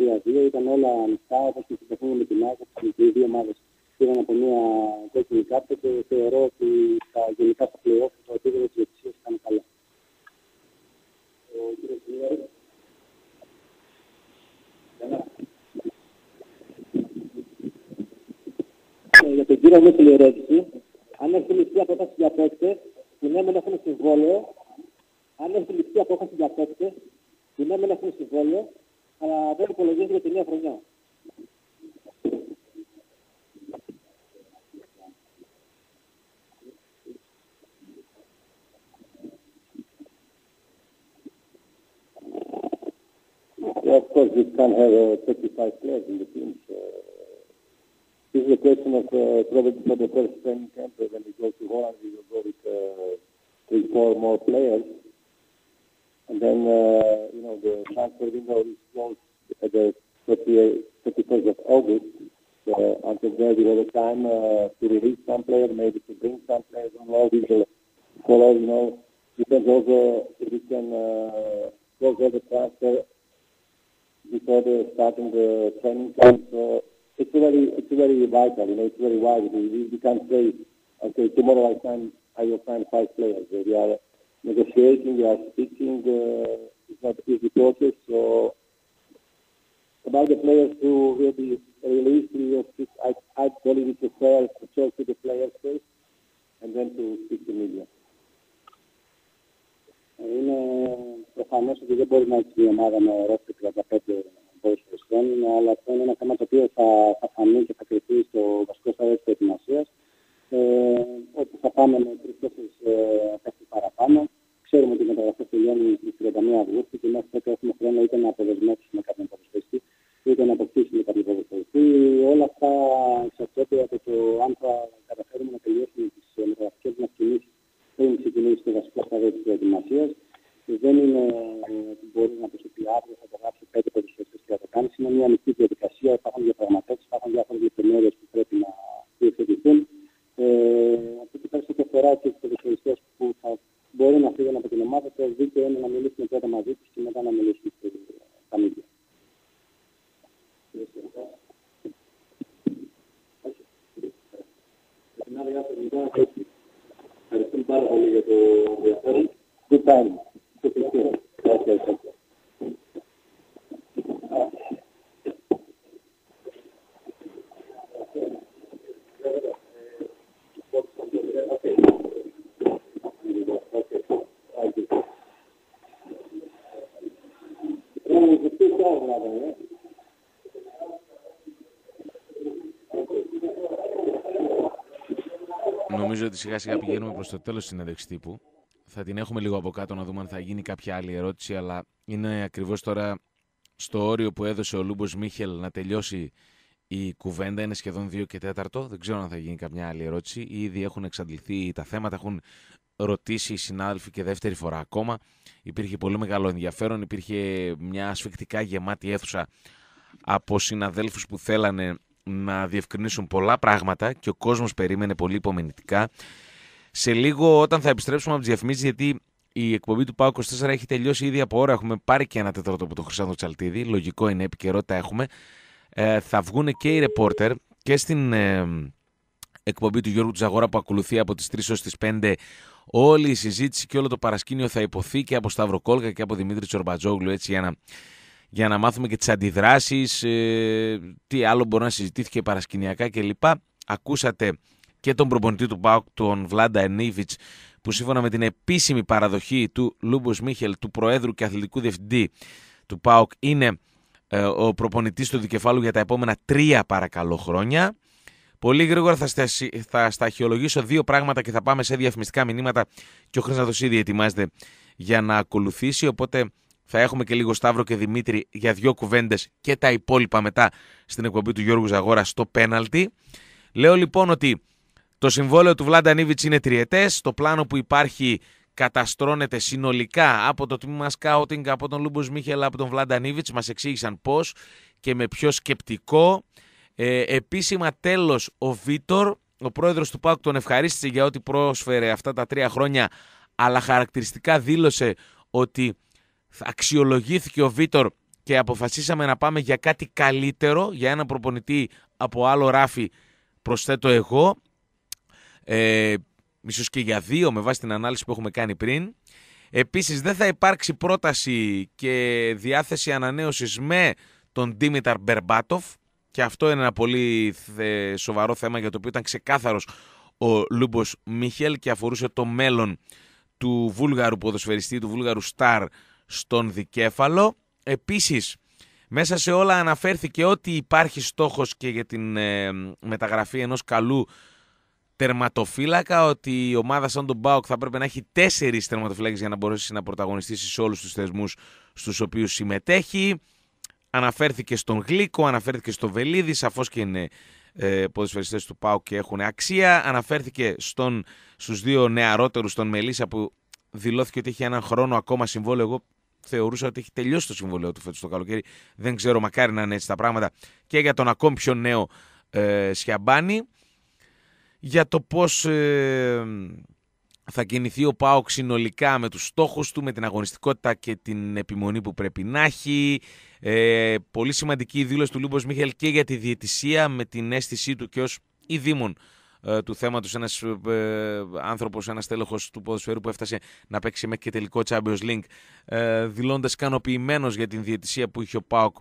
ότι σιγά σιγά πηγαίνουμε προς το τέλος της συνέντευξης τύπου. Θα την έχουμε λίγο από κάτω να δούμε αν θα γίνει κάποια άλλη ερώτηση, αλλά είναι ακριβώς τώρα στο όριο που έδωσε ο Λούμπος Μίχελ να τελειώσει η κουβέντα. Είναι σχεδόν 2 και 4. Δεν ξέρω αν θα γίνει καμιά άλλη ερώτηση. Ήδη έχουν εξαντληθεί τα θέματα, έχουν ρωτήσει οι συνάδελφοι και δεύτερη φορά ακόμα. Υπήρχε πολύ μεγάλο ενδιαφέρον, υπήρχε μια ασφικτικά γεμάτη αίθουσα από συναδέλφους που θέλανε να διευκρινίσουν πολλά πράγματα και ο κόσμος περίμενε πολύ υπομονητικά. Σε λίγο όταν θα επιστρέψουμε από τις διαφημίσεις γιατί η εκπομπή του ΠΑΟ 24 έχει τελειώσει ήδη από ώρα. Έχουμε πάρει και ένα τέταρτο από τον Χρυσάνδο Τσαλτίδη. Λογικό είναι, επικαιρότητα έχουμε. Ε, θα βγουν και οι ρεπόρτερ και στην ε, εκπομπή του Γιώργου Τζαγόρα που ακολουθεί από τις 3 ως τις 5 όλη η συζήτηση και όλο το παρασκήνιο θα υποθεί και από Σταυροκόλγα και από Δημήτρη Τσορμπατζόγλου έτσι για να για να μάθουμε και τις αντιδράσεις, ε, τι άλλο μπορεί να συζητήθηκε παρασκηνιακά κλπ. Ακούσατε και τον προπονητή του ΠΑΟΚ, τον Βλάντα Ενίβιτς, που σύμφωνα με την επίσημη παραδοχή του Λούμπος Μίχελ, του Προέδρου και Αθλητικού Διευθυντή του ΠΑΟΚ, είναι ε, ο προπονητής του δικεφάλου για τα επόμενα τρία παρακαλώ χρόνια. Πολύ γρήγορα θα, στασι, θα σταχυολογήσω δύο πράγματα και θα πάμε σε διαφημιστικά μηνύματα και ο Χρυσανδοσίδη ετοιμάζεται για να ακολουθήσει, οπότε θα έχουμε και λίγο Σταύρο και Δημήτρη για δύο κουβέντες και τα υπόλοιπα μετά στην εκπομπή του Γιώργου Ζαγόρα στο πέναλτι. Λέω λοιπόν ότι το συμβόλαιο του Βλάνταν Ίβιτς είναι τριετές, το πλάνο που υπάρχει καταστρώνεται συνολικά από το τμήμα scouting, από τον Λούμπος Μίχελ, από τον Βλάνταν Ίβιτς, μας εξήγησαν πώς και με ποιο σκεπτικό. Ε, επίσημα τέλος ο Βίτορ, ο πρόεδρος του ΠΑΟΚ τον ευχαρίστησε για ό,τι πρόσφερε αυτά τα τρία χρόνια, αλλά χαρακτηριστικά δήλωσε ότι αξιολογήθηκε ο Βίτορ και αποφασίσαμε να πάμε για κάτι καλύτερο, για ένα προπονητή από άλλο ράφι προσθέτω εγώ, ε, ίσως και για δύο με βάση την ανάλυση που έχουμε κάνει πριν. Επίσης δεν θα υπάρξει πρόταση και διάθεση ανανέωσης με τον Δήμηταρ Μπερμπάτοφ και αυτό είναι ένα πολύ σοβαρό θέμα για το οποίο ήταν ξεκάθαρος ο Λούμπος Μιχέλ και αφορούσε το μέλλον του βούλγαρου ποδοσφαιριστή, του βούλγαρου Σταρ στον δικέφαλο. Επίσης, μέσα σε όλα αναφέρθηκε ότι υπάρχει στόχος και για την ε, μεταγραφή ενός καλού τερματοφύλακα, ότι η ομάδα σαν τον Μπάουκ θα πρέπει να έχει τέσσερις τερματοφύλακες για να μπορέσει να πρωταγωνιστήσει σε όλους τους θεσμούς στους οποίους συμμετέχει. Αναφέρθηκε στον Γλίκο, αναφέρθηκε στο Βελίδη, σαφώς και είναι ε, ποδοσφαιριστές του ΠΑΟΚ και έχουν αξία. Αναφέρθηκε στον, στους δύο νεαρότερους, τον Μελίσσα που δηλώθηκε ότι έχει έναν χρόνο ακόμα συμβόλαιο. Εγώ θεωρούσα ότι έχει τελειώσει το συμβόλαιο του φέτος το καλοκαίρι. Δεν ξέρω, μακάρι να είναι έτσι τα πράγματα. Και για τον ακόμη πιο νέο ε, Σιαμπάνη. Για το πώς ε, θα κινηθεί ο ΠΑΟΚ συνολικά με τους στόχους του, με την αγωνιστικότητα και την επιμονή που πρέπει να έχει. Ε, πολύ σημαντική η δήλωση του Λούμπος Μίχελ και για τη διαιτησία με την αίσθησή του και ως η Δήμον ε, του θέματος ένας ε, άνθρωπος, ένας τέλεχος του ποδοσφαίρου που έφτασε να παίξει μέχρι και τελικό Champions League ε, δηλώντας ικανοποιημένος για την διαιτησία που είχε ο ΠΑΟΚ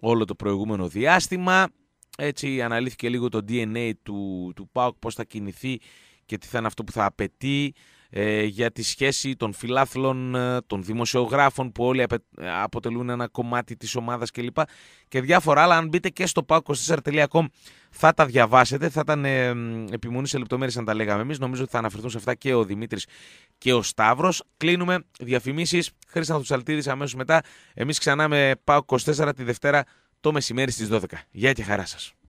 όλο το προηγούμενο διάστημα. Έτσι αναλύθηκε λίγο το DNA του, του ΠΑΟΚ, πώς θα κινηθεί και τι θα είναι αυτό που θα απαιτεί ε, για τη σχέση των φιλάθλων, ε, των δημοσιογράφων που όλοι αποτελούν ένα κομμάτι της ομάδας κλπ. Και διάφορα άλλα, αν μπείτε και στο pauk24.com θα τα διαβάσετε, θα ήταν ε, επιμονής σε λεπτομέρειες αν τα λέγαμε εμείς. Νομίζω ότι θα αναφερθούν σε αυτά και ο Δημήτρης και ο Σταύρος. Κλείνουμε διαφημίσεις, Χρήσαν Τσαλτίδης αμέσως μετά. Εμείς ξανά με PAOK24 τη Δευτέρα το μεσημέρι στις 12. Γεια και χαρά σας.